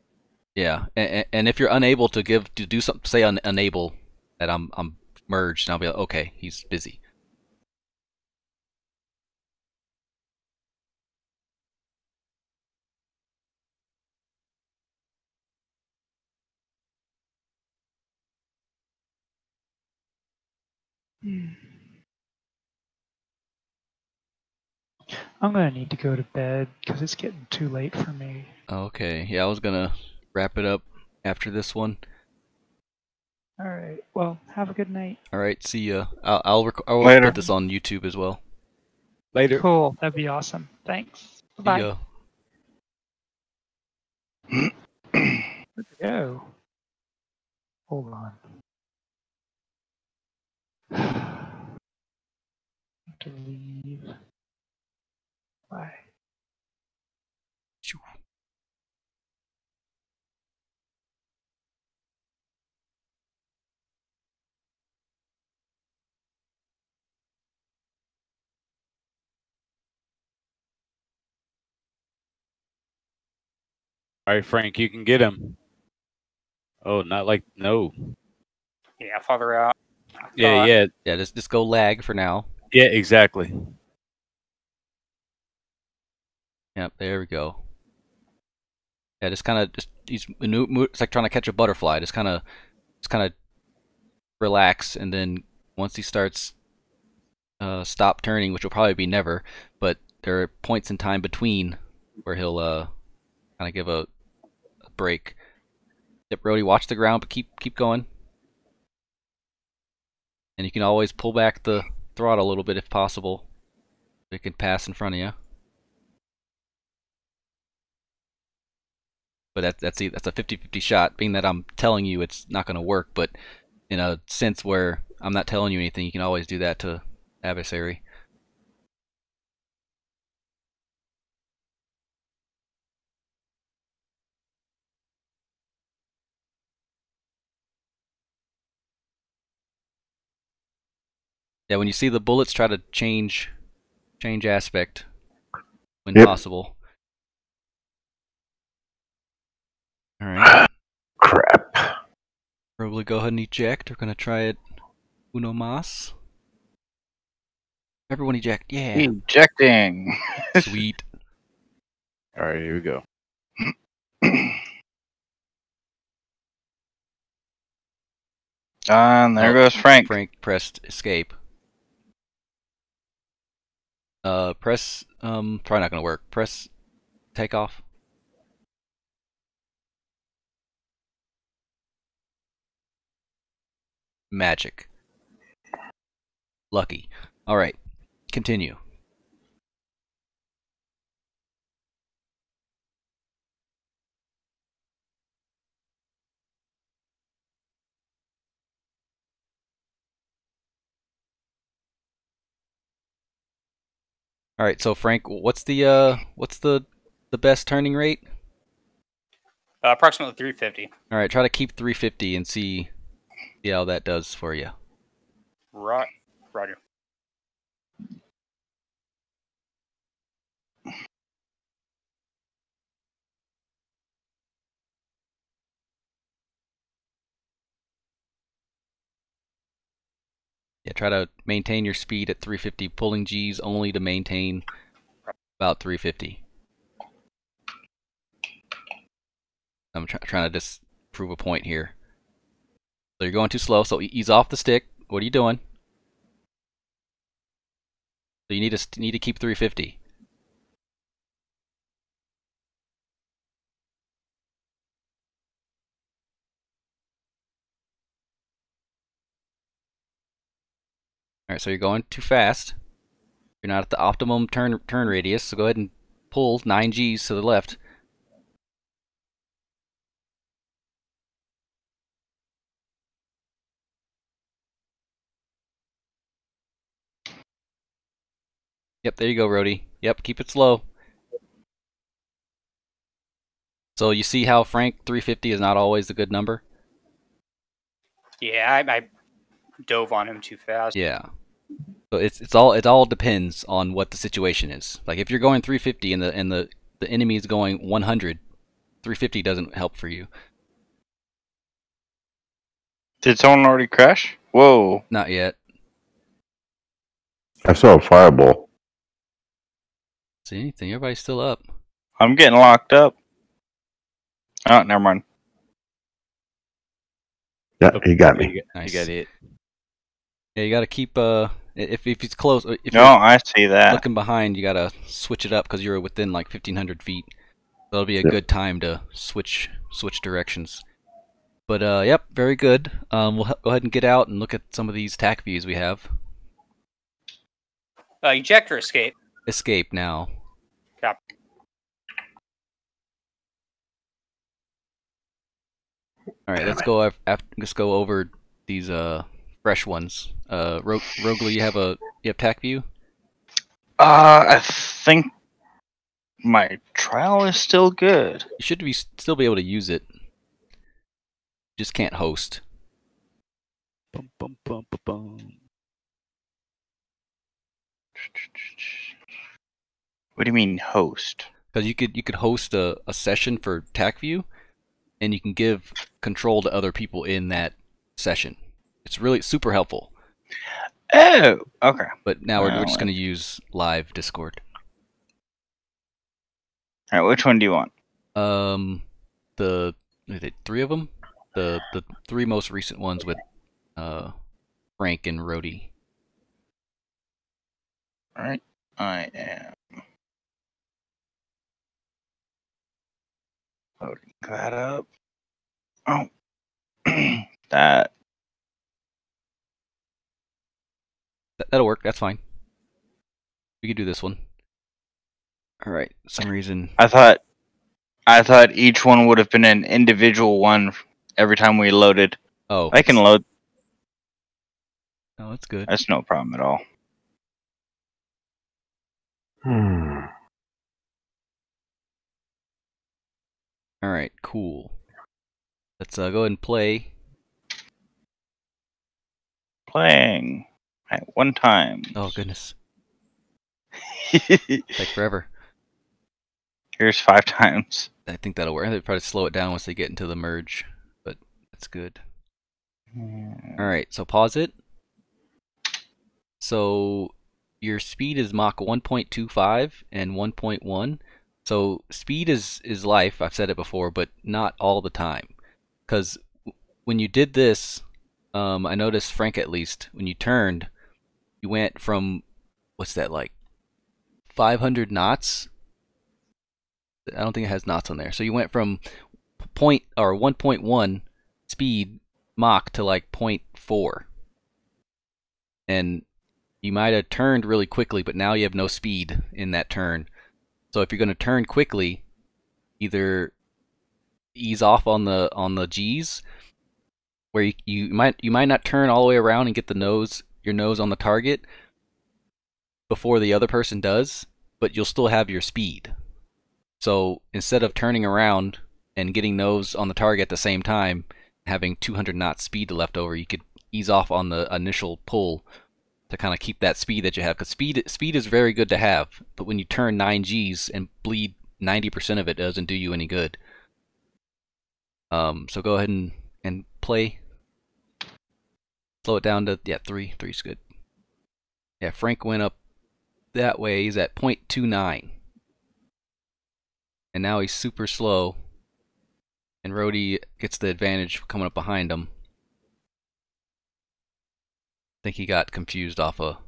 yeah, and, and if you're unable to give to do something, say un, unable that I'm I'm merged, and I'll be like, okay, he's busy. Hmm. I'm gonna need to go to bed because it's getting too late for me. Okay, yeah, I was gonna wrap it up after this one. All right. Well, have a good night. All right, see ya. I'll I'll, rec- I'll Later. put this on YouTube as well. Later. Cool. That'd be awesome. Thanks. Bye. ya. Where'd it go? Hold on. [SIGHS] Have to leave. Bye. Shoo. All right, Frank, you can get him. Oh, not like no. Yeah, farther out. Yeah, yeah, Yeah, just just go lag for now. yeah, exactly. Yep, there we go. Yeah, just kind of just he's it's like trying to catch a butterfly. Just kind of just kind of relax, and then once he starts uh, stop turning, which will probably be never, but there are points in time between where he'll uh kind of give a, a break. Yep, Brody, watch the ground, but keep keep going. And you can always pull back the throttle a little bit if possible. It can pass in front of you. But that, that's a, that's a 50-50 shot. Being that I'm telling you it's not going to work, but in a sense where I'm not telling you anything, you can always do that to adversary. Yeah, when you see the bullets try to change Change aspect when Yep. possible. All right. Crap. Probably go ahead and eject. We're gonna try it uno mas. Everyone eject. Yeah. Ejecting. [LAUGHS] Sweet. All right, here we go. [CLEARS THROAT] and there Oh, goes Frank. Frank pressed escape. Uh, press. Um, probably not gonna work. Press takeoff. Magic. Lucky. All right. Continue. All right. So Frank, what's the uh, what's the the best turning rate? Uh, approximately 350. All right. Try to keep 350 and see see how that does for you. Right. Roger. Yeah, try to maintain your speed at 350, pulling G's only to maintain about 350. I'm try- trying to just prove a point here. So you're going too slow, so ease off the stick. What are you doing? So you need to need to keep 350. All right, so you're going too fast. You're not at the optimum turn turn radius, so go ahead and pull 9 Gs to the left. Yep, there you go, Rody. Yep, keep it slow. So you see how Frank 350 is not always a good number? Yeah, I, I dove on him too fast. Yeah. So it's it's all it all depends on what the situation is. Like if you're going 350 and the and the the enemy is going 100, 350 doesn't help for you. Did someone already crash? Whoa. Not yet. I saw a fireball. See anything? Everybody's still up. I'm getting locked up. Oh, never mind. Yeah, he got me. You got, Nice. you got it. Yeah, you got to keep uh if if it's close if no, I see that. looking behind, you got to switch it up because you're within like 1500 feet. That'll be a Yeah. good time to switch switch directions. But uh, yep, very good. Um, we'll h- go ahead and get out and look at some of these Tacviews we have. Uh, eject or escape. Escape now. Cop. All right, let's go. Af- af- let's go over these uh fresh ones. Uh, Ro- Roguelee, you have a you have Tacview. Uh, I think my trial is still good. You should be still be able to use it. Just can't host. Bum, bum, bum, bum, bum. [LAUGHS] What do you mean host? because you could you could host a, a session for Tacview, and you can give control to other people in that session. It's really super helpful. Oh, okay. But now we're, we're just going to use live Discord. All right, which one do you want? Um, the three of them, the the three most recent ones with uh Frank and Roadie. All right, I am loading that up. Oh, [CLEARS THROAT] that That, that'll work. That's fine. We can do this one. All right. Some reason. I thought I thought each one would have been an individual one every time we loaded. Oh, I can load. Oh, that's good. That's no problem at all. Hmm. All right. Cool. Let's uh, go ahead and play. Playing at one time. Oh goodness. [LAUGHS] Take forever. Here's five times. I think that'll work. They probably slow it down once they get into the merge, but that's good. All right, so pause it. So your speed is Mach 1.25 and 1.1. So speed is is life. I've said it before, but not all the time. Because when you did this, um, I noticed Frank at least when you turned, you went from what's that like 500 knots. I don't think it has knots on there. So you went from point or 1.1 speed Mach to like 0.4. And you might have turned really quickly, but now you have no speed in that turn. So if you're going to turn quickly, either ease off on the on the G's, where you, you might you might not turn all the way around and get the nose your nose on the target before the other person does, but you'll still have your speed. So instead of turning around and getting nose on the target at the same time, having 200 knots speed left over, you could ease off on the initial pull to kind of keep that speed that you have. Because speed speed is very good to have, but when you turn 9 Gs and bleed 90% of it, doesn't do you any good. Um, so go ahead and, and play. Slow it down to, yeah, 3. Three's good. Yeah, Frank went up that way. He's at 0.29. And now he's super slow. And Roadie gets the advantage coming up behind him. I think he got confused off of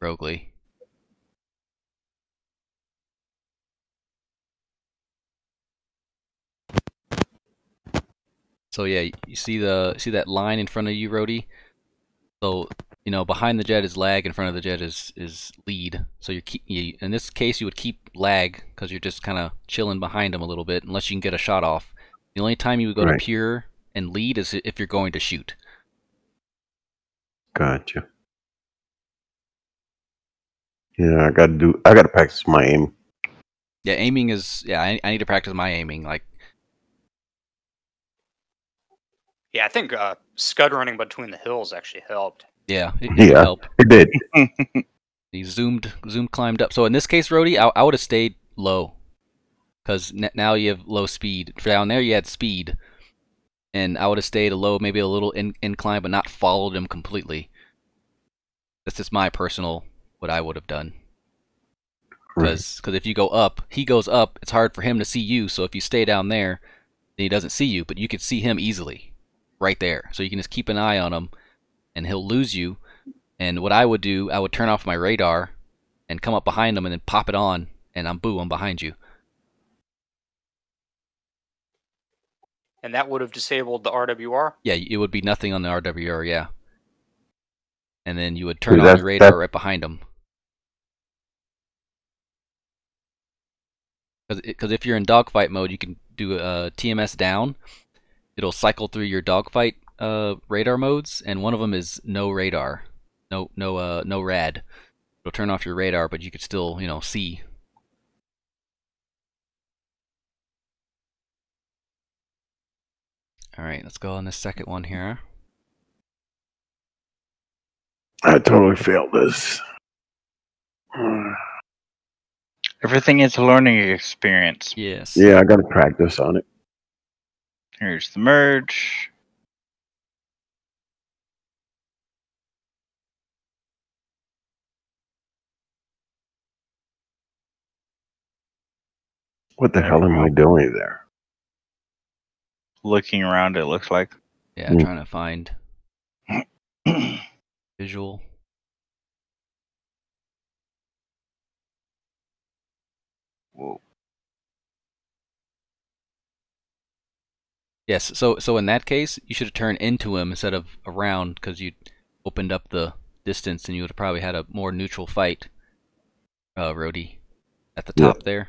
Roguelee. So yeah, you see the see that line in front of you, Roadie? So you know behind the jet is lag, in front of the jet is is lead. So you're keep you, in this case you would keep lag because you're just kind of chilling behind him a little bit, unless you can get a shot off. The only time you would go Right. to pure and lead is if you're going to shoot. Gotcha. Yeah, I gotta do. I gotta practice my aim. Yeah, aiming is yeah. I, I need to practice my aiming. Like Yeah, I think uh, scud running between the hills actually helped. yeah, it, it Yeah. helped. It did. [LAUGHS] He zoomed, zoomed, climbed up. So in this case, Roadie, I, I would have stayed low, because now you have low speed. For down there, you had speed, and I would have stayed a low, maybe a little in, incline, but not followed him completely. That's just my personal what I would have done. Right. Because if you go up, he goes up. It's hard for him to see you. So if you stay down there, then he doesn't see you. But you can see him easily, right there. So you can just keep an eye on him, and he'll lose you. And what I would do, I would turn off my radar, and come up behind him, and then pop it on, and I'm boo, I'm behind you. And that would have disabled the RWR. Yeah, it would be nothing on the RWR. Yeah. And then you would turn Dude, on the radar that- right behind them. Because if you're in dogfight mode, you can do uh, TMS down. It'll cycle through your dogfight uh, radar modes, and one of them is no radar, no no uh, no rad. It'll turn off your radar, but you could still you know see. All right, let's go on the second one here. I totally failed this. [SIGHS] Everything is a learning experience. Yes. Yeah, I gotta practice on it. Here's the merge. What the hell am I doing there? Looking around, it looks like. Yeah, Mm. trying to find [CLEARS THROAT] visual. Whoa. Yes, so so in that case, you should have turned into him instead of around because you opened up the distance and you would have probably had a more neutral fight. Uh, Roadie, at the Yeah. top there.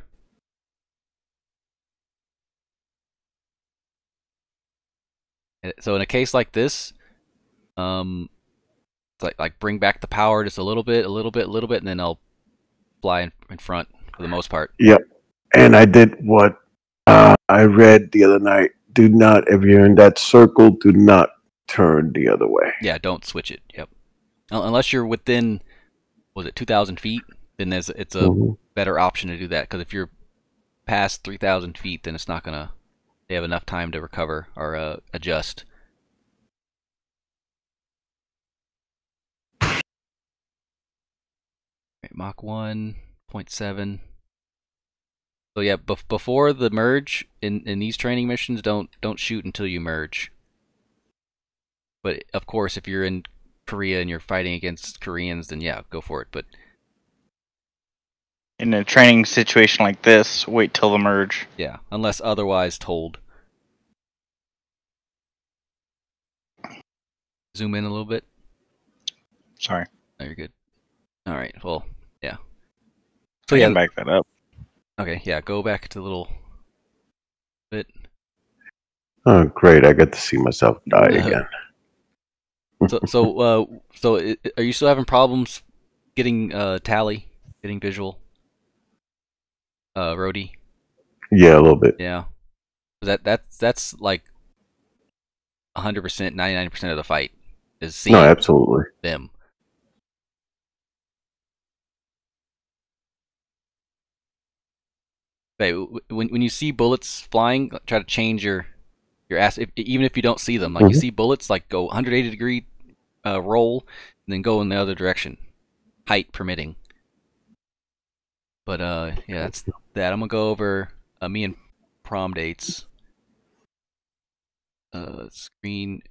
So in a case like this, um, it's like like bring back the power just a little bit, a little bit, a little bit, and then I'll fly in, in front for the most part. Yep. And I did what uh, I read the other night. Do not, if you're in that circle, do not turn the other way. Yeah, don't switch it. Yep. Unless you're within, was it 2,000 feet? then there's it's a Mhm. better option to do that because if you're past 3,000 feet, then it's not gonna. They have enough time to recover or uh, adjust. Mach 1.7. So yeah, bef- before the merge in, in these training missions, don't don't shoot until you merge. But of course, if you're in Korea and you're fighting against Koreans, then yeah, go for it. But In a training situation like this, wait till the merge. yeah, unless otherwise told. Zoom in a little bit. Sorry. Oh, you're good. All right. Well, yeah. So So yeah, yeah. back that up. Okay. Yeah. Go back to the little bit. Oh, great! I get to see myself die Uh-huh. again. So so uh so i- are you still having problems getting uh tally, getting visual? Uh, Roadie. Yeah, a little bit. Yeah. That that's that's like 100%, 99% of the fight is seeing No, absolutely. them. W- when when you see bullets flying, try to change your your ass. If, even if you don't see them, like you Mhm. see bullets, like go 180 degree uh, roll, and then go in the other direction, height permitting. But uh, yeah, that's that. I'm gonna go over uh, me and prom dates. Uh, screen.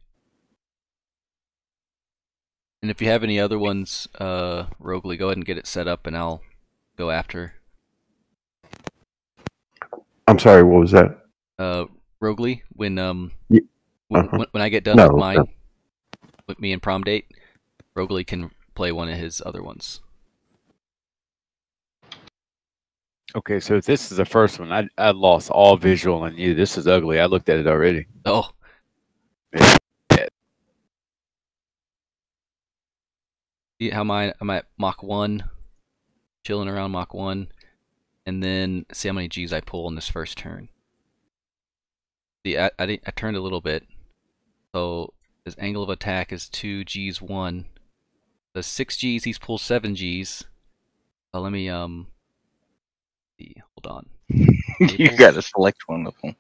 And if you have any other ones, uh, Roguelee, go ahead and get it set up, and I'll go after. I'm sorry. What was that? uh Roguelee when um Ye- when, uh-huh. when, when I get done No, with mine no. with me and prom date, Roguelee can play one of his other ones. Okay, so this is the first one. I I lost all visual on you. This is ugly. I looked at it already. Oh. Yeah. See how mine I'm at Mach one, chilling around Mach one, and then see how many G's I pull in this first turn. See, I I, didn't, I turned a little bit, so his angle of attack is two G's one. The six G's he's pulled seven G's. Uh, let me um. See, hold on. [LAUGHS] you Tables. gotta select one of them.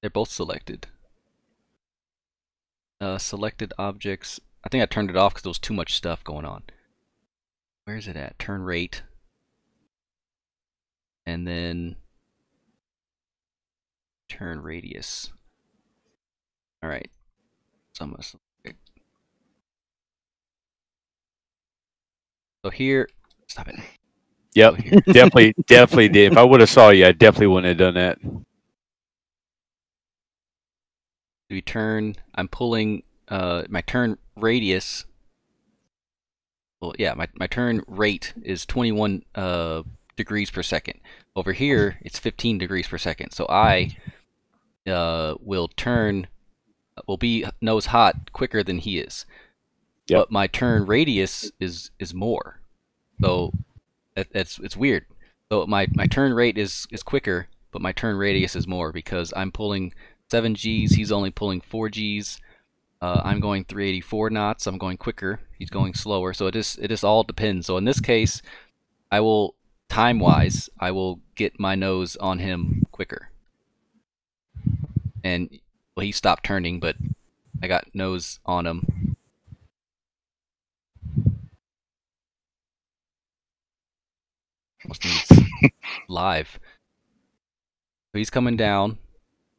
They're both selected. Uh, selected objects. I think I turned it off because there was too much stuff going on. Where is it at? Turn rate. And then turn radius. All right. So I'm gonna So here, stop it. Yep, definitely, [LAUGHS] definitely did. If I would have saw you, I definitely wouldn't have done that. we turn i'm pulling uh my turn radius well yeah my, my turn rate is 21 uh degrees per second over here it's 15 degrees per second so i uh will turn will be nose hot quicker than he is Yep. but my turn radius is is more so that, that's it's weird so my my turn rate is is quicker but my turn radius is more because i'm pulling seven G's. He's only pulling four G's. Uh, I'm going 384 knots. I'm going quicker. He's going slower. So it just it just all depends. So in this case, I will time wise, I will get my nose on him quicker. And well, he stopped turning, but I got nose on him. Almost needs [LAUGHS] live. So he's coming down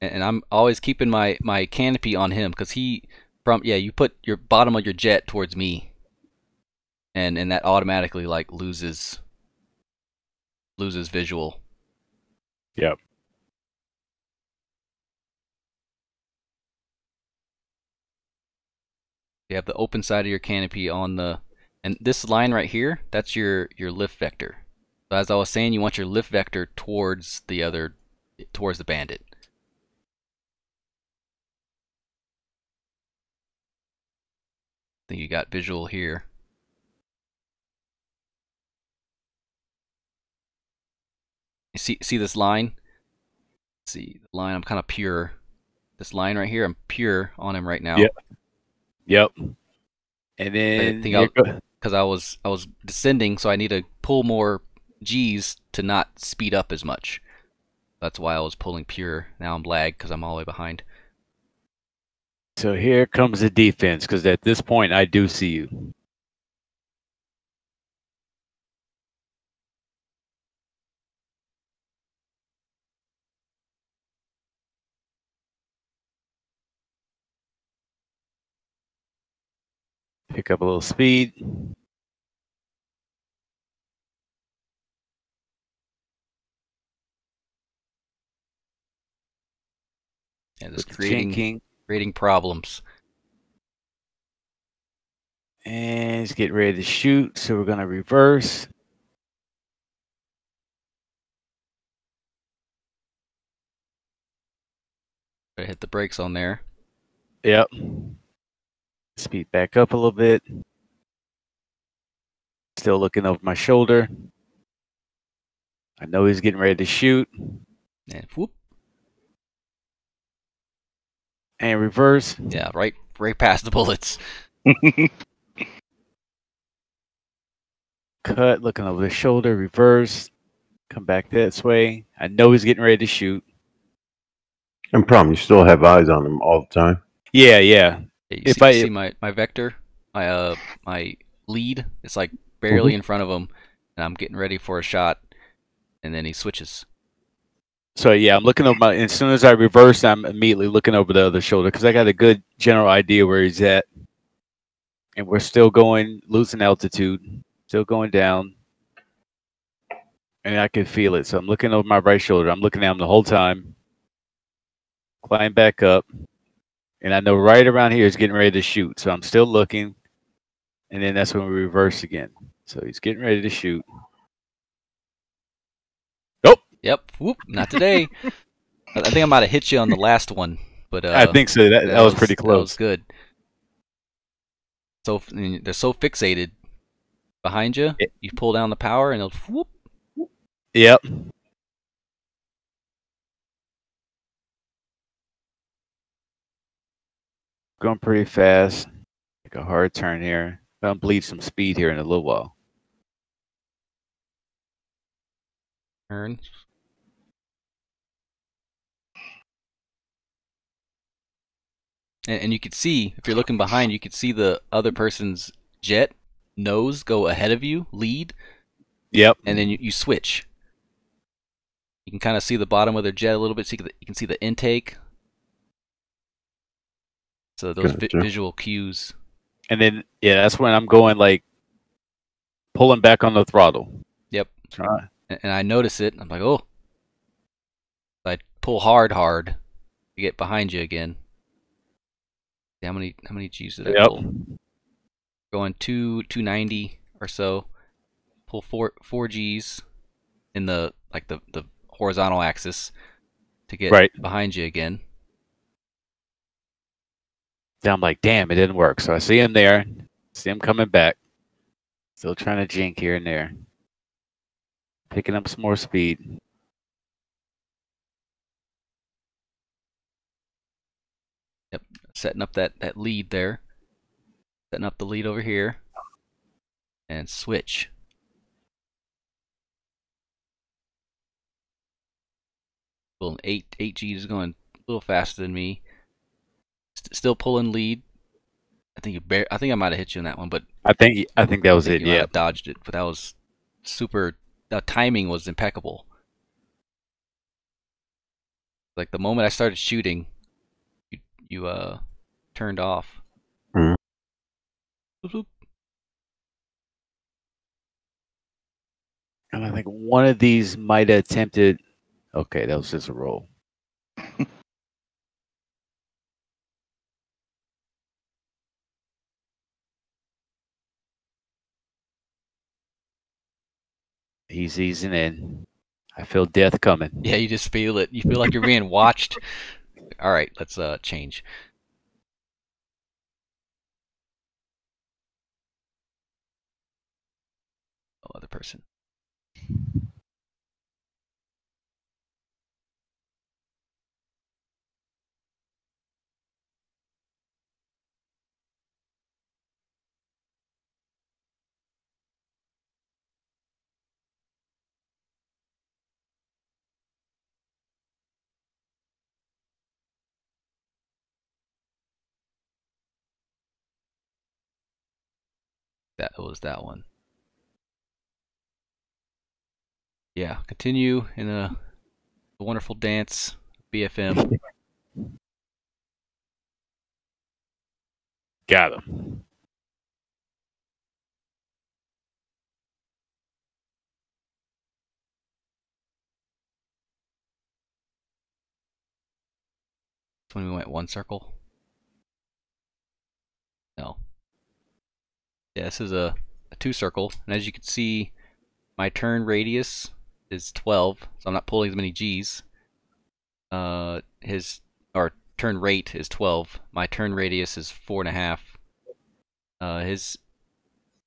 and and I'm always keeping my my canopy on him because he from yeah you put your bottom of your jet towards me and and that automatically like loses loses visual Yep. you have the open side of your canopy on the and this line right here that's your your lift vector so as I was saying you want your lift vector towards the other towards the bandit think you got visual here. You see see this line? see the line I'm kind of pure. This line right here, I'm pure on him right now. Yep. Yep. And then think I'll- Because I was I was descending, so I need to pull more G's to not speed up as much. That's why I was pulling pure. Now I'm lagged because I'm all the way behind. So here comes the defense, because at this point I do see you. Pick up a little speed. With just creating creating problems. And he's getting ready to shoot, so we're gonna reverse. Gotta hit the brakes on there. Yep. Speed back up a little bit. Still looking over my shoulder. I know he's getting ready to shoot. And whoop. And reverse. Yeah, right right past the bullets. [LAUGHS] Cut, looking over the shoulder, reverse. Come back this way. I know he's getting ready to shoot. And problem, you still have eyes on him all the time. Yeah, yeah. Yeah, you If see, I- see my, my vector, my uh my lead, it's like barely Mm-hmm. in front of him, and I'm getting ready for a shot, and then he switches. So yeah, I'm looking over my. As soon as I reverse, I'm immediately looking over the other shoulder because I got a good general idea where he's at. And we're still going, losing altitude, still going down, and I can feel it. So I'm looking over my right shoulder. I'm looking at him the whole time. Climb back up, and I know right around here he's getting ready to shoot. So I'm still looking, and then that's when we reverse again. So he's getting ready to shoot. Yep, whoop, not today. I I think I might have hit you on the last one, but uh, I think so. That, that, was, pretty close. That was close. good. So they're so fixated behind you. Yeah. You pull down the power, and they'll whoop. Yep. Going pretty fast. Take a hard turn here. Gonna bleed some speed here in a little while. Turn. And, and you could see, if you're looking behind, you could see the other person's jet nose go ahead of you, lead, Yep. and then you, you switch. You can kind of see the bottom of their jet a little bit, so you can, you can see the intake. So those vi- visual cues. And then yeah, that's when I'm going like pulling back on the throttle. Yep. And, and I notice it. I'm like, oh. I pull hard, hard to get behind you again. See, how many how many G's did I Yep. pull? Going two two ninety or so. Pull four four G's in the like the the horizontal axis to get Right. behind you again. Then I'm like, damn, it didn't work. So I see him there. See him coming back. Still trying to jink here and there. Picking up some more speed. Setting up that that lead there. Setting up the lead over here. And switch. Well, 8, 8G is going a little faster than me. St- still pulling lead. I think you bar- I think I might have hit you in that one, but I think I think that was think it. Yeah. have dodged it. But that was super. The timing was impeccable. Like the moment I started shooting, you you uh turned off. Boop, boop. And I think one of these might have attempted. Okay, that was just a roll. [LAUGHS] He's easing in. I feel death coming. Yeah, you just feel it. You feel like you're being watched. [LAUGHS] All right, let's uh change. Oh, other person. That was that one. Yeah, continue in a, a wonderful dance, BFM. [LAUGHS] Got him. when we went one circle. No. Yeah, this is a, a two circle, and as you can see, my turn radius is 12, so I'm not pulling as many G's. Uh, his or turn rate is 12. My turn radius is four and a half. Uh, his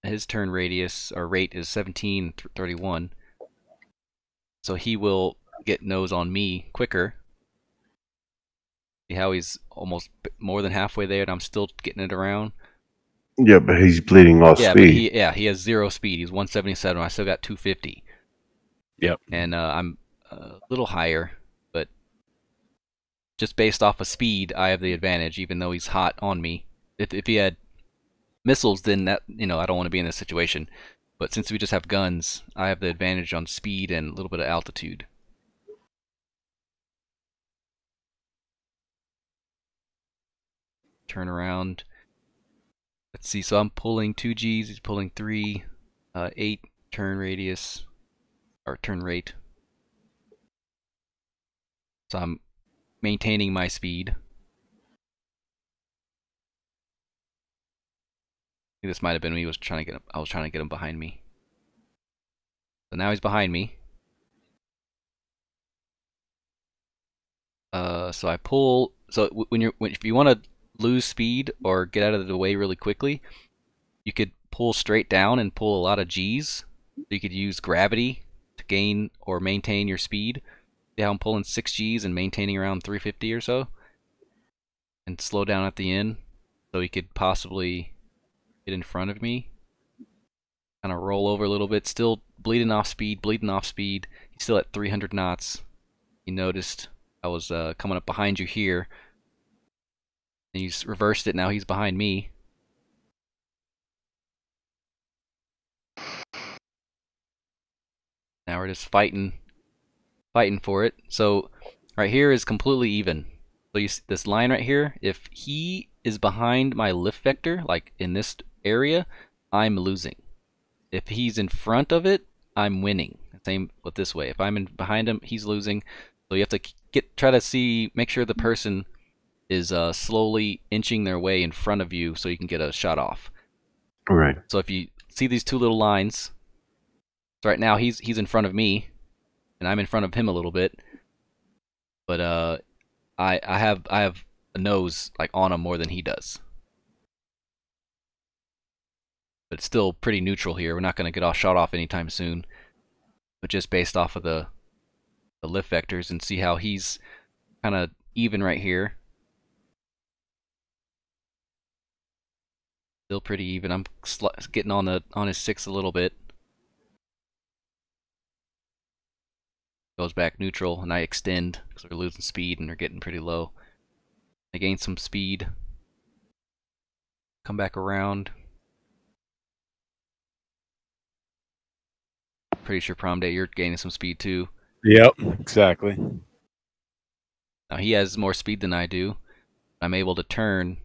his turn radius or rate is 17, 31. So he will get nose on me quicker. See how he's almost more than halfway there, and I'm still getting it around. Yeah, but he's bleeding off yeah, but speed. he yeah he has zero speed. He's 177. I still got 250. Yep. And uh, I'm a little higher, but just based off of speed, I have the advantage, even though he's hot on me. If if he had missiles, then that you know I don't want to be in this situation. But since we just have guns, I have the advantage on speed and a little bit of altitude. Turn around. Let's see. So I'm pulling two G's. He's pulling three. Uh, eight turn radius or turn rate. So I'm maintaining my speed. This might have been me was trying to get him, I was trying to get him behind me. So now he's behind me. Uh, so I pull. So when you're when, if you want to lose speed or get out of the way really quickly, you could pull straight down and pull a lot of G's. You could use gravity to gain or maintain your speed. See how I'm pulling 6 G's and maintaining around 350 or so? And slow down at the end so he could possibly get in front of me. Kind of roll over a little bit, still bleeding off speed, bleeding off speed. He's still at 300 knots. You noticed I was uh, coming up behind you here. He's reversed it, now he's behind me. Now we're just fighting, fighting for it. So right here is completely even. So you see this line right here, if he is behind my lift vector, like in this area, I'm losing. If he's in front of it, I'm winning. Same with this way. If I'm in behind him, he's losing. So you have to get try to see, make sure the person is uh, slowly inching their way in front of you, so you can get a shot off. right. So if you see these two little lines, so right now he's he's in front of me, and I'm in front of him a little bit. But uh, I I have I have a nose like on him more than he does. But it's still pretty neutral here. We're not going to get all shot off anytime soon. But just based off of the the lift vectors and see how he's kind of even right here. Still pretty even. I'm getting on the on his six a little bit. Goes back neutral, and I extend because we're losing speed and they're getting pretty low. I gain some speed. Come back around. Pretty sure prom day you're gaining some speed too. Yep. Exactly. Now he has more speed than I do. I'm able to turn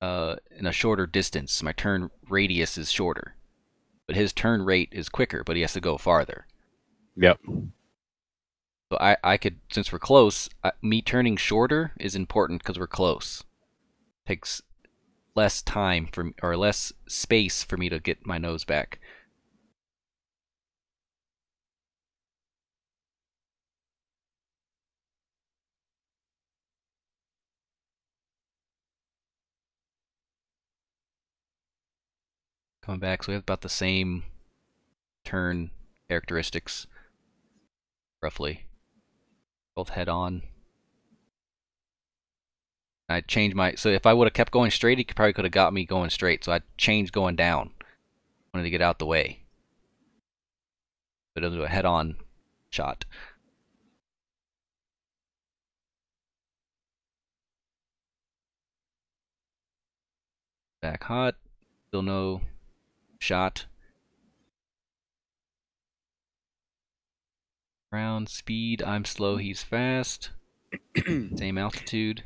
uh, in a shorter distance. My turn radius is shorter, but his turn rate is quicker. But he has to go farther. Yep. So I, I could, since we're close, I, me turning shorter is important because we're close. Takes less time for or less space for me to get my nose back. Coming back, so we have about the same turn characteristics, roughly. Both head on. I changed my so if I would have kept going straight, he probably could have got me going straight. So I changed going down. Wanted to get out the way. But it'll do a head-on shot. Back hot. Still no shot. Ground speed, I'm slow, he's fast. [CLEARS THROAT] Same altitude.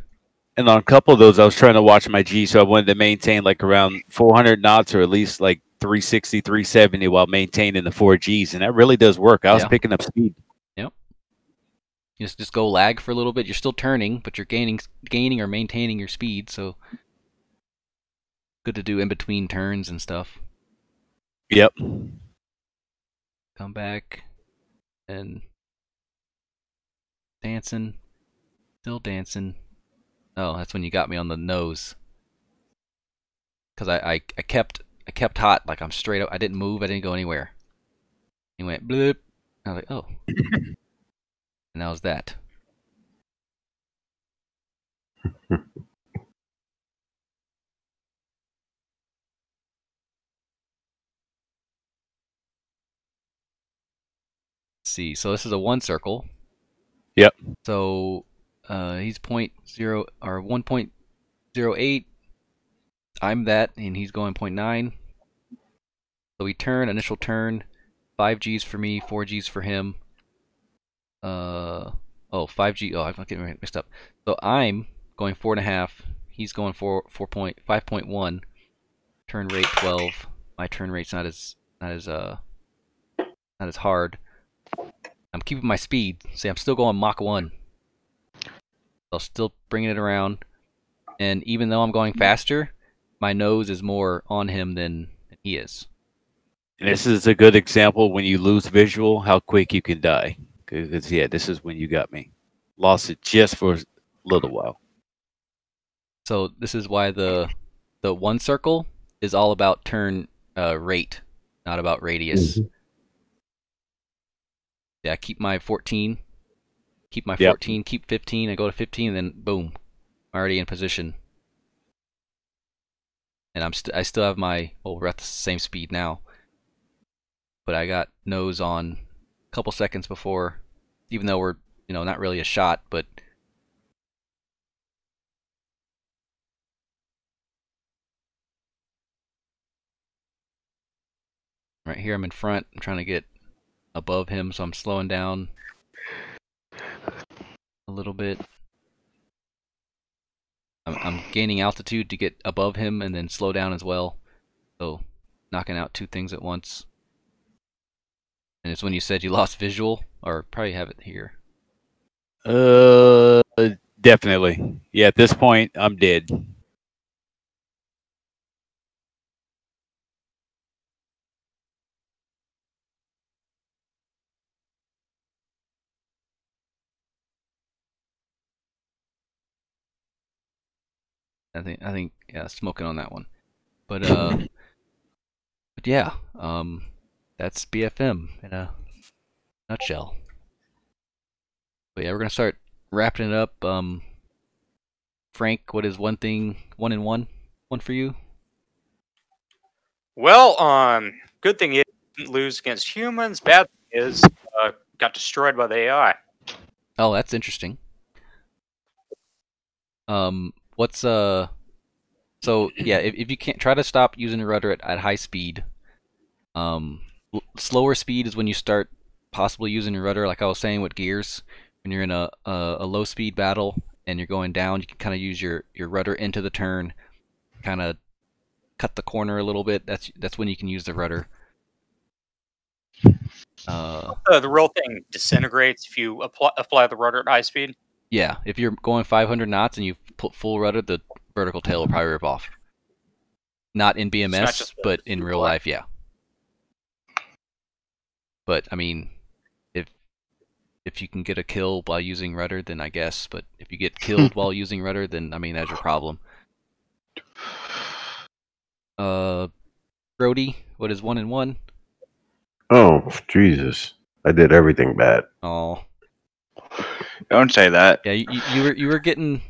And on a couple of those, I was trying to watch my G, so I wanted to maintain like around 400 knots or at least like 360, 370 while maintaining the four Gs, and that really does work. I was Yeah. picking up speed. Just just go lag for a little bit. You're still turning, but you're gaining gaining or maintaining your speed, so good to do in between turns and stuff. Yep. Come back and dancing. Still dancing. Oh, that's when you got me on the nose. Cause I, I, I kept I kept hot, like I'm straight up I didn't move, I didn't go anywhere. He went bloop. I was like, oh. [LAUGHS] and that was that. [LAUGHS] see, so this is a one circle. Yep. So uh, he's point zero or one point zero eight. I'm that, and he's going point nine. So we turn initial turn, five G's for me, four G's for him. Uh oh, five G. Oh, I'm getting mixed up. So I'm going four and a half. He's going four four point five point one. Turn rate twelve. My turn rate's not as not as uh not as hard. I'm keeping my speed. See, I'm still going Mach 1. So still bringing it around. And even though I'm going faster, my nose is more on him than, than he is. And this is a good example when you lose visual, how quick you can die. Because, yeah, this is when you got me. Lost it just for a little while. So this is why the the one circle is all about turn uh, rate, not about radius. Yeah, keep my 14. Keep my Yep. 14, keep 15, I go to 15, and then boom. I'm already in position. And I'm st- I still have my well, we're at the same speed now. But I got nose on a couple seconds before even though we're, you know, not really a shot, but Right here I'm in front. I'm trying to get above him, so I'm slowing down a little bit. I'm, I'm gaining altitude to get above him and then slow down as well. So knocking out two things at once. And it's when you said you lost visual, or probably have it here. Uh, definitely. Yeah, at this point, I'm dead. I think I think yeah, smoking on that one. But uh but yeah, um that's BFM in a nutshell. But yeah, we're gonna start wrapping it up. Um Frank, what is one thing one in one? One for you? Well, um, good thing is didn't lose against humans. Bad thing is uh, got destroyed by the AI. Oh, that's interesting. Um, what's uh, so yeah, if, if you can't try to stop using your rudder at, at high speed, um, slower speed is when you start possibly using your rudder. Like I was saying with gears, when you're in a a, a low speed battle and you're going down, you can kind of use your your rudder into the turn, kind of cut the corner a little bit. That's that's when you can use the rudder. Uh, Uh, the real thing disintegrates if you apply, apply the rudder at high speed. Yeah, if you're going 500 knots and you full rudder, the vertical tail will probably rip off. Not in BMS, just the but in real fly. life, yeah. But I mean, if if you can get a kill while using rudder, then I guess. But if you get killed [LAUGHS] while using rudder, then I mean that's your problem. Uh, Roadie, what is one and one? Oh, Jesus. I did everything bad. Oh, Don't say that. Yeah, you, you, you were you were getting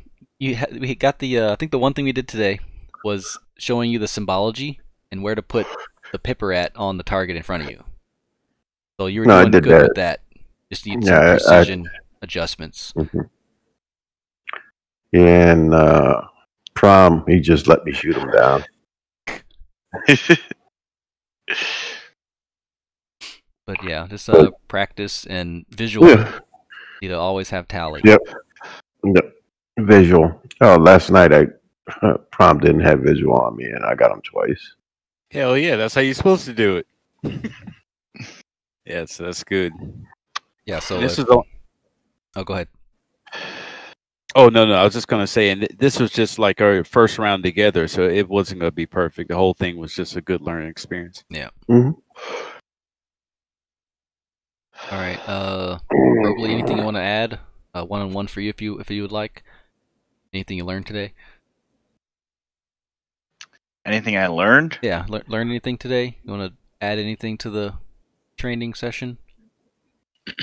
you we got the uh, I think the one thing we did today was showing you the symbology and where to put the pipper at on the target in front of you. So you were No, I doing did good that. with that. Just need Yeah, I- some I- precision adjustments. Mhm. And uh, prom, he just let me shoot him down. [LAUGHS] But yeah, just uh, practice and visual. Yeah. You know, always have tally. Yep. Yep. Visual. Oh, last night I [LAUGHS] prom didn't have visual on me, and I got them twice. Hell yeah, that's how you're supposed to do it. [LAUGHS] yes, that's good. Yeah. So this if- is the, oh, go ahead. oh no no I was just gonna say, and th- this was just like our first round together, so it wasn't gonna be perfect. The whole thing was just a good learning experience. hmm All right. Uh, Roguelee, anything you want to add? Uh, one on one for you, if you if you would like. Anything you learned today? Anything I learned? Yeah. Le- learn anything today? You want to add anything to the training session? [CLEARS THROAT]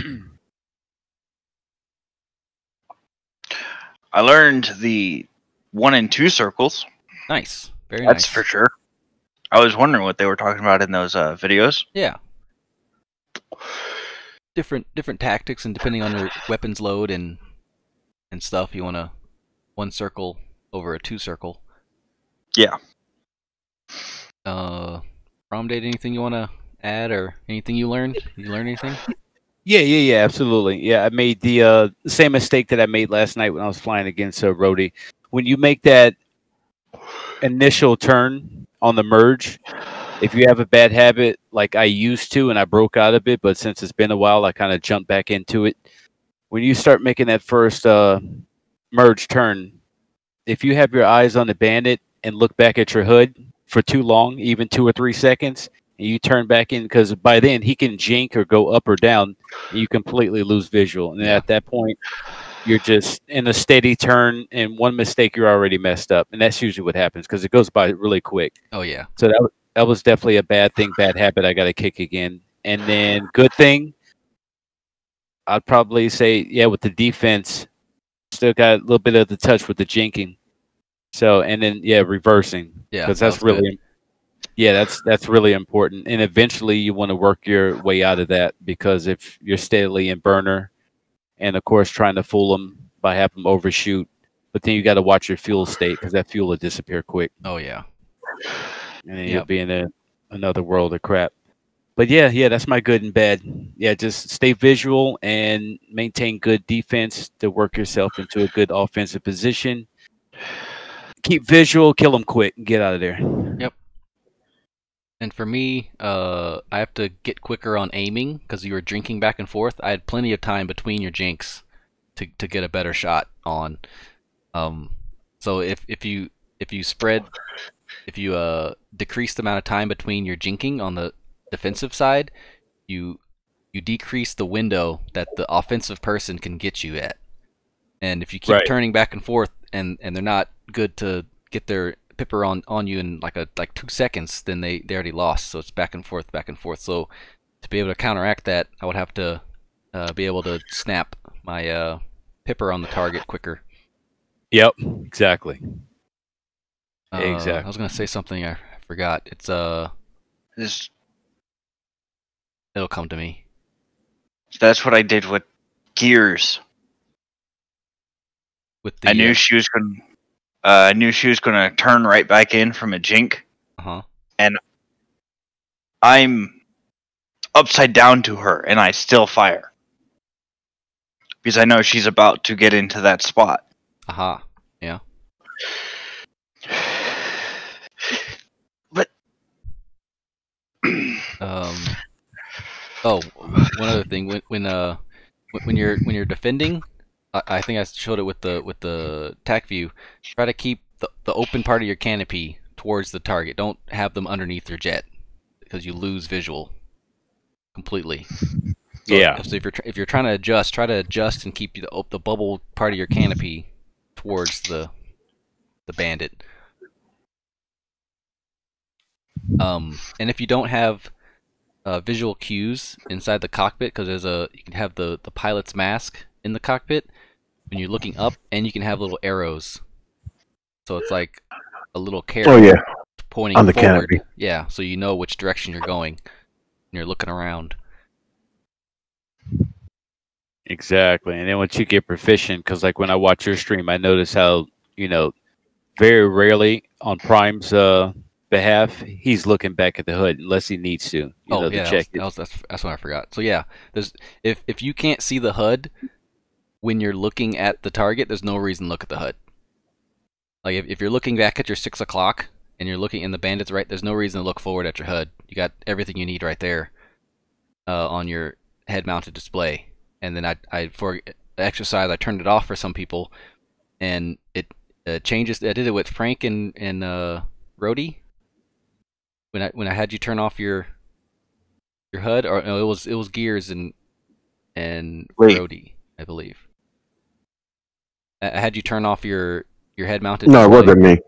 I learned the one and two circles. Nice. Very That's nice. for sure. I was wondering what they were talking about in those uh, videos. Yeah. Different different tactics and depending on your weapons load and and stuff, you want to one circle over a two circle. Yeah. Uh, prom date, anything you want to add or anything you learned? You learn anything? [LAUGHS] Yeah, yeah, yeah, absolutely. Yeah, I made the uh, same mistake that I made last night when I was flying against uh, Roadie. When you make that initial turn on the merge, if you have a bad habit like I used to and I broke out of it, but since it's been a while, I kind of jumped back into it. When you start making that first uh, merge turn, if you have your eyes on the bandit and look back at your HUD for too long, even two or three seconds, and you turn back in because by then he can jink or go up or down, and you completely lose visual. And at that point, you're just in a steady turn, and one mistake you're already messed up, and that's usually what happens because it goes by really quick. Oh yeah. So that that was definitely a bad thing, bad habit. I got to kick again, and then good thing. I'd probably say yeah, with the defense, still got a little bit of the touch with the jinking. So and then yeah, reversing Yeah. because that that's was good. really yeah that's that's really important and eventually you want to work your way out of that because if you're steadily in burner and of course trying to fool them by having them overshoot but then you got to watch your fuel state because that fuel will disappear quick Oh yeah. and then Yep. you'll be in a, another world of crap but yeah yeah that's my good and bad yeah just stay visual and maintain good defense to work yourself into a good offensive position keep visual kill them quick and get out of there Yep. And for me, uh, I have to get quicker on aiming because you were jinking back and forth. I had plenty of time between your jinks to to get a better shot on. Um, so if if you if you spread, if you uh decrease the amount of time between your jinking on the defensive side, you you decrease the window that the offensive person can get you at. And if you keep Right. turning back and forth and and they're not good to get their pipper on on you in like a like two seconds, then they they already lost. So it's back and forth, back and forth. So to be able to counteract that, I would have to uh, be able to snap my uh, pipper on the target quicker. yep exactly Uh, I was gonna say something I forgot. It's uh, This, it'll come to me. that's what I did with Gears. With the I knew uh, she was going. Uh, I knew she was going to turn right back in from a jink. uh-huh. And I'm upside down to her, and I still fire because I know she's about to get into that spot. Aha. Yeah. [SIGHS] But Um. Oh, one other thing. When when uh when- you're when you're defending, I, I think I showed it with the with the Tacview. Try to keep the the open part of your canopy towards the target. Don't have them underneath your jet because you lose visual completely. So Yeah. If, so if you're if you're trying to adjust, try to adjust and keep the the bubble part of your canopy towards the the bandit. Um, and if you don't have uh, visual cues inside the cockpit, because there's a you can have the the pilot's mask in the cockpit when you're looking up, and you can have little arrows. So it's like a little caret Oh yeah, pointing on the forward. canopy. Yeah, so you know which direction you're going. And you're looking around. Exactly. And then once you get proficient, because like when I watch your stream, I notice how, you know, very rarely on Prime's uh, behalf, he's looking back at the hood unless he needs to. You oh know, yeah, to that was, that was, that's that's what I forgot. So yeah, there's if if you can't see the HUD when you're looking at the target, there's no reason to look at the HUD. Like if, if you're looking back at your six o'clock and you're looking and the bandits right, there's no reason to look forward at your HUD. You got everything you need right there uh, on your head-mounted display. And then I I for exercise I turned it off for some people, and it uh, changes. I did it with Frank and and uh, Roadie when I when I had you turn off your your HUD, or no, it was it was Gears and and Wait. Roadie, I believe. I I had you turn off your your head mounted. No, it wasn't me.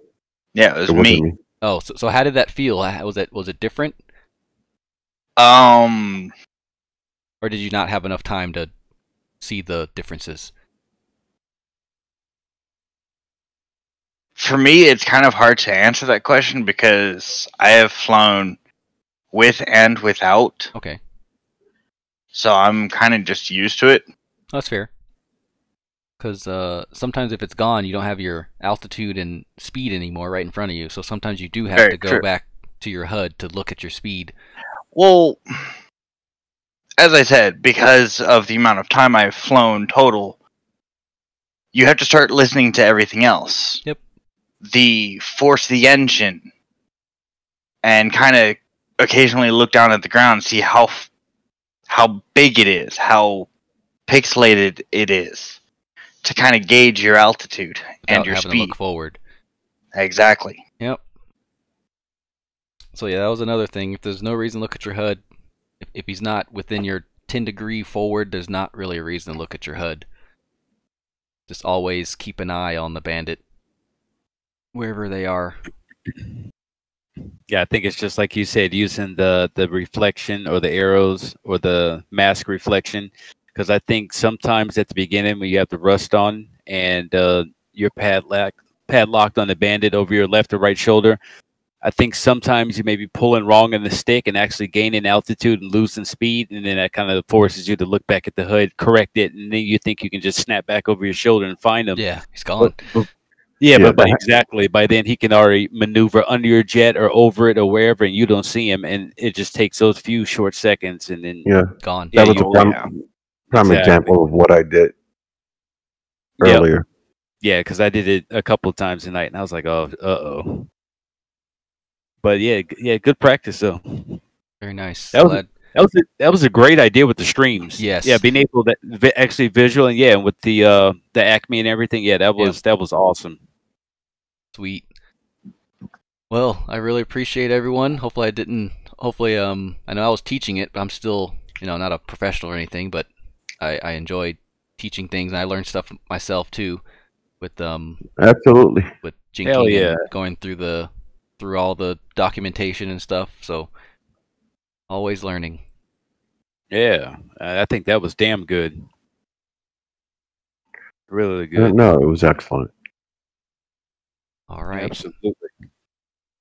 Yeah, it was It me. me. Oh, so so how did that feel? Was it was it different, Um, or did you not have enough time to see the differences? For me, it's kind of hard to answer that question because I have flown with and without, Okay, so I'm kind of just used to it. that's fair. Because uh, sometimes if it's gone, you don't have your altitude and speed anymore right in front of you. So sometimes you do have Very to go true. back to your HUD to look at your speed. Well, as I said, because of the amount of time I've flown total, you have to start listening to everything else. Yep. The force of the engine, and kind of occasionally look down at the ground and see how f- how big it is, how pixelated it is, to kind of gauge your altitude and without your having to speed. look forward. Exactly. Yep. So yeah, that was another thing. If there's no reason to look at your HUD, if, if he's not within your 10 degree forward, there's not really a reason to look at your HUD. Just always keep an eye on the bandit wherever they are. Yeah, I think it's just like you said, using the the reflection or the arrows or the mask reflection. Because I think sometimes at the beginning when you have the rust on and uh, you're padlock padlocked on the bandit over your left or right shoulder, I think sometimes you may be pulling wrong in the stick and actually gaining altitude and losing speed, and then that kind of forces you to look back at the HUD, correct it, and then you think you can just snap back over your shoulder and find them. Yeah, he's gone. Yeah, Yeah, but but- exactly by then he can already maneuver under your jet or over it or wherever, and you don't see him, and it just takes those few short seconds, and then Yeah, Gone. Yeah, that was a prime, prime Exactly. example of what I did Yep. earlier. yeah, because I did it a couple of times tonight, and I was like, oh, uh oh. But yeah, yeah, good practice though. Very nice. That was- Glad- That was a, that was a great idea with the streams. Yes. Yeah, being able to vi- actually visual and yeah, and with the uh the ACMI and everything. Yeah, that was that was awesome. Sweet. Well, I really appreciate everyone. Hopefully I didn't hopefully um I know I was teaching it, but I'm still, you know, not a professional or anything, but I, I enjoy teaching things and I learned stuff myself too with um Absolutely. with jinking Hell and yeah. going through the through all the documentation and stuff. So always learning. Yeah, uh, I think that was damn good. Really good. No, it was excellent. All right. Absolutely.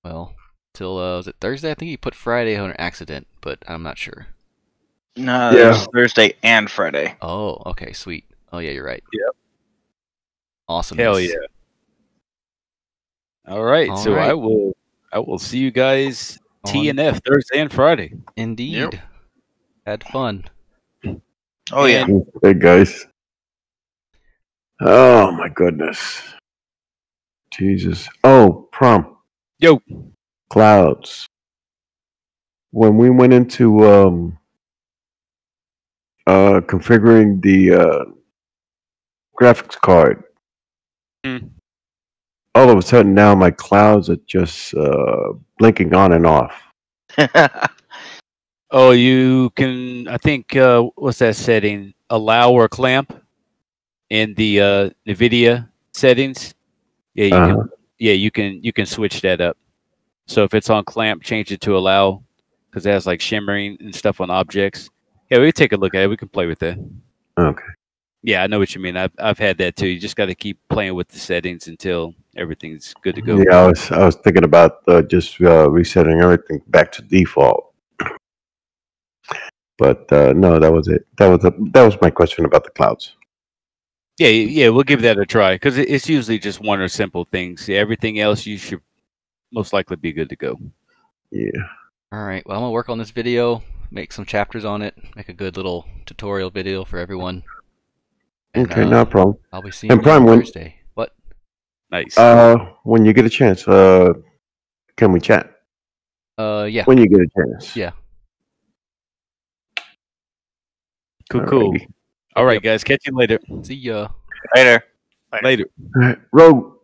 Well, till uh, was it Thursday? I think he put Friday on an accident, but I'm not sure. No, Yeah. it was Thursday and Friday. Oh, okay, sweet. Oh yeah, you're right. Yep. Awesome. Hell yeah. All right, All so I will I will see you guys T On- and F Thursday and Friday. Indeed. Had fun. Oh yeah. Hey guys. Oh my goodness. Jesus. Oh, prom Yo, clouds. When we went into um uh configuring the uh graphics card, Hmm. All of a sudden now my clouds are just uh blinking on and off. [LAUGHS] oh, you can I think uh, what's that setting? Allow or clamp in the uh, NVIDIA settings. Yeah, you Uh-huh. can, yeah, you can you can switch that up. So if it's on clamp, change it to allow because it has like shimmering and stuff on objects. Yeah, we can take a look at it. We can play with that. Okay. Yeah, I know what you mean. I've I've had that too. You just got to keep playing with the settings until everything's good to go. Yeah, I was I was thinking about uh, just uh, resetting everything back to default. But uh, no, that was it. That was a, that was my question about the clouds. Yeah, yeah, we'll give that a try because it's usually just one or simple things. Everything else you should most likely be good to go. Yeah. All right. Well, I'm gonna work on this video, make some chapters on it, make a good little tutorial video for everyone. And, Okay, uh, no problem. I'll be seeing And you Prime, on when- Thursday. What? Nice. Uh, when you get a chance, uh, can we chat? Uh, yeah. When you get a chance. Yeah. cool, cool. All right, guys. Catch you later. See ya. Later. Later. All right. Rogue,